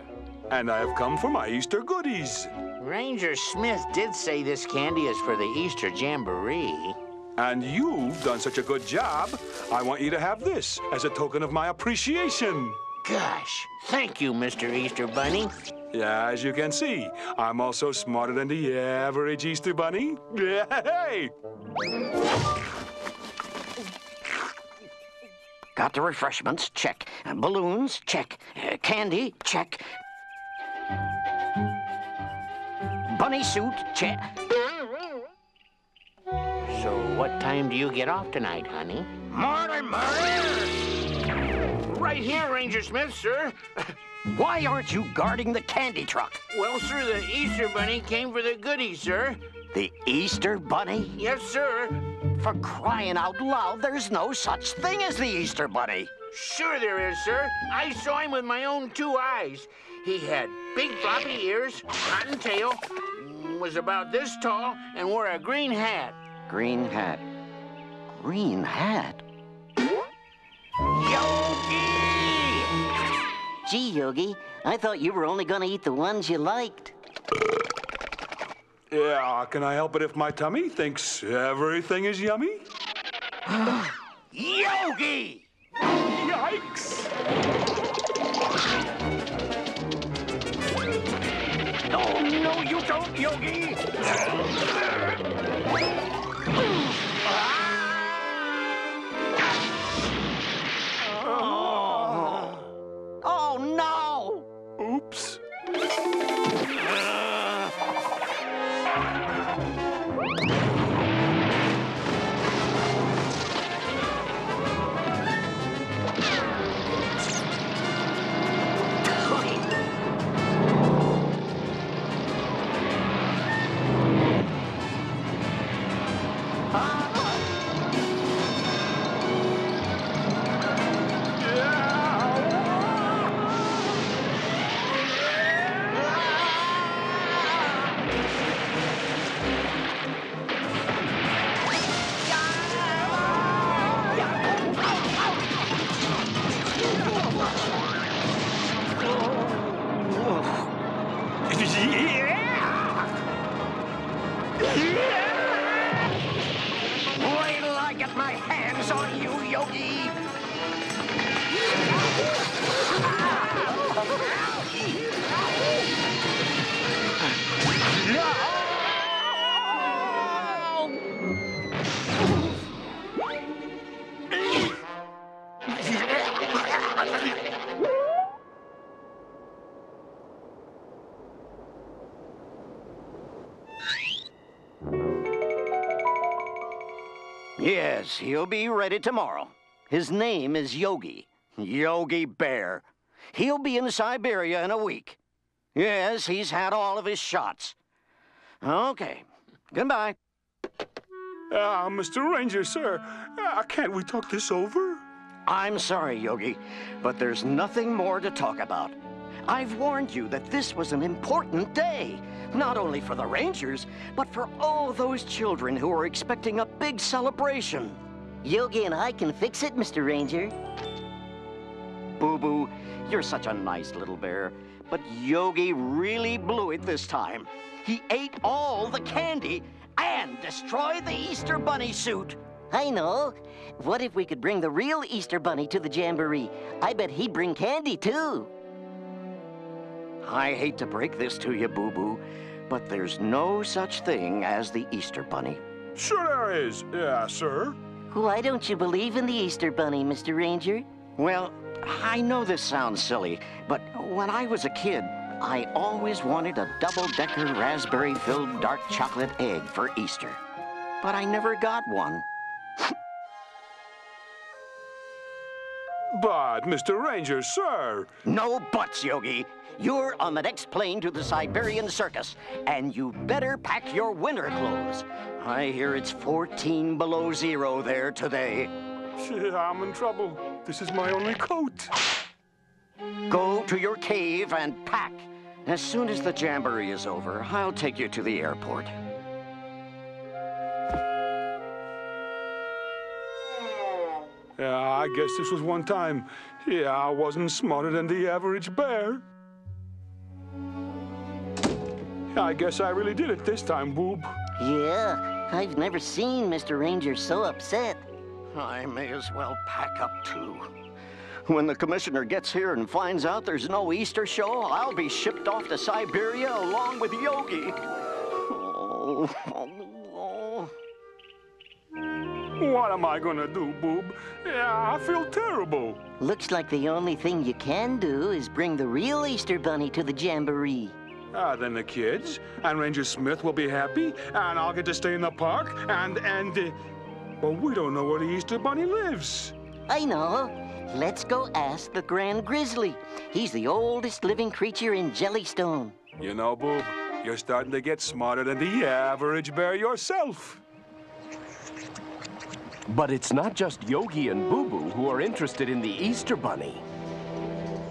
And I have come for my Easter goodies. Ranger Smith did say this candy is for the Easter Jamboree. And you've done such a good job, I want you to have this as a token of my appreciation. Gosh, thank you, Mr. Easter Bunny. Yeah, as you can see, I'm also smarter than the average Easter Bunny. *laughs* Hey! Got the refreshments? Check. Uh, balloons? Check. Uh, candy? Check. Bunny suit? Check. So what time do you get off tonight, honey? Mortimer! Right here, Ranger Smith, sir. *laughs* Why aren't you guarding the candy truck? Well, sir, the Easter Bunny came for the goodies, sir. The Easter Bunny? Yes, sir. For crying out loud, there's no such thing as the Easter Bunny. Sure there is, sir. I saw him with my own two eyes. He had big floppy ears, cotton tail, was about this tall, and wore a green hat. Green hat. Green hat? Gee, Yogi, I thought you were only gonna eat the ones you liked. Yeah, can I help it if my tummy thinks everything is yummy? *gasps* Yogi! Yikes! Oh, no, you don't, Yogi! Yes, he'll be ready tomorrow. His name is Yogi. Yogi Bear. He'll be in Siberia in a week. Yes, he's had all of his shots. Okay. Goodbye. Ah, Mr. Ranger, sir, uh, can't we talk this over? I'm sorry, Yogi, but there's nothing more to talk about. I've warned you that this was an important day, not only for the Rangers, but for all those children who are expecting a big celebration. Yogi and I can fix it, Mr. Ranger. Boo Boo, you're such a nice little bear, but Yogi really blew it this time. He ate all the candy and destroyed the Easter Bunny suit. I know. What if we could bring the real Easter Bunny to the Jamboree? I bet he'd bring candy, too. I hate to break this to you, Boo Boo, but there's no such thing as the Easter Bunny. Sure there is. Yeah, sir. Why don't you believe in the Easter Bunny, Mr. Ranger? Well, I know this sounds silly, but when I was a kid, I always wanted a double-decker raspberry-filled dark chocolate egg for Easter. But I never got one. But, Mr. Ranger, sir. No buts, Yogi. You're on the next plane to the Siberian circus, and you better pack your winter clothes. I hear it's 14 below zero there today. I'm in trouble. This is my only coat. Go to your cave and pack. As soon as the jamboree is over, I'll take you to the airport. Yeah, I guess this was one time. Yeah, I wasn't smarter than the average bear. I guess I really did it this time, Boob. Yeah, I've never seen Mr. Ranger so upset. I may as well pack up too. When the commissioner gets here and finds out there's no Easter show, I'll be shipped off to Siberia along with Yogi. Oh, oh, What am I gonna do, Boob? Yeah, I feel terrible. Looks like the only thing you can do is bring the real Easter Bunny to the Jamboree. Ah, then the kids and Ranger Smith will be happy, and I'll get to stay in the park, and, and, uh, well, we don't know where the Easter Bunny lives. I know. Let's go ask the Grand Grizzly. He's the oldest living creature in Jellystone. You know, Boob, you're starting to get smarter than the average bear yourself. But it's not just Yogi and Boo Boo who are interested in the Easter Bunny.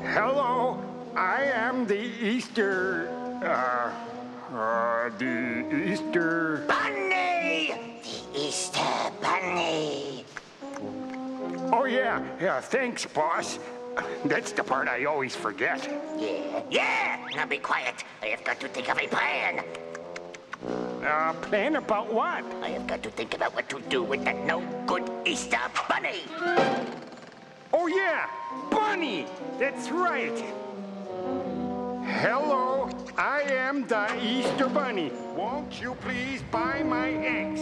Hello, I am the Easter. Uh, uh, the Easter. Bunny! The Easter Bunny. Oh, yeah, yeah, thanks, boss. That's the part I always forget. Yeah, yeah! Now be quiet. I have got to think of a plan. Uh, plan about what? I have got to think about what to do with that no good Easter Bunny. Oh, yeah, Bunny! That's right. Hello, I am the Easter Bunny. Won't you please buy my eggs?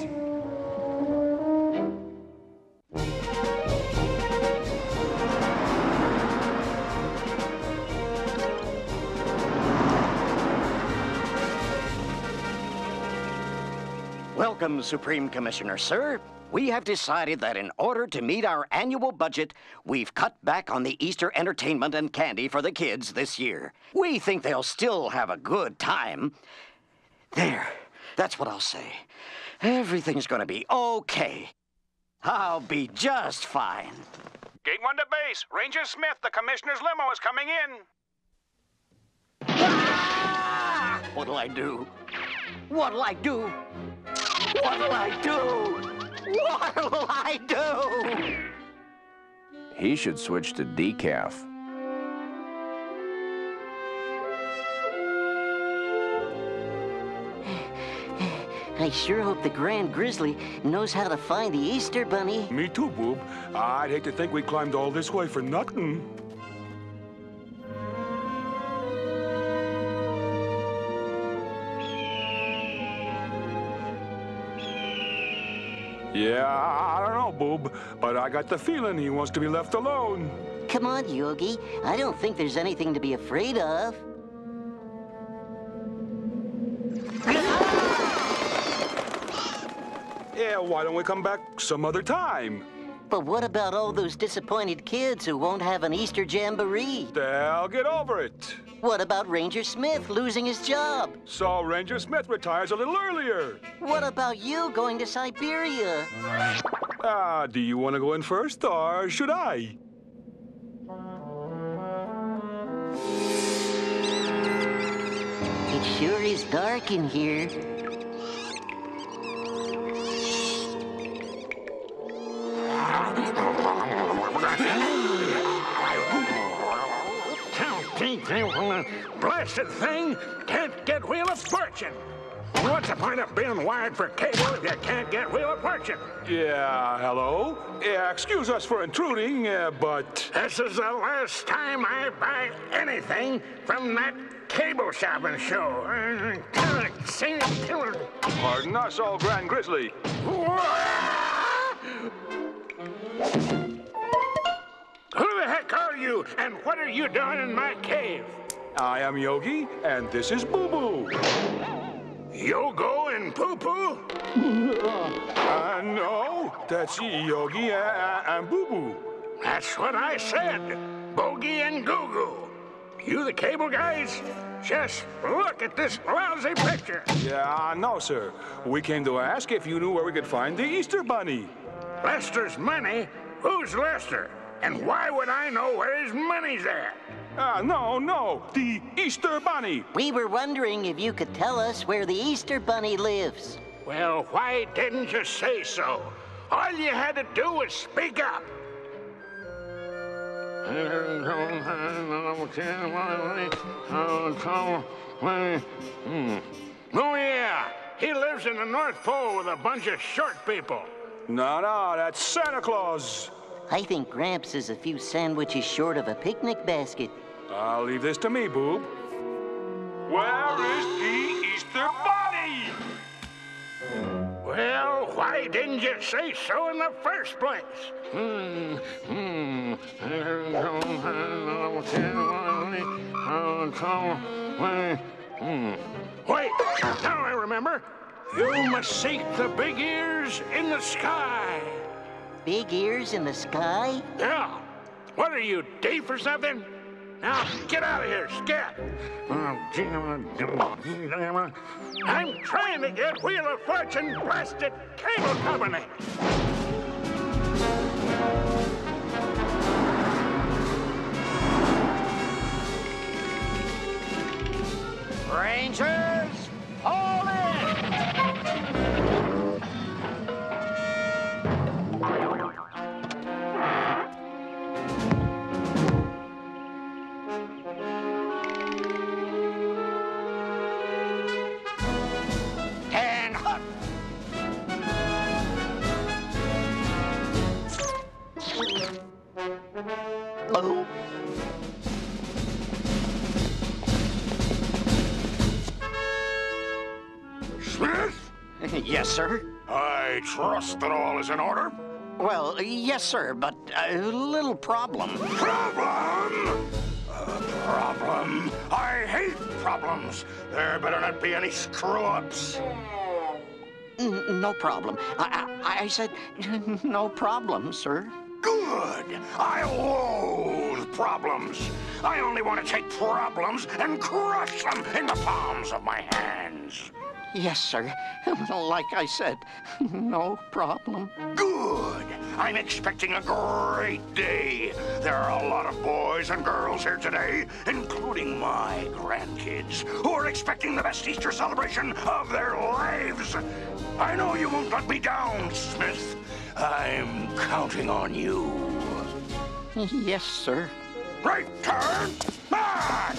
Welcome, Supreme Commissioner, sir. We have decided that in order to meet our annual budget, we've cut back on the Easter entertainment and candy for the kids this year. We think they'll still have a good time. There, that's what I'll say. Everything's gonna be okay. I'll be just fine. Gate one to base. Ranger Smith, the commissioner's limo is coming in. What'll I do? What'll I do? What'll I do? What'll I do? He should switch to decaf. I sure hope the Grand Grizzly knows how to find the Easter Bunny. Me too, Boob. I'd hate to think we climbed all this way for nothing. Yeah, I don't know, Boob, but I got the feeling he wants to be left alone. Come on, Yogi. I don't think there's anything to be afraid of. Yeah, why don't we come back some other time? But what about all those disappointed kids who won't have an Easter jamboree? They'll get over it. What about Ranger Smith losing his job? So Ranger Smith retires a little earlier. What about you going to Siberia? Ah, do you want to go in first, or should I? It sure is dark in here. Blasted thing can't get Wheel of Fortune. What's the point of being wired for cable if you can't get Wheel of Fortune? Yeah, hello? Yeah, excuse us for intruding, uh, but... This is the last time I buy anything from that cable shopping show. Pardon us, all Grand Grizzly. Who the heck are you, and what are you doing in my cave? I am Yogi, and this is Boo Boo. Yogo and Poo Poo? Uh, no, that's Yogi and, and Boo Boo. That's what I said. Bogey and Goo Goo. You the cable guys? Just look at this lousy picture. Yeah, no, sir. We came to ask if you knew where we could find the Easter Bunny. Lester's money? Who's Lester? And why would I know where his money's at? Ah, no, no, the Easter Bunny. We were wondering if you could tell us where the Easter Bunny lives. Well, why didn't you say so? All you had to do was speak up. Oh, yeah. He lives in the North Pole with a bunch of short people. No, no, that's Santa Claus. I think Gramps is a few sandwiches short of a picnic basket. I'll leave this to me, Boob. Where is the Easter Bunny? Well, why didn't you say so in the first place? Hmm, hmm. Hmm. Wait, now I remember. You must seek the big ears in the sky. Big ears in the sky? Yeah. What are you, Dave or something? Now, get out of here, scat. Oh, I'm trying to get Wheel of Fortune blasted Cable Company. Rangers, hold it. Oh. Smith? *laughs* yes, sir. I trust that all is in order. Well, yes, sir, but a little problem. Problem? A problem? I hate problems. There better not be any screw-ups. No problem. I, I, I said *laughs* no problem, sir. Good. I loathe problems. I only want to take problems and crush them in the palms of my hands. Yes, sir. like I said, no problem. Good. I'm expecting a great day. There are a lot of boys and girls here today, including my grandkids, who are expecting the best Easter celebration of their lives. I know you won't let me down, Smith. I'm counting on you. Yes, sir. Right turn back!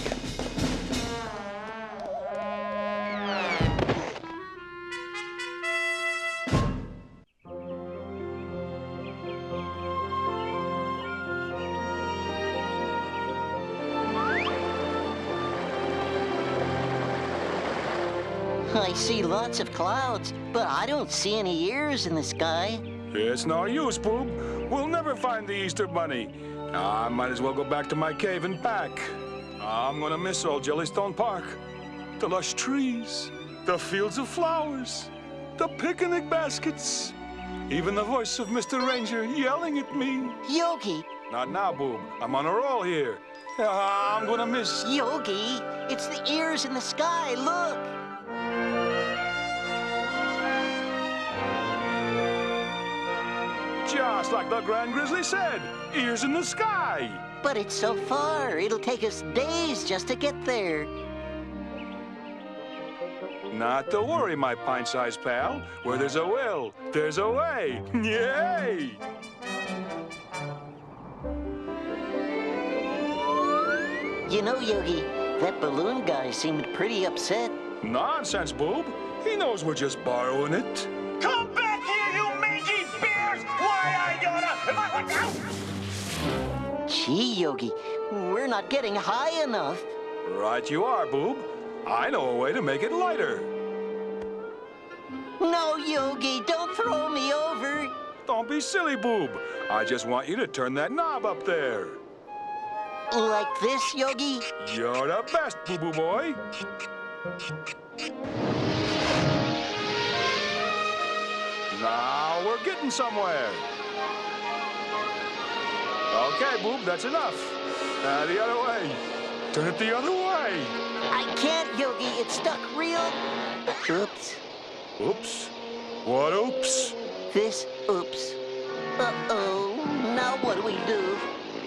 I see lots of clouds, but I don't see any ears in the sky. It's no use, Boob. We'll never find the Easter Bunny. I might as well go back to my cave and pack. I'm gonna miss old Jellystone Park. The lush trees, the fields of flowers, the picnic baskets, even the voice of Mr. Ranger yelling at me. Yogi! Not now, Boob. I'm on a roll here. I'm gonna miss. Yogi! It's the ears in the sky, look! Just like the Grand Grizzly said, ears in the sky. But it's so far, it'll take us days just to get there. Not to worry, my pint-sized pal. Where there's a will, there's a way. *laughs* Yay! You know, Yogi, that balloon guy seemed pretty upset. Nonsense, Boob. He knows we're just borrowing it. Come back Gee, Yogi, we're not getting high enough. Right you are, Boob. I know a way to make it lighter. No, Yogi, don't throw me over. Don't be silly, Boob. I just want you to turn that knob up there. Like this, Yogi? You're the best, Boo Boo Boy. Now we're getting somewhere. Okay, Boob, that's enough. Uh, the other way. Turn it the other way. I can't, Yogi. It's stuck real. Oops. Oops. What oops? This oops. Uh-oh. Now what do we do?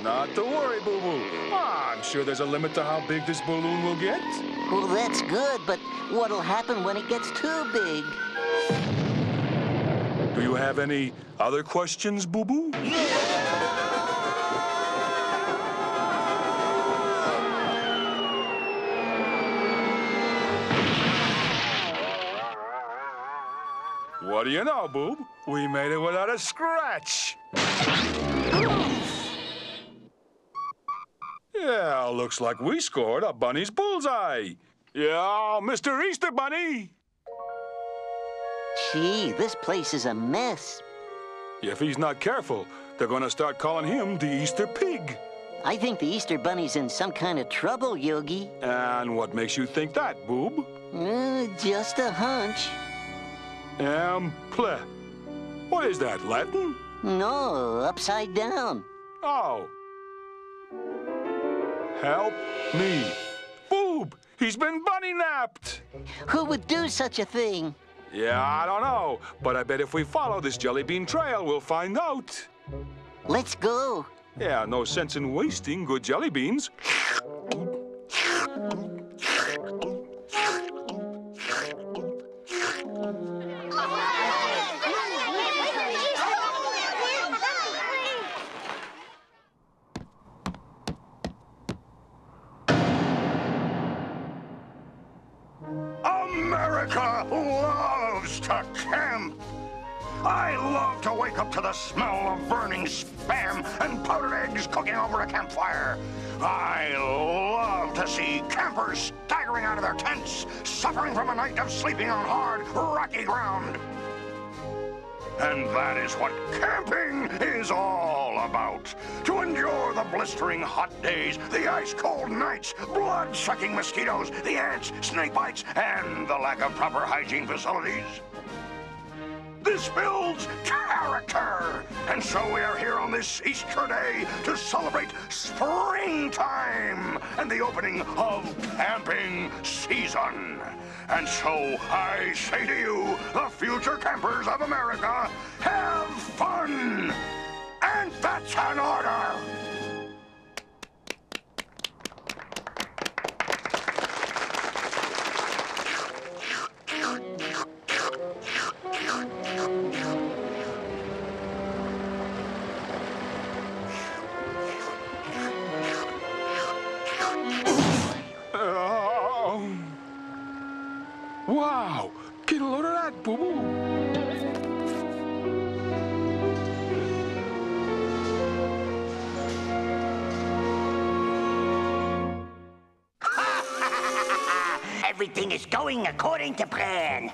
Not to worry, Boo Boo. I'm sure there's a limit to how big this balloon will get. Well, that's good, but what'll happen when it gets too big? Do you have any other questions, Boo Boo? What do you know, Boob? We made it without a scratch. Yeah, looks like we scored a bunny's bullseye. Yeah, Mr. Easter Bunny. Gee, this place is a mess. If he's not careful, they're gonna start calling him the Easter Pig. I think the Easter Bunny's in some kind of trouble, Yogi. And what makes you think that, Boob? Uh, just a hunch. Ample. What is that, Latin? No, upside down. Oh. Help me. Boob, he's been bunny napped. Who would do such a thing? Yeah, I don't know, but I bet if we follow this jelly bean trail, we'll find out. Let's go. Yeah, no sense in wasting good jelly beans. I love to wake up to the smell of burning spam and powdered eggs cooking over a campfire. I love to see campers staggering out of their tents, suffering from a night of sleeping on hard, rocky ground. And that is what camping is all about. To endure the blistering hot days, the ice cold nights, blood sucking mosquitoes, the ants, snake bites, and the lack of proper hygiene facilities. This builds character. And so we are here on this Easter day to celebrate springtime and the opening of camping season. And so I say to you, the future campers of America, have fun! And that's an order! According to plan.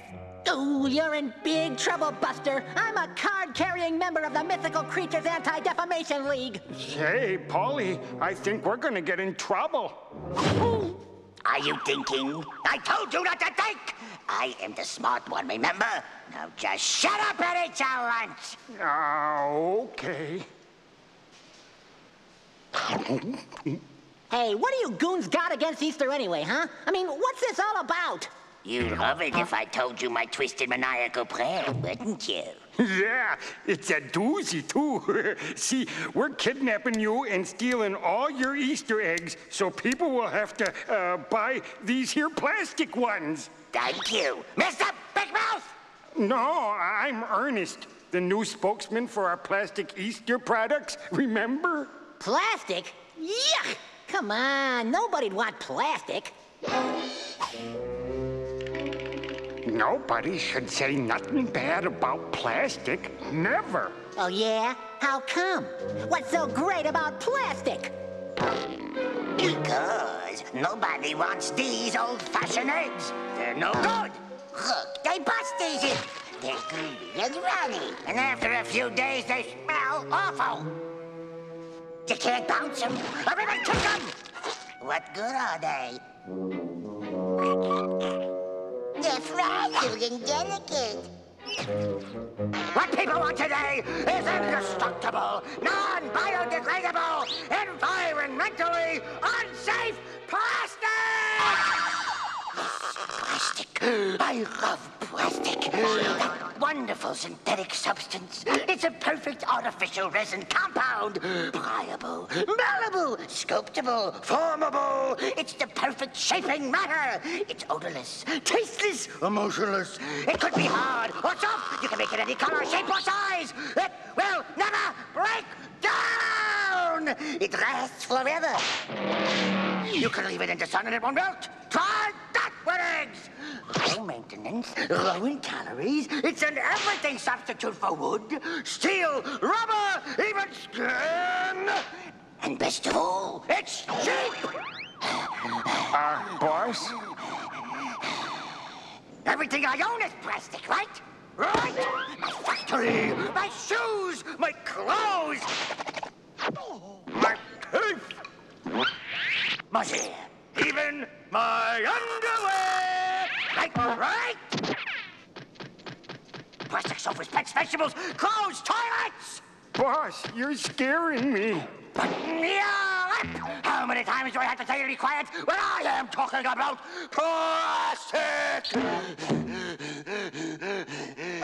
Ooh, you're in big trouble, Buster. I'm a card-carrying member of the Mythical Creatures Anti-Defamation League. Hey, Paulie, I think we're gonna get in trouble. Are you thinking? I told you not to think! I am the smart one, remember? Now just shut up and eat your lunch! Oh, okay. Hey, what do you goons got against Easter anyway, huh? I mean, what's this all about? You'd love it if I told you my twisted maniacal plan, wouldn't you? *laughs* Yeah, it's a doozy, too. *laughs* See, we're kidnapping you and stealing all your Easter eggs so people will have to uh, buy these here plastic ones. Thank you. Mr. Big Mouth! No, I'm Ernest, the new spokesman for our plastic Easter products. Remember? Plastic? Yuck! Come on, nobody'd want plastic. Nobody should say nothing bad about plastic. Never. Oh, yeah? How come? What's so great about plastic? Because nobody wants these old-fashioned eggs. They're no good. Look, they bust these in. They're greedy and runny, and after a few days they smell awful. You can't bounce them or even kick them. What good are they? They're fragile and delicate. What people want today is indestructible, non-biodegradable, environmentally unsafe plastic! Plastic. I love plastic. That wonderful synthetic substance. It's a perfect artificial resin compound. Pliable, malleable, sculptable, formable. It's the perfect shaping matter. It's odorless, tasteless, emotionless. It could be hard or soft. You can make it any color, shape, or size. It will never break down. It lasts forever. You can leave it in the sun and it won't melt. Try that with eggs. Low maintenance, low in calories. It's an everything substitute for wood, steel, rubber, even skin. And best of all, it's cheap. Uh, boss? Everything I own is plastic, right? Right? My factory, my shoes, my clothes, my teeth, my hair, even my underwear. Right, right? Plastic sofas, pets, vegetables, clothes, toilets. Boss, you're scaring me. But yeah, how many times do I have to tell you to be quiet when I am talking about plastic?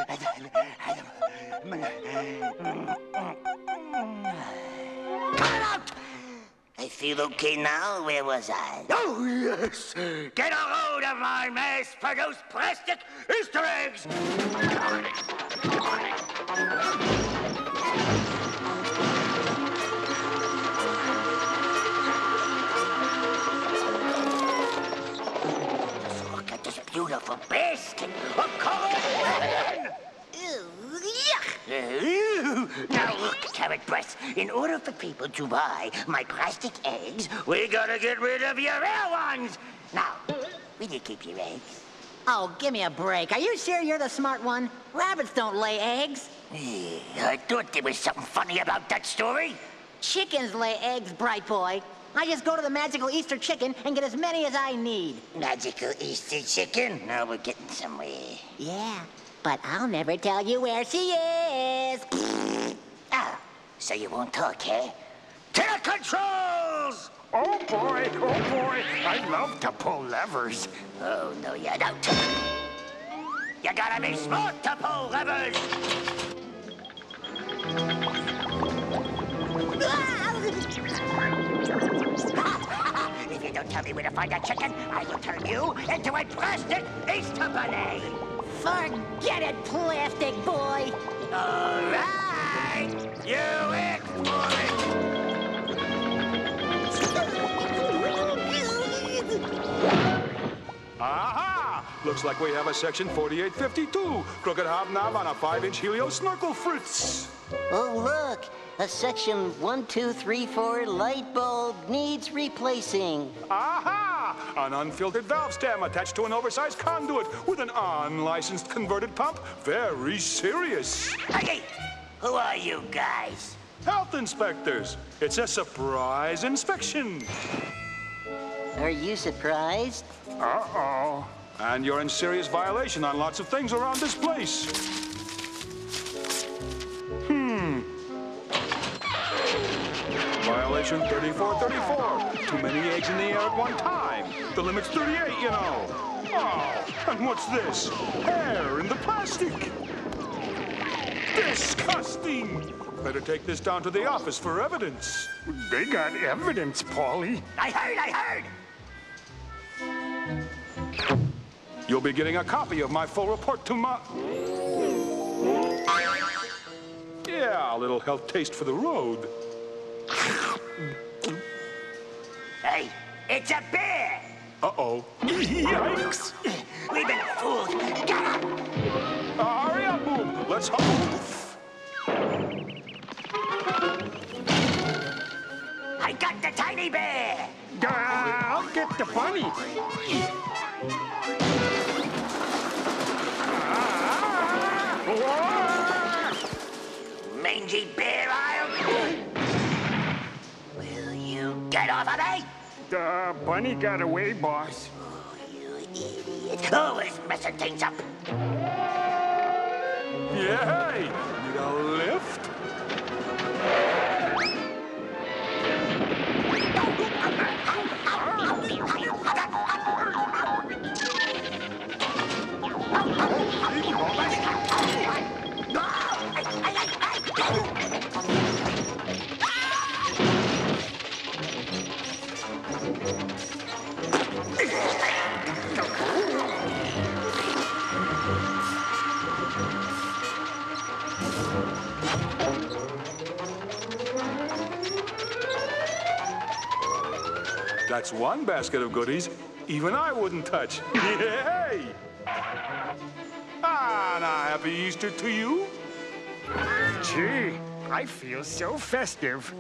It out! I feel okay now. Where was I? Oh, yes! Get a load of my mass-produced plastic Easter eggs! beautiful basket of colored ribbon! now look, Carrot Breast, in order for people to buy my plastic eggs, we gotta get rid of your real ones! Now, we did keep your eggs. Oh, give me a break. Are you sure you're the smart one? Rabbits don't lay eggs. Yeah, I thought there was something funny about that story. Chickens lay eggs, bright boy. I just go to the magical Easter chicken and get as many as I need. Magical Easter chicken? Now we're getting somewhere. Yeah, but I'll never tell you where she is. *laughs* Ah, so you won't talk, eh? To the controls! Oh boy, oh boy, I love to pull levers. Oh, no, you don't. You gotta be smart to pull levers. if *laughs* you don't tell me where to find that chicken, I will turn you into a plastic Easter bunny. Forget it, plastic boy. All right, you in for it. Aha! Looks like we have a section 4852. Crooked Hobnob on a 5-inch Helio snorkel fritz. Oh, look! A section 1234 light bulb needs replacing. Aha! An unfiltered valve stem attached to an oversized conduit with an unlicensed converted pump. Very serious. Hey, who are you guys? Health inspectors. It's a surprise inspection. Are you surprised? Uh-oh. And you're in serious violation on lots of things around this place. Violation 3434. Too many eggs in the air at one time. The limit's 38, you know. Oh, and what's this? Hair in the plastic. Disgusting. Better take this down to the office for evidence. They got evidence, Paulie. I heard, I heard. You'll be getting a copy of my full report to my... Yeah, a little health taste for the road. Hey, it's a bear. Uh-oh. Yikes! We've been fooled. Get up! Uh, hurry up, Boom. Let's move. I got the tiny bear. Uh, I'll get the bunny. Mangy bear, off of me? The bunny got away, boss. Oh, you idiot. Always messing things up. Yeah, hey, need a lift? That's one basket of goodies even I wouldn't touch. Yay! Ah, a happy Easter to you. Gee, I feel so festive.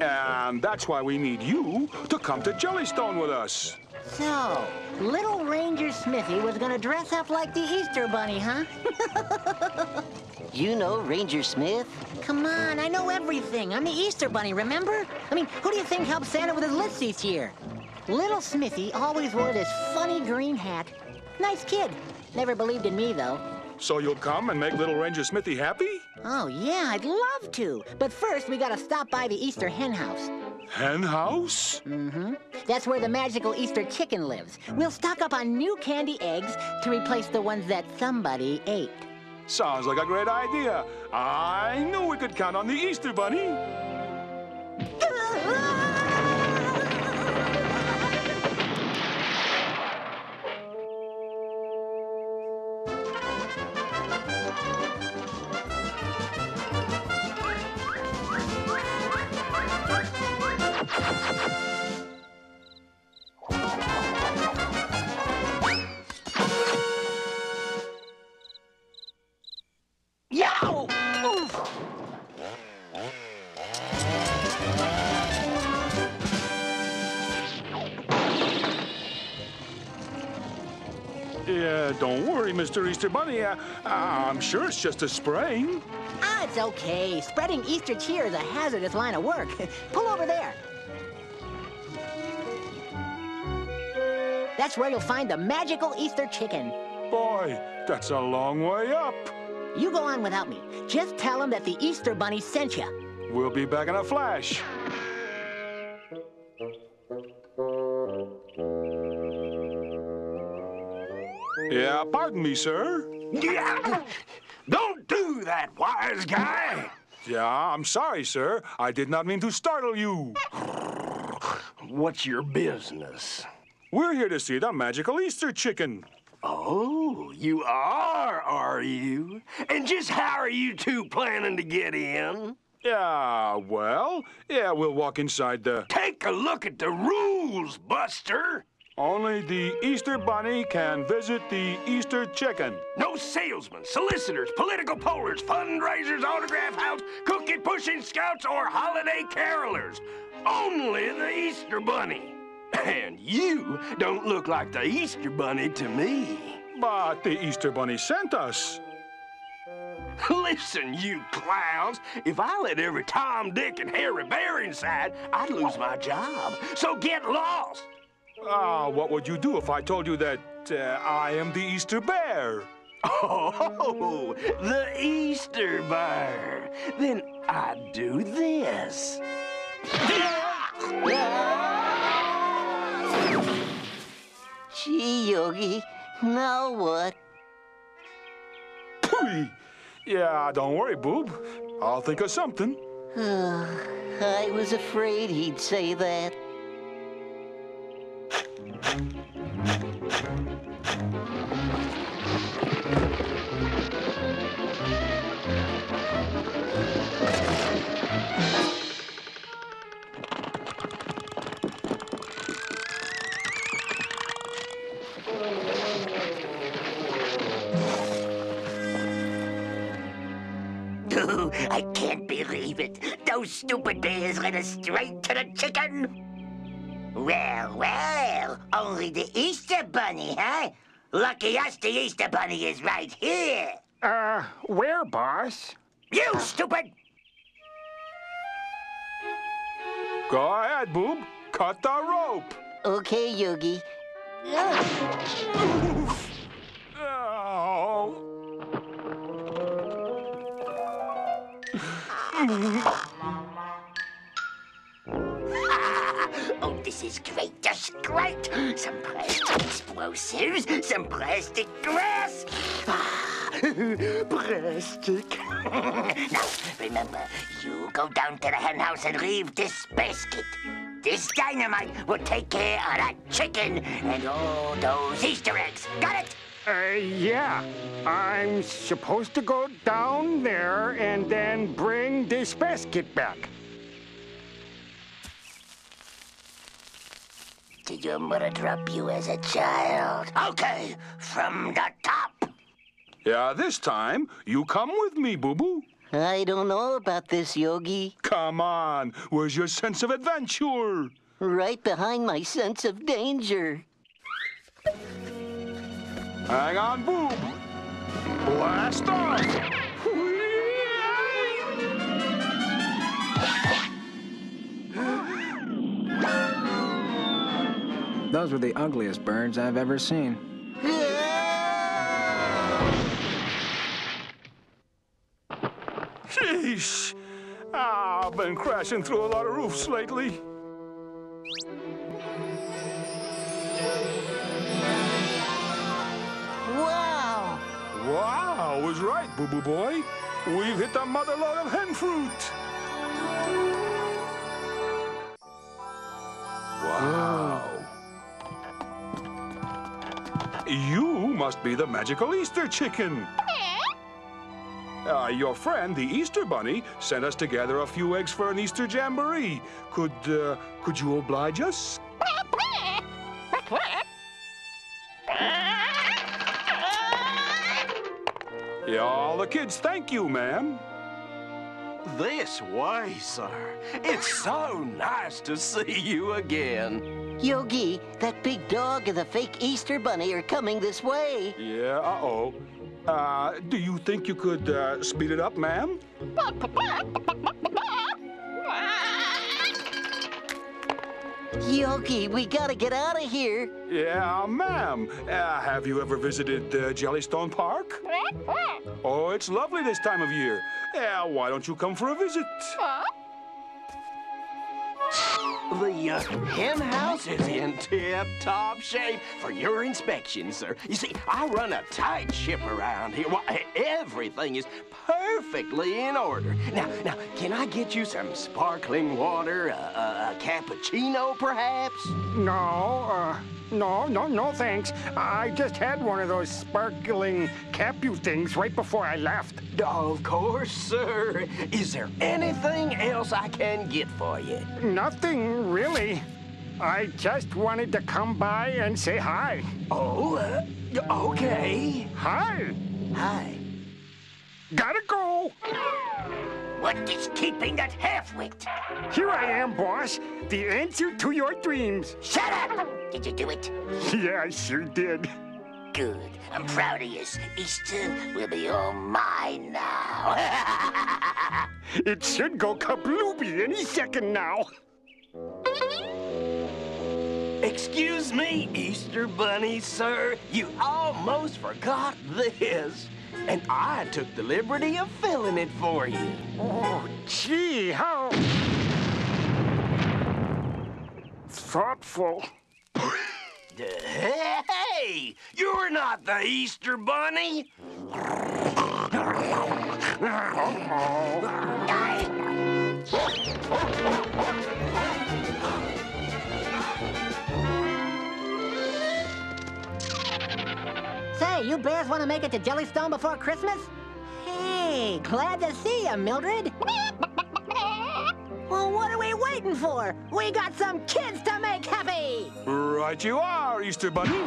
And that's why we need you to come to Jellystone with us. So, little Ranger Smithy was gonna dress up like the Easter Bunny, huh? *laughs* You know Ranger Smith? Come on, I know everything. I'm the Easter Bunny, remember? I mean, who do you think helped Santa with his lists each year? Little Smithy always wore this funny green hat. Nice kid. Never believed in me, though. So you'll come and make little Ranger Smithy happy? Oh, yeah, I'd love to. But first, we gotta stop by the Easter hen house. Hen house? Mm-hmm. That's where the magical Easter chicken lives. We'll stock up on new candy eggs to replace the ones that somebody ate. Sounds like a great idea. I knew we could count on the Easter Bunny. Easter Bunny. Uh, I'm sure it's just a sprain. Ah, it's okay. Spreading Easter cheer is a hazardous line of work. *laughs* Pull over there. That's where you'll find the magical Easter chicken. Boy, that's a long way up. You go on without me. Just tell them that the Easter Bunny sent you. We'll be back in a flash. Yeah, pardon me, sir. Yeah. Don't do that, wise guy. Yeah, I'm sorry, sir. I did not mean to startle you. What's your business? We're here to see the magical Easter chicken. Oh, you are, are you? And just how are you two planning to get in? Yeah, well, yeah, we'll walk inside the... Take a look at the rules, Buster. Only the Easter Bunny can visit the Easter chicken. No salesmen, solicitors, political pollers, fundraisers, autograph house, cookie pushing scouts, or holiday carolers. Only the Easter Bunny. And you don't look like the Easter Bunny to me. But the Easter Bunny sent us. Listen, you clowns. If I let every Tom, Dick, and Harry Bear inside, I'd lose my job. So get lost. Ah, what would you do if I told you that uh, I am the Easter Bear? *laughs* Oh, the Easter Bear. Then I'd do this. Gee, Yogi, now what? Yeah, don't worry, Boob. I'll think of something. I was afraid he'd say that. I can't believe it. Those stupid bears led us straight to the chicken. Well, well, only the Easter Bunny, huh? Lucky us the Easter Bunny is right here. Uh, where, boss? You stupid! Go ahead, Boob. Cut the rope. Okay, Yogi. Oh. This is great, just great. Some plastic explosives, some plastic grass. Ah, *laughs* plastic. *laughs* now, remember, you go down to the hen house and leave this basket. This dynamite will take care of that chicken and all those Easter eggs. Got it? Uh, yeah. I'm supposed to go down there and then bring this basket back. Did your mother drop you as a child? Okay, from the top. Yeah, this time, you come with me, Boo Boo. I don't know about this, Yogi. Come on. Where's your sense of adventure? Right behind my sense of danger. Hang on, Boob. Blast off! *laughs* Those were the ugliest birds I've ever seen. Sheesh. Ah, I've been crashing through a lot of roofs lately. Wow! Wow, was right, Boo Boo Boy. We've hit the mother lode of hen fruit. Wow. You must be the magical Easter chicken. Uh, your friend, the Easter Bunny, sent us to gather a few eggs for an Easter jamboree. Could, uh, could you oblige us? Yeah, all the kids thank you, ma'am. This way, sir. It's so nice to see you again. Yogi, that big dog and the fake Easter bunny are coming this way. Yeah, uh-oh. Uh, do you think you could uh, speed it up, ma'am? *laughs* Yogi, we gotta get out of here. Yeah, ma'am. Uh, have you ever visited uh, Jellystone Park? Oh, it's lovely this time of year. Yeah, why don't you come for a visit? The uh, hen house is in tip-top shape for your inspection, sir. You see, I run a tight ship around here. Why, everything is perfectly in order. Now, now, can I get you some sparkling water, a, a, a cappuccino, perhaps? No, uh, no, no, no thanks. I just had one of those sparkling capu things right before I left. Of course, sir. Is there anything else I can get for you? Nothing, really. I just wanted to come by and say hi. Oh, uh, okay. Hi. Hi. Gotta go. What is keeping that half-wit? Here I am, boss. The answer to your dreams. Shut up! Did you do it? Yeah, I sure did. Good. I'm proud of you. Easter will be all mine now. *laughs* It should go kablooby any second now. Excuse me, Easter Bunny, sir. You almost forgot this. And I took the liberty of filling it for you. Oh, gee, how thoughtful. Hey, you're not the Easter Bunny. Say, you bears want to make it to Jellystone before Christmas? Hey, glad to see you, Mildred. Well, what are we waiting for? We got some kids to make happy! Right you are, Easter Bunny.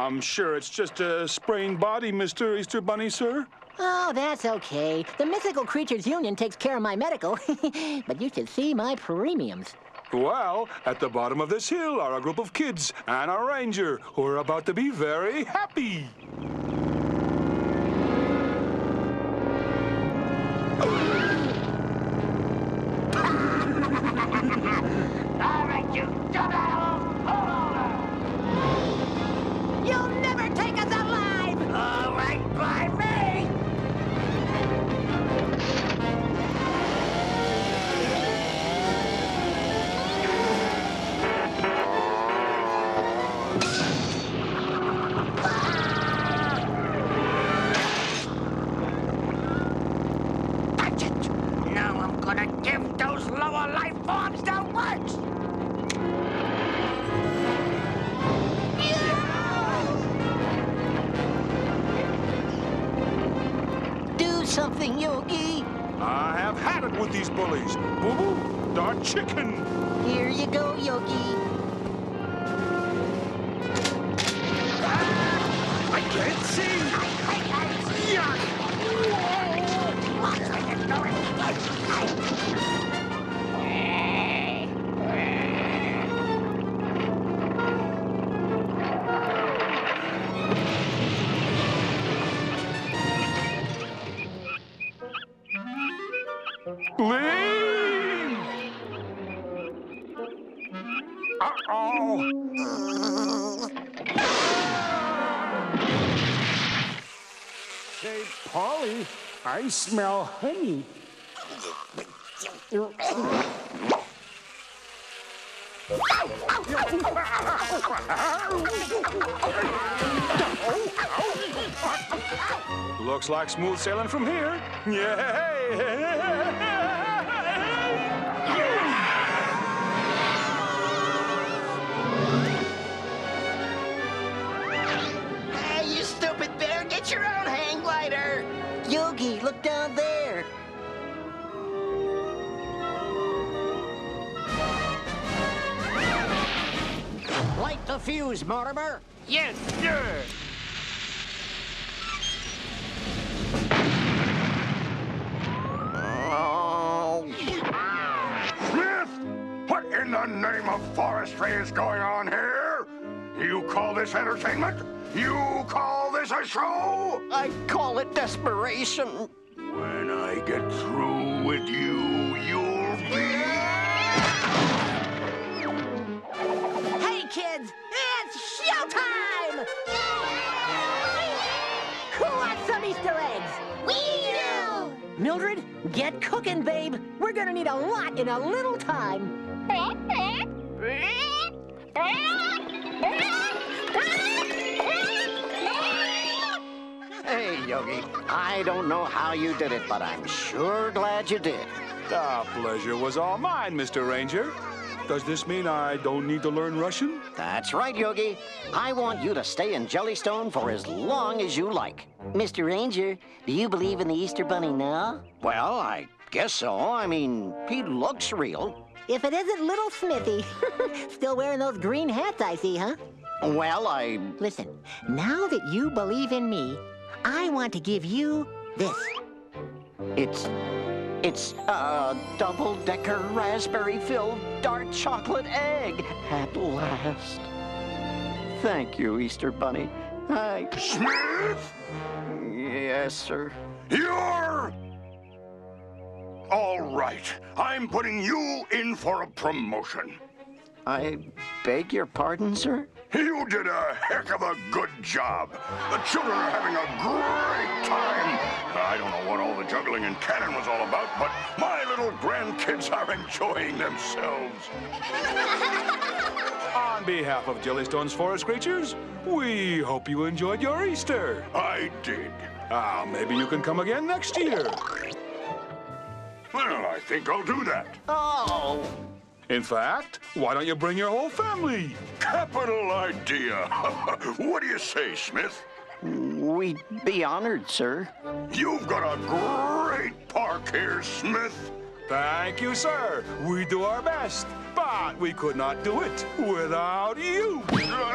I'm sure it's just a sprained body, Mr. Easter Bunny, sir. Oh, that's okay. The Mythical Creatures Union takes care of my medical. *laughs* but you should see my premiums. Well, at the bottom of this hill are a group of kids and a ranger who are about to be very happy. Smell honey. Looks like smooth sailing from here. Yeah. Look down there. Light the fuse, Mortimer. Yes, sir. Oh. Smith! What in the name of forestry is going on here? You call this entertainment? You call this a show? I call it desperation. When I get through with you, you'll be. Hey, kids, it's showtime! Who wants some Easter eggs? We do! Mildred, get cooking, babe. We're gonna need a lot in a little time. Hey, Yogi, I don't know how you did it, but I'm sure glad you did. The pleasure was all mine, Mr. Ranger. Does this mean I don't need to learn Russian? That's right, Yogi. I want you to stay in Jellystone for as long as you like. Mr. Ranger, do you believe in the Easter Bunny now? Well, I guess so. I mean, he looks real. If it isn't little Smithy. *laughs* Still wearing those green hats, I see, huh? Well, I. Listen, now that you believe in me, I want to give you this. It's. It's a double decker raspberry filled dark chocolate egg at last. Thank you, Easter Bunny. I. Smith! Yes, sir. You're. All right. I'm putting you in for a promotion. I beg your pardon, sir? You did a heck of a good job. The children are having a great time. I don't know what all the juggling and cannon was all about, but my little grandkids are enjoying themselves. *laughs* On behalf of Jellystone's forest creatures, we hope you enjoyed your Easter. I did. Ah, maybe you can come again next year. Well, I think I'll do that. Oh! In fact, why don't you bring your whole family? Capital idea. *laughs* what do you say, Smith? We'd be honored, sir. You've got a great park here, Smith. Thank you, sir. We do our best, but we could not do it without you. *laughs*